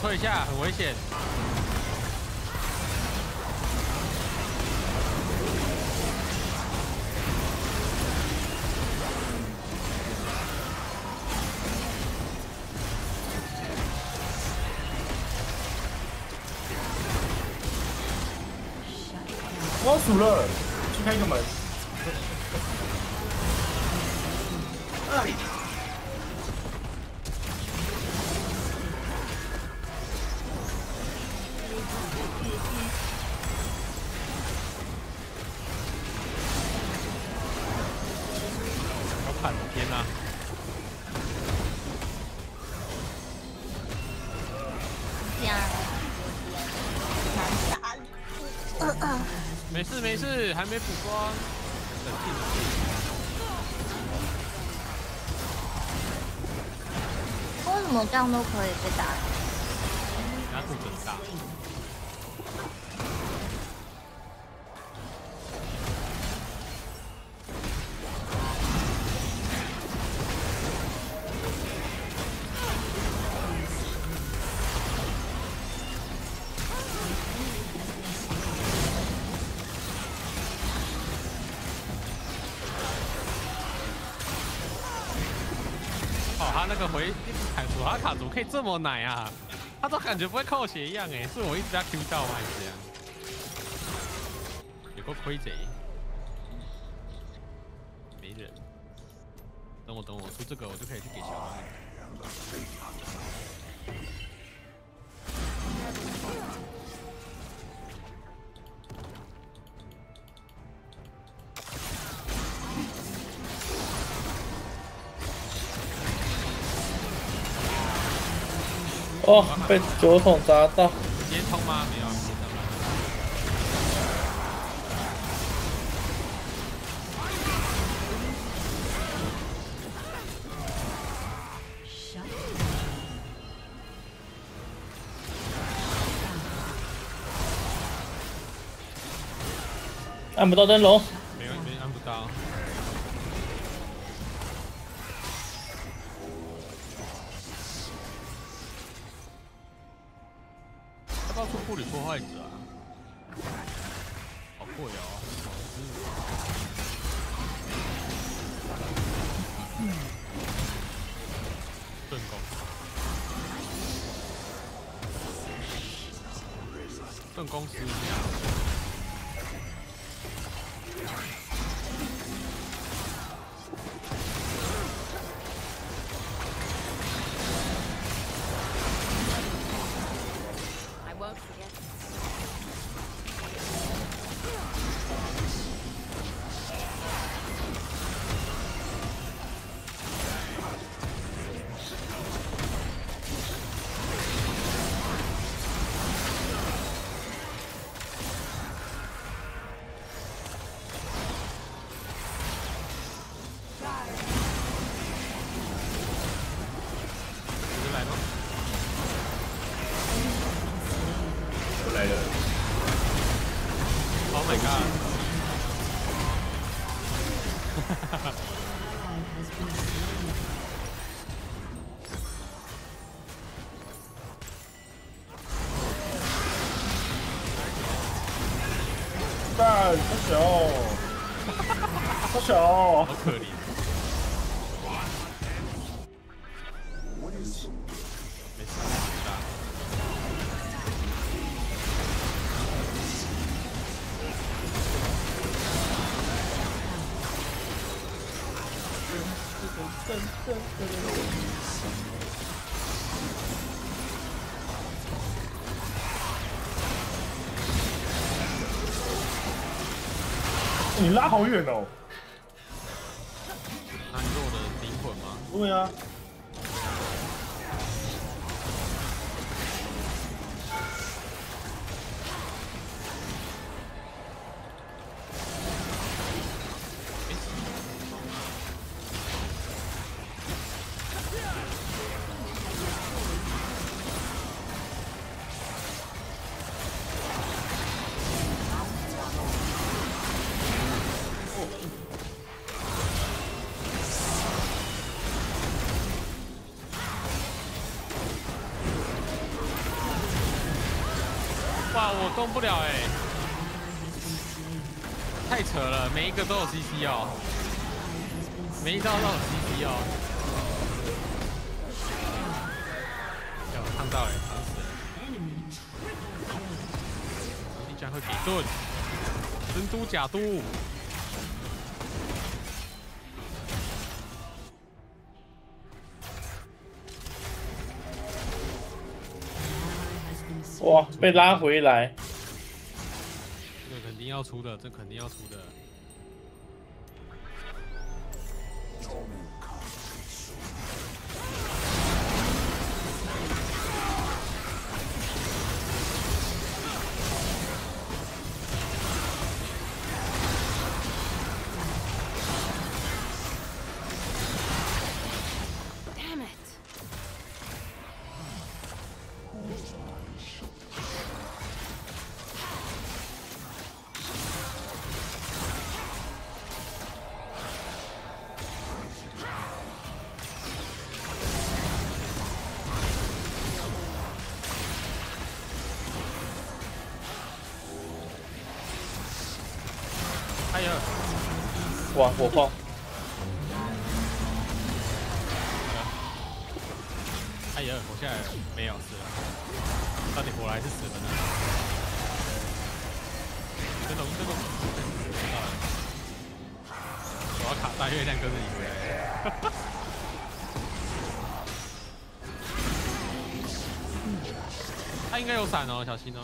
退下，很危险。都可以个回砍索他卡怎么可以这么奶啊？他都感觉不会扣血一样哎，是我一直在 Q 到吗？还是？有个亏贼，没人。等我等我出这个，我就可以去给小王。哦，被酒桶砸到。接通吗？没有，按不到灯笼，拉好远哦。动不了哎、太扯了，每一个都有 CC 哦，每一招都有 CC 哦。看到哎、死了！你竟然会给盾，真都假都。哇，被拉回来，要出的，这肯定要出的。火炮，哎呀，我现在，没有死了。到底活来是死了呢？真龙，这龙，知道了。我要卡大月亮跟着你回来。他应该有伞哦，小心哦。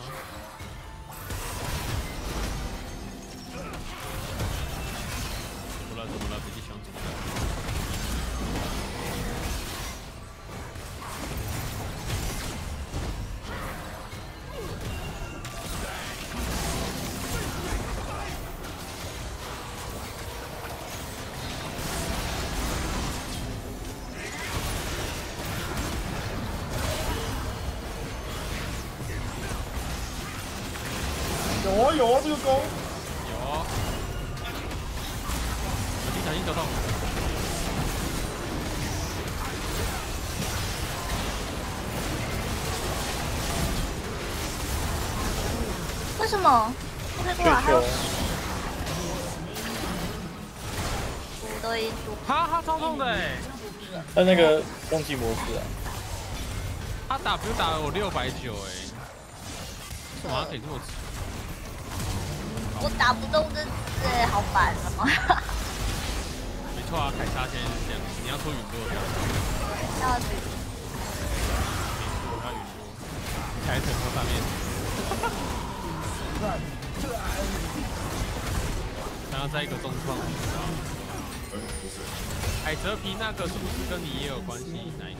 他那个攻击模式啊，他 W 打了我六百九哎，怎么可以这么吃？我打不动这这好烦哦。没错啊，凯莎现在是这样，你要出陨落的，要没错，要陨落，开城后上面。然后再一个重创，我不知道。海蜇皮那个是不是跟你也有关系？哪一个？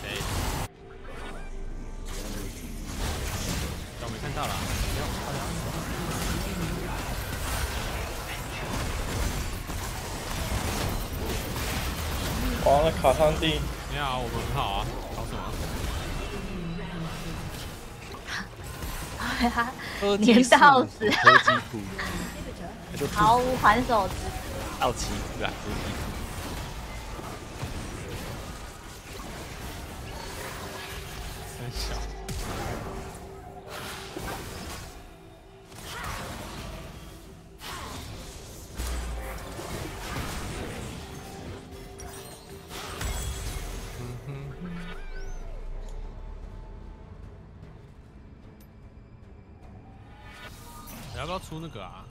谁？我没看到啦。哇，那卡上地，他科技粘到死，科技库，那 就毫无还手之奥奇库啦，出那个啊？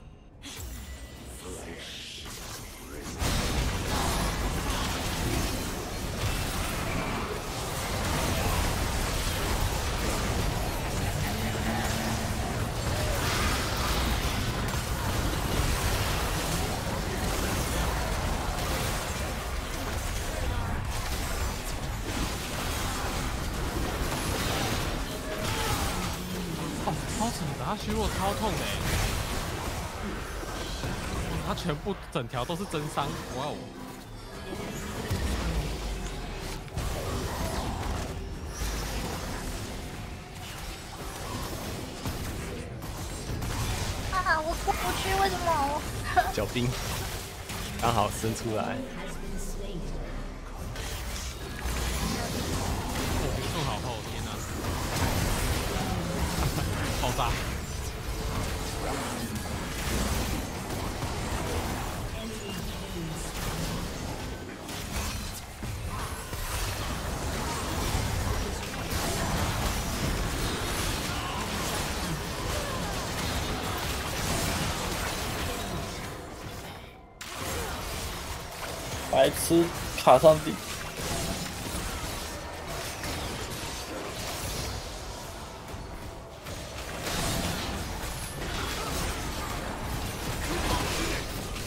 整条都是真伤，哇哦！啊！我过不去，为什么？小兵刚好伸出来，痴卡上帝，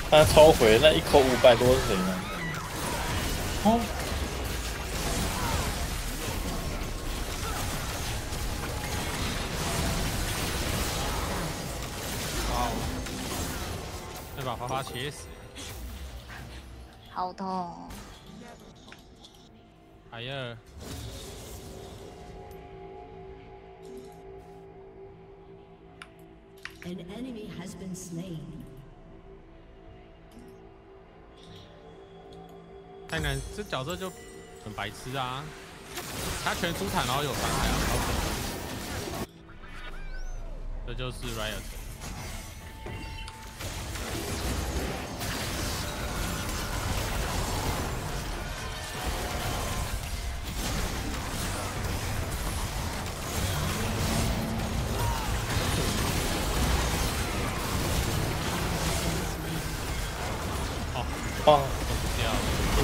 他超回那一口五百多是谁呢？哦，哇哦！要把花花切死！好痛角色就很白痴啊！他全出坦，然后有伤害啊，好这就是 Riot。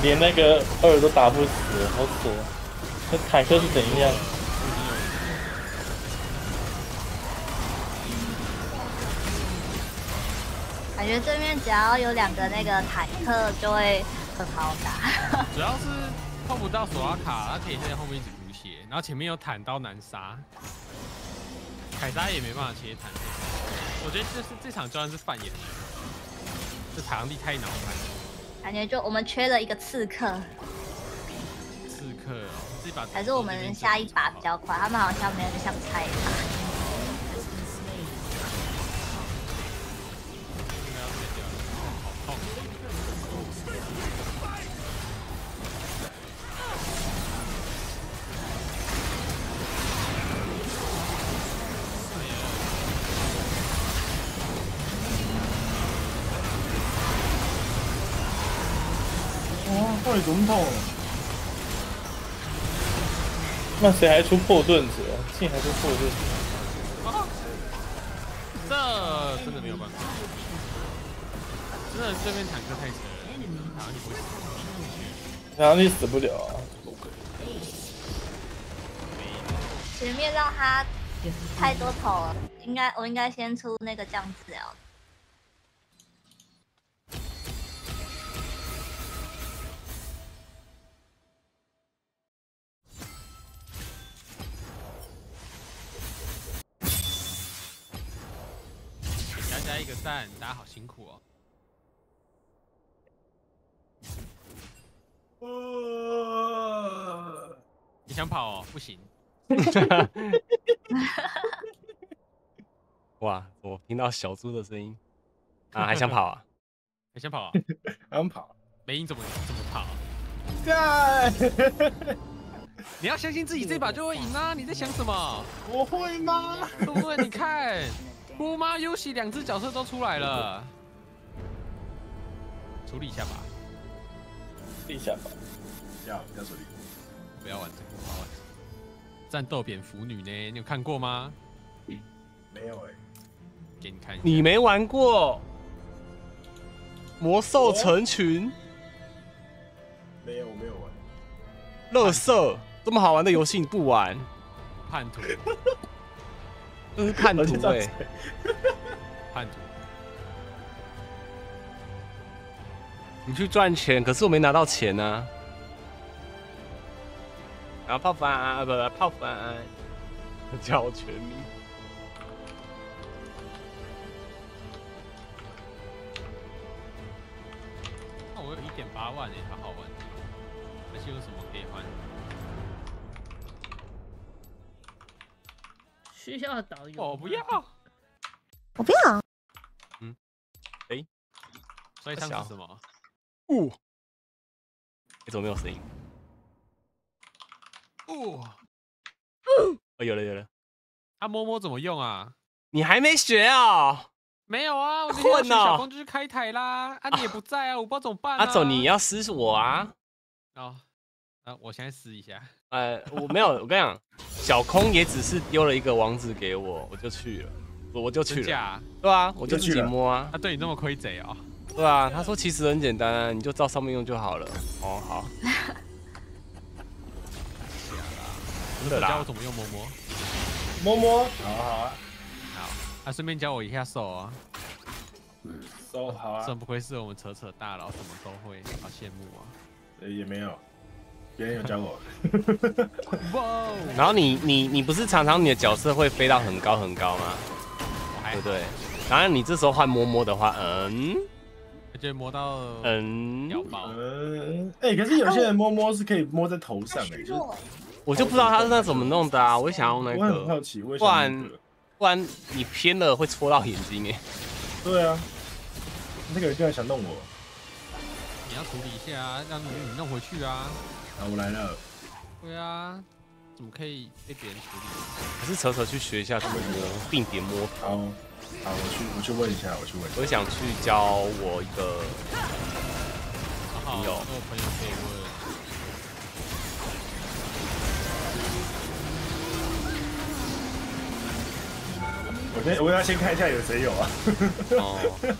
连那个二都打不死，好扯！那坦克是怎样？感觉这边只要有两个那个坦克就会很好打。主要是碰不到索拉卡，他可以在后面一直补血，然后前面有坦刀难杀，凯撒也没办法切坦。我觉得这是这场就算是扮演的，这场地太恼烦了。感觉就我们缺了一个刺客，刺客哦，这把还是我们下一把比较快，他们好像没人想猜吧。底怎么痛？那谁还出破盾子？竟还出破盾者？这真的没有办法，真的这边坦克太强了，好像你不会死。然后你死不了啊！前面让他太多头了，应该我应该先出那个降治疗。一个赞，大家好辛苦哦。呃你想跑哦？不行，哇，我听到小猪的声音啊，还想跑啊？还想跑啊？还想跑？没赢怎么怎么跑？干！你要相信自己，这把就会赢啊！你在想什么？我会吗？对不对？你看，姑妈、优喜两只角色都出来了，处理一下吧，处理一下吧。要要处理。不要玩这个，不要玩这个。战斗蝙蝠女呢？你有看过吗？没有哎、给你看一下。你没玩过魔兽成群？没有，我没有玩。乐色这么好玩的游戏你不玩，叛徒，这是叛徒哎、叛徒，你去赚钱，可是我没拿到钱呢、然后泡饭啊，不不泡饭，叫我全名。那我有一点八万诶，好好玩。而且有什么需要导游。我不要。我不要。所以上是什么？哦、你怎么没有声音？哦，哦，有了有了，他摸摸怎么用啊？你还没学啊？没有啊，我那天要混哦学小光就去开台啦。啊，你也不在啊，我不知道怎么办阿总，你要撕我啊？哦，啊，我现在试一下。呃，我没有，我跟你讲，小空也只是丢了一个网址给我，我就去了，我我就去了。对啊，我就自己摸啊。他对你那么亏贼哦？对啊，他说其实很简单啊，你就照上面用就好了。哦，好。真的啦教我，怎么用摸摸？摸摸，好啊好啊，好，他顺便教我一下手啊。手好啊，真不愧是我们扯扯大佬，什么都会，好羡慕啊！呃也没有，别人有教我。然后你你你不是常常你的角色会飞到很高很高吗？对不对？然后你这时候换摸摸的话，嗯就会摸到嗯。嗯，哎、可是有些人摸摸是可以摸在头上哎、就是我就不知道他是那怎么弄的啊，我也想要那我很好个，不然不然你偏了会戳到眼睛哎。对啊，那个人居然想弄我，你要处理一下啊，让你你弄回去啊。啊，我来了，对啊，怎么可以被别人处理？还是扯扯去学一下怎么摸，并点摸好，好，我去，我去问一下，我去问一下。我想去教我一个好好，有我朋友可以问。我先，我要先看一下有谁有啊。哦。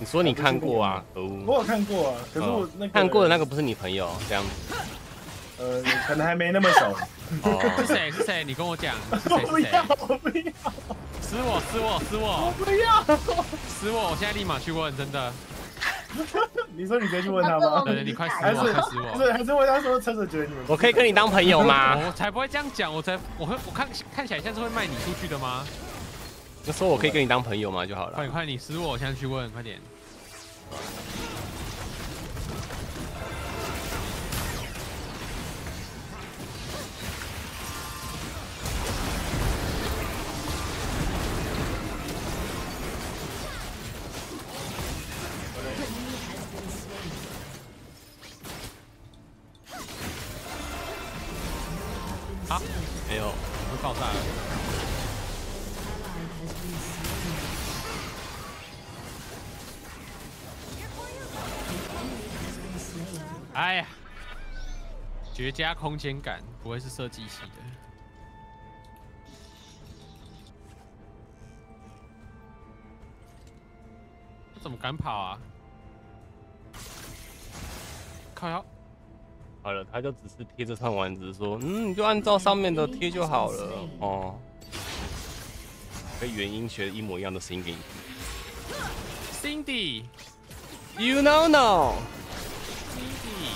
你说你看过啊？哦，我有看过啊，可是我那个、看过的那个不是你朋友这样子呃，可能还没那么熟。是 哦。谁？是谁？你跟我讲，是谁？是谁我不要？，我不要，撕我！撕我！撕我！我不要！撕我！我现在立马去问，真的。你说你直接去问他吗？对对，你快死我！快死我！不是？还是问他说，车子觉得你们我可以跟你当朋友吗？我才不会这样讲，我才我会我看看起来像是会卖你出去的吗？就说我可以跟你当朋友吗？就好了。快快，你撕我，我现在去问，快点。爆炸了。哎呀，绝佳空间感，不会是设计系的。怎么敢跑啊？靠腰，好了，他就只是贴这串丸子说，嗯，你就按照上面的贴就好了哦。跟原音学的一模一样的声音给你听。Cindy，You know no。Cindy，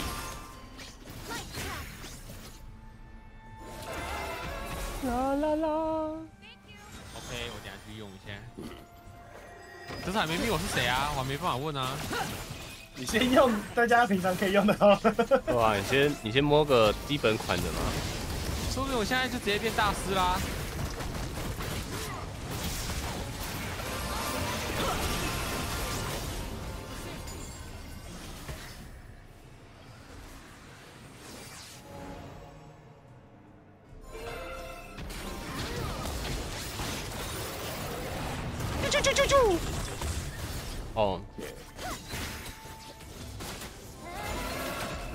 啦啦啦。OK，我等下去用一下。可是还没命我是谁啊？我还没办法问啊。你先用大家平常可以用的哦。对啊，你先你先摸个基本款的嘛。说不定我现在就直接变大师啦。哦。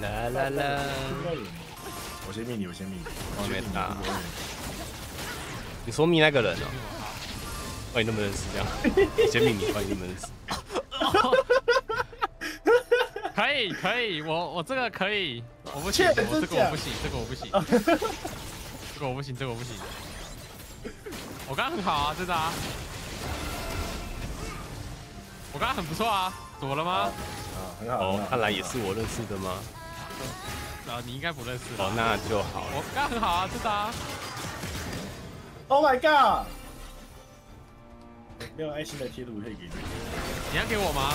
啦啦啦。我先命你，我先命你。我没打。你说密那个人哦？欢迎那么认识这样。你 先命你，欢迎那么认识。可以可以，我我这个可以，我不行，我切这个我不行，这个我不行，这个我不行，这个我不行。我刚刚很好啊，真的啊。我刚刚很不错啊，怎么了吗？啊，很好，哦看来也是我认识的吗？啊，你应该不认识哦，那就好。我刚很好啊，真的啊。Oh my god！没有爱心的贴图可以给你。你要给我吗？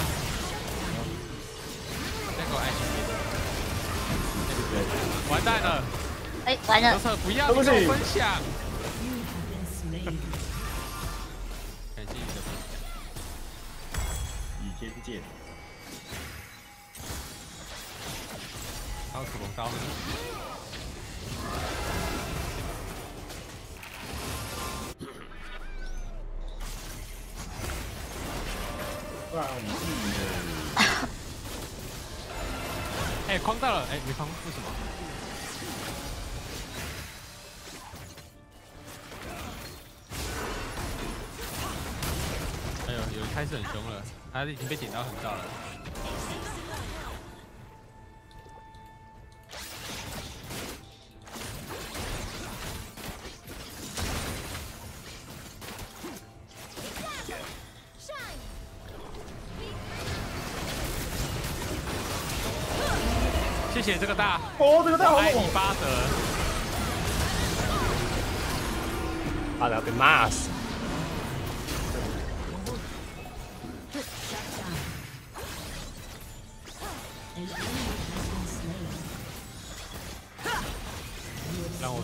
再给我爱心贴图。完蛋了，哎，完了，不要跟我分享。还有土龙刀呢。放屁了。哎、框到了，哎、没框，为什么？哎呦，有人开始很凶了，他已经被点到很大了。谢谢这个大，哦，这个大好猛我爱你！巴德。怕的要被骂死。让我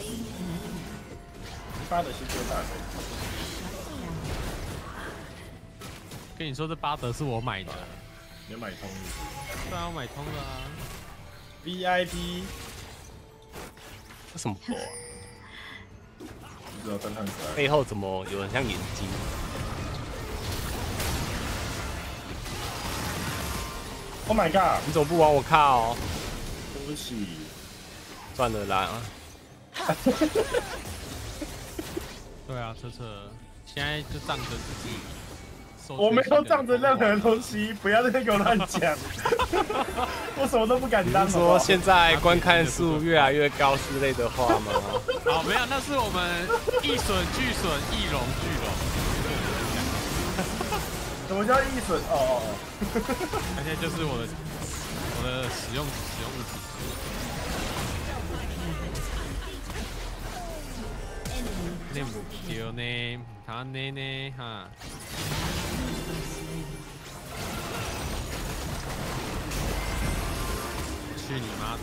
发的是最大的。跟你说，这巴德是我买的，你要买通了对啊，我买通了啊。VIP，这什么狗啊？不知道但它很可爱。背后怎么有人像眼睛？Oh my god！你怎么不往我靠？对不起，算了啦，对啊，车车现在就仗着自己受我没有仗着任何人。东西，不要在那给我乱讲。我什么都不敢当。说现在观看数越来越高之类的话吗？好，没有，那是我们一损俱损，一荣俱荣。什么叫一损？哦哦哦，那现在就是我的我的使用使用物品。那不丢呢，他呢呢哈。去你妈的！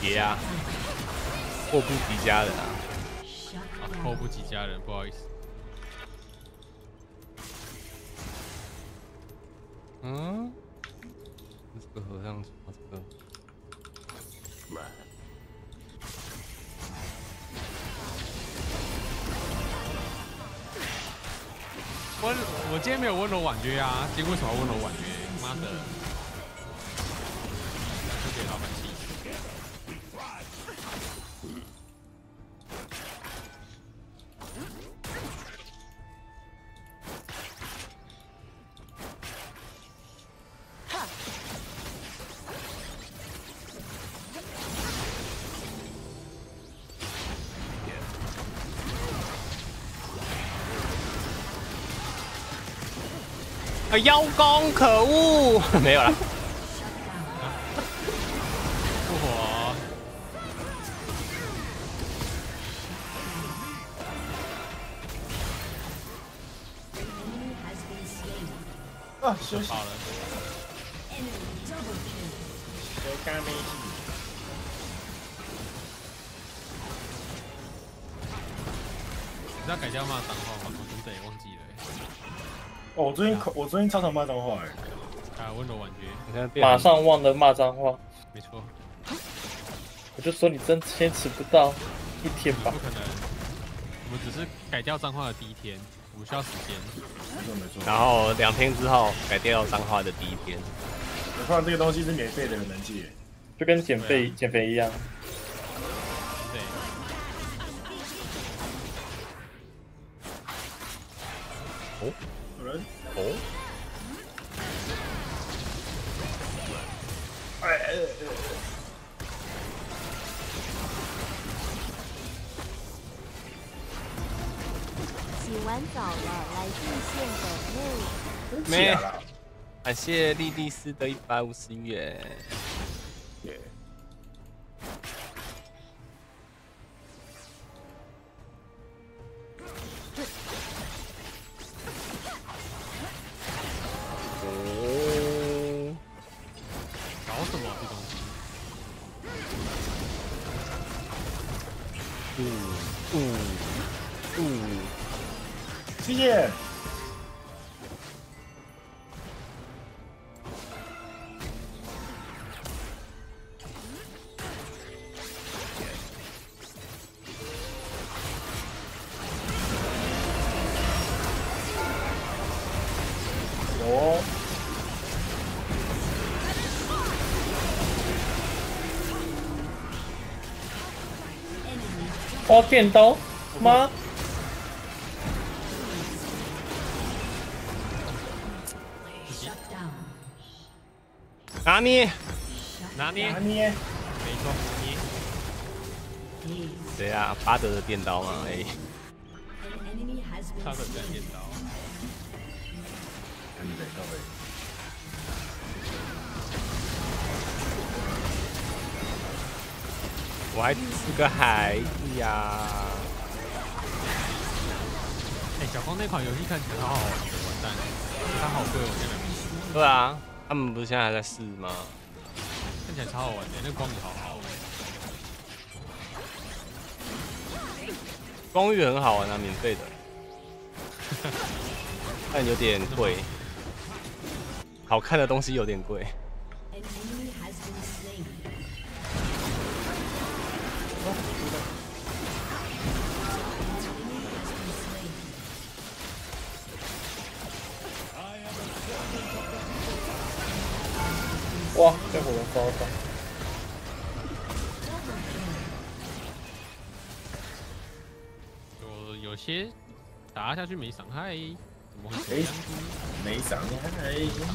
别啊，祸不及家人啊！啊，后不及家人，不好意思。嗯，这个和尚说这个。温，我今天没有温柔婉约啊，今天为什么要温柔婉约？妈的！邀功，可恶！没有了，复活，啊，休息最近口我最近超常骂脏话哎。啊，温柔婉约，马上忘了骂脏话，没错，我就说你真坚持不到一天吧不。可能。我们只是改掉脏话的第一天，我们需要时间。没错没错。然后两天之后改掉脏话的第一天，我看这个东西是免费的，很难借。就跟减肥减肥一样，哦，哎哎哎洗完澡了，来进线的内。没假啦。感谢莉莉丝的一百五十元。嗯嗯嗯，谢谢。哦，电刀吗，拿捏，拿捏，拿捏。没错，拿捏。谁啊？巴德的电刀吗？哎、他的真电刀，我还是个孩子呀。哎，小光那款游戏看起来好好玩的，完蛋了，它好贵，我现在。对啊，他们不是现在还在试吗？看起来超好玩的，那个光影好好。光遇很好玩啊，免费的，但有点贵。好看的东西有点贵。哇，这火龙烧到，有有些打下去没伤害，怎么会这哎样子？没伤害。哎呀，怎么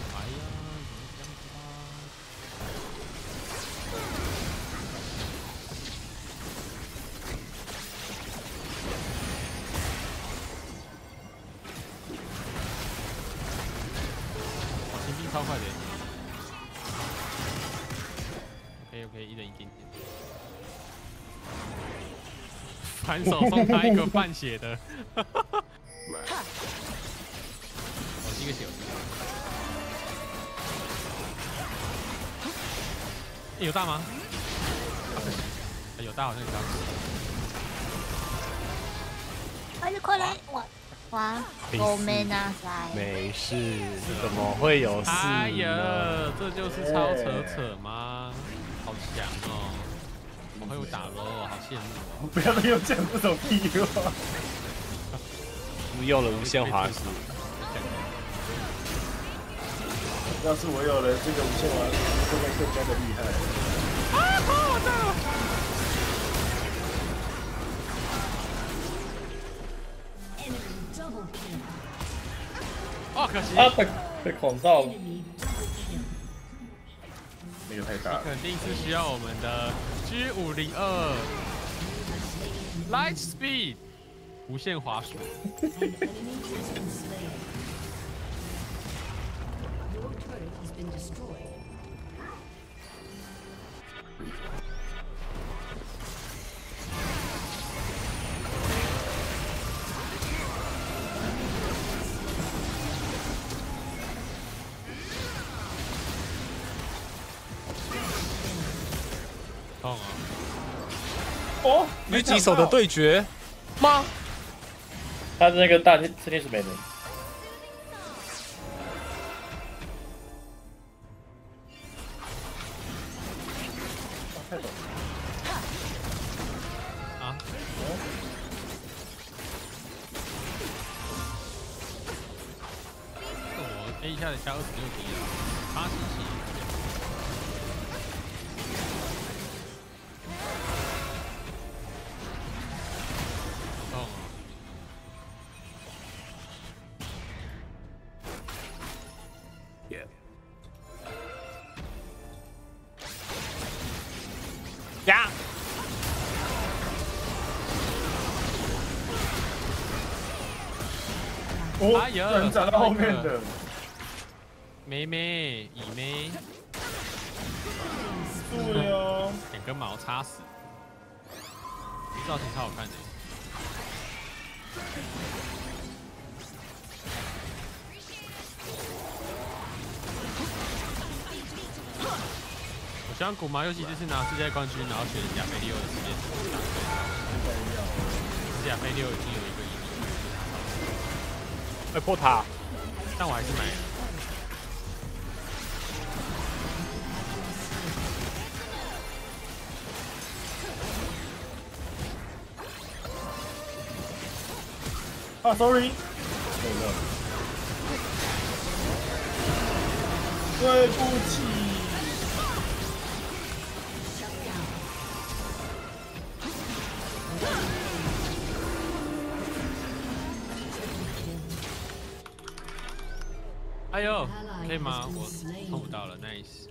这样子啊？超快的。反手送他一个半血的。哦，这个血，有大吗？欸有大，好像有大。还是快来！哇哇，没事我没拿塞。没事，怎么会有事哎呀呢？，这就是超扯扯吗？好强哦！我会打喽，好羡慕哦。不要再用这样这种屁话。用了无限滑鼠，要是我有了这个无限玩，会不会更加的厉害？哦，可惜，啊，被被恐到了，那个太大了。肯定是需要我们的 G 五零二 Light Speed 无限滑鼠。哦，狙击手的对决吗？他的那个大天天使美人，太懂了。啊！这我 A 一下子加二十六滴了，八十七。呀居然站到后面的，妹妹，乙妹，对哦，两根毛插死，这造型超好看的。我希望古毛尤其这次拿世界冠军，然后选亚菲利欧的世界。首场。亚非利欧已经有会破塔，但我还是买了。啊，sorry，对不起，碰到了，nice。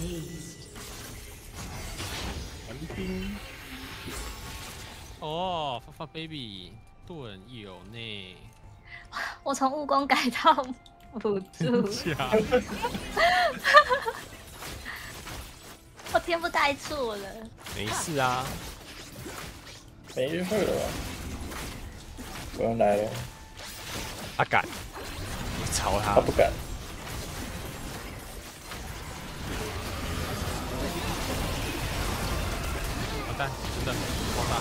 Aced. 哦，发发 baby 盾有呢，我从务工改到辅助，我天不带错了。没事啊。没事了吧？不用来了，阿敢，你朝他他不敢。蛋，真的，光打。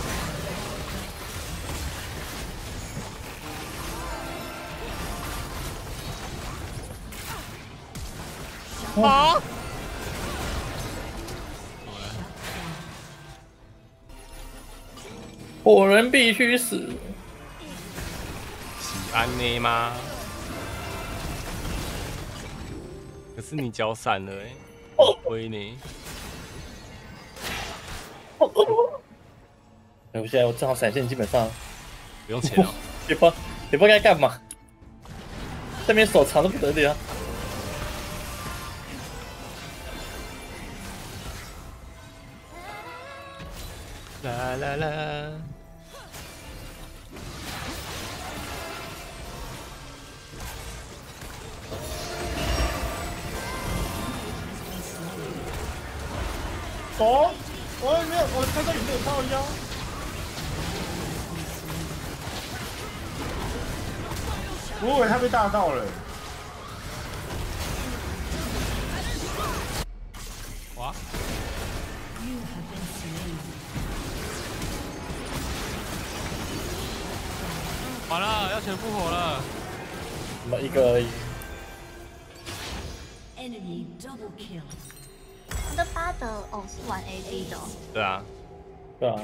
啊！火人必须死。喜安内吗？可是你脚闪了哎、欸，亏呢。哎，我现在我正好闪现，基本上不用钱 了。也不也不该干嘛。这边手长的不得了。啦啦啦！哦，我没有，我看到有没有靠腰？我以为他被大到了，哇.完了，要全复活了。什么一个而已。Enemy double kill. 我的巴德哦是玩 AD 的、哦，对啊，对啊，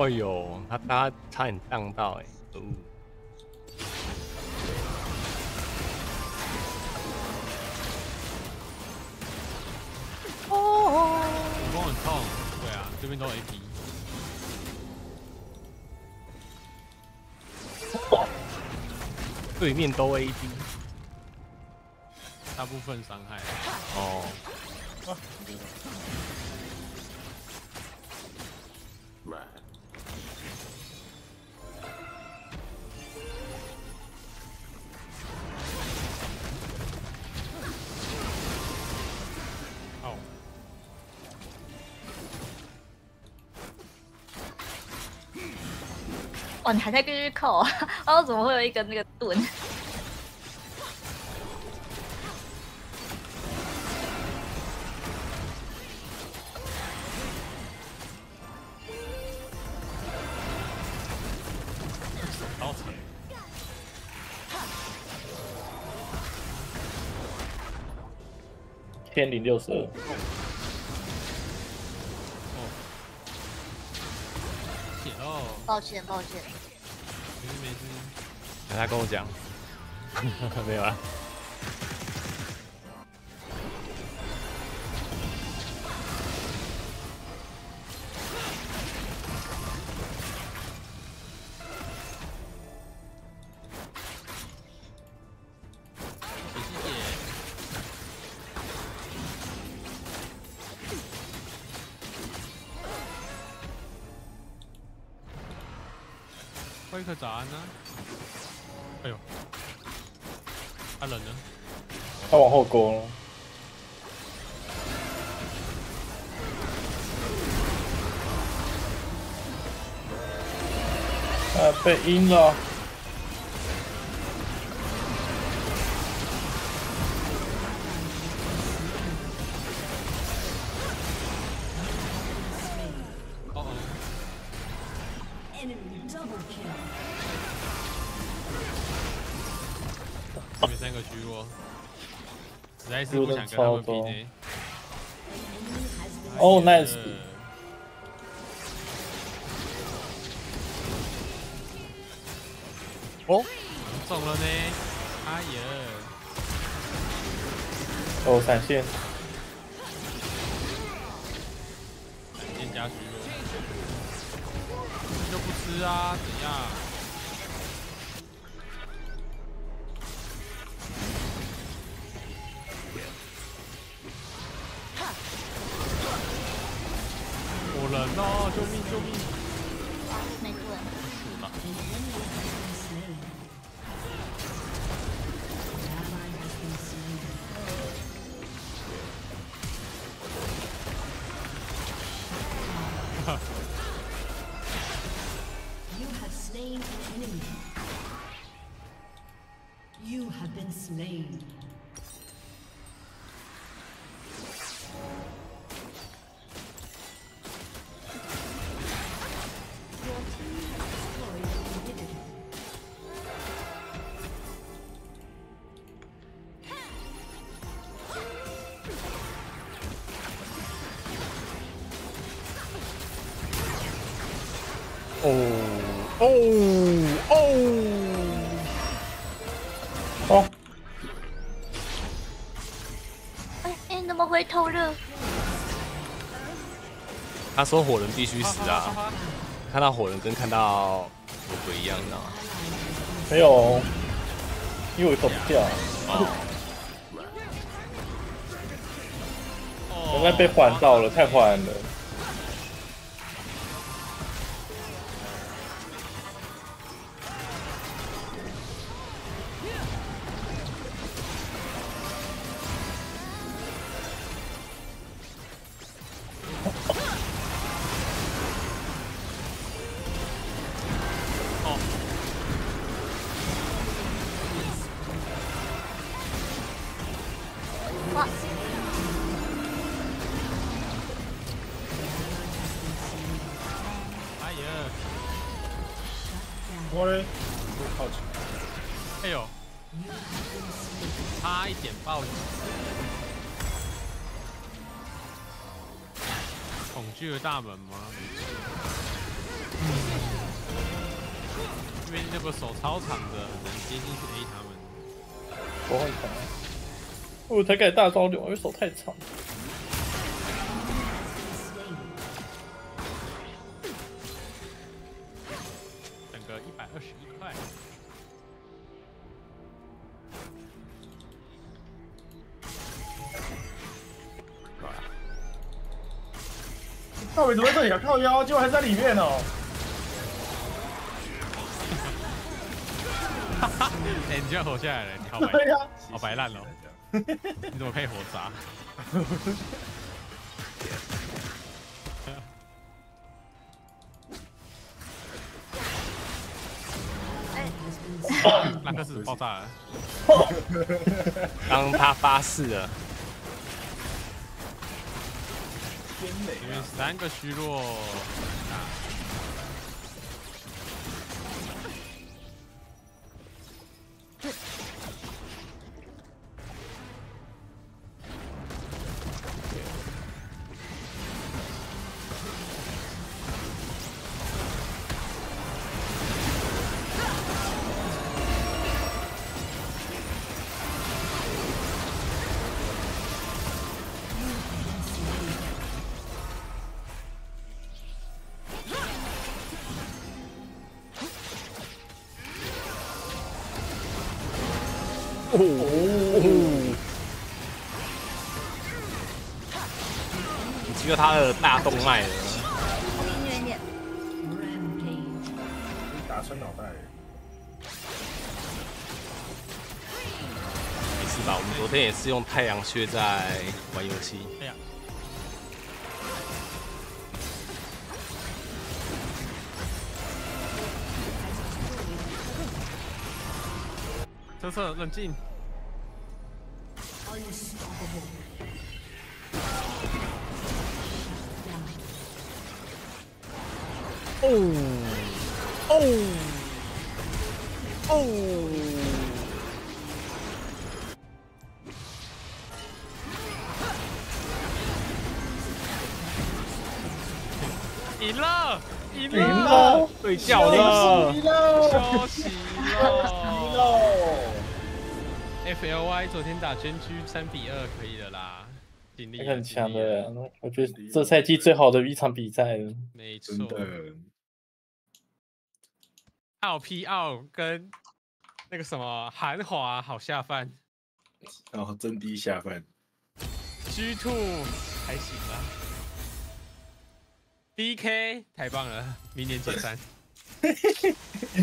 哎呦，他他差点荡到哎、欸！哦哦，武功很痛，对啊，这边都有 A D，。对面都 AD，大部分伤害哦。哦，你还在继续扣啊？哦，怎么会有一个那个盾？天零六十二，血哦，抱歉，抱歉。没事没事。等他跟我讲，没有啊。啊，被阴了。哦哦，Enemy double kill. 你们三个虚弱，实在是不想跟他们 PK。哦，nice。哦，中了呢！哎呀，哦，闪现。闪现加虚弱，你就不吃啊？怎样？我人哦！救命！救命！哦哦哦！哦，哎哎，你怎么回头了？他说火人必须死啊！看到火人跟看到魔鬼一样，你知道吗？没有，因为我走不掉，应该被环到了，太缓了。才敢大招流因为手太长。等个一百二十一块。到尾怎么这里啊靠腰结果还在里面呢 哎你这然活下来了你好白好白烂了 你怎么可以活砸？那克斯爆炸了，刚他发誓了，因为三个虚弱，哦，你击了他的大动脉了。离远一点。打穿脑袋。没事吧？我们昨天也是用太阳穴在玩游戏。哎呀，车车冷静，了对叫了休息了休息了。FLY 昨天打真狙三比二可以了啦，尽力了很强的，我觉得这赛季最好的一场比赛了。没错奥 P 奥跟那个什么韩华好下饭然后真低下饭。，G Two 还行啊，DK 太棒了，明年解散。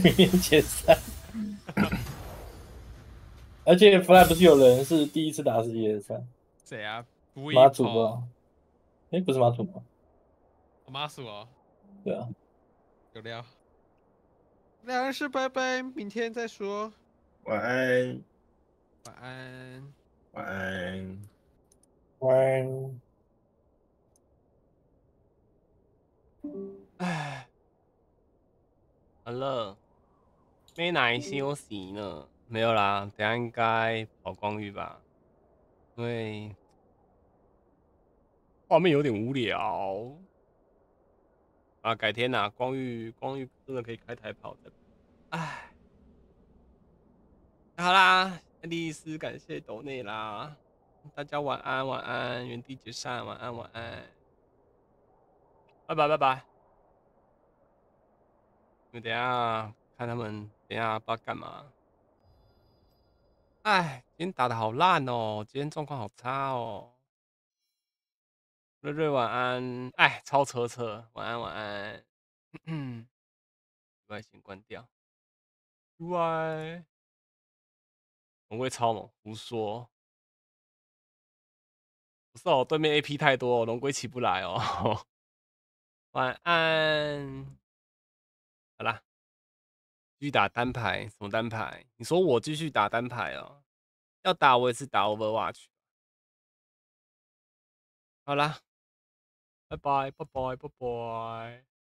明 年解散。而且 Fly 不是有人是第一次打世界赛，谁啊？不马祖吧？哎，不是马祖吗？马祖哦，对啊，有料。两人是拜拜，明天再说。晚安，晚安。晚安。晚唉，好了，没奶休息呢。没有啦，等下应该跑光遇吧，因为画面有点无聊。啊，改天呐，光遇光遇真的可以开台跑的。唉，好啦，爱丽丝感谢抖内啦，大家晚安晚安，原地解散，晚安晚安，拜拜拜拜。等下看他们等下不知道干嘛。哎，今天打的好烂哦，今天状况好差哦。瑞瑞晚安，哎，超车车，晚安晚安。嗯外先关掉。UI，龙龟超猛，胡说。不是哦，对面 AP 太多、哦，龙龟起不来哦。晚安。好啦，继续打单排，什么单排？你说我继续打单排哦？要打我也是打 Overwatch。好啦，拜拜拜拜拜拜。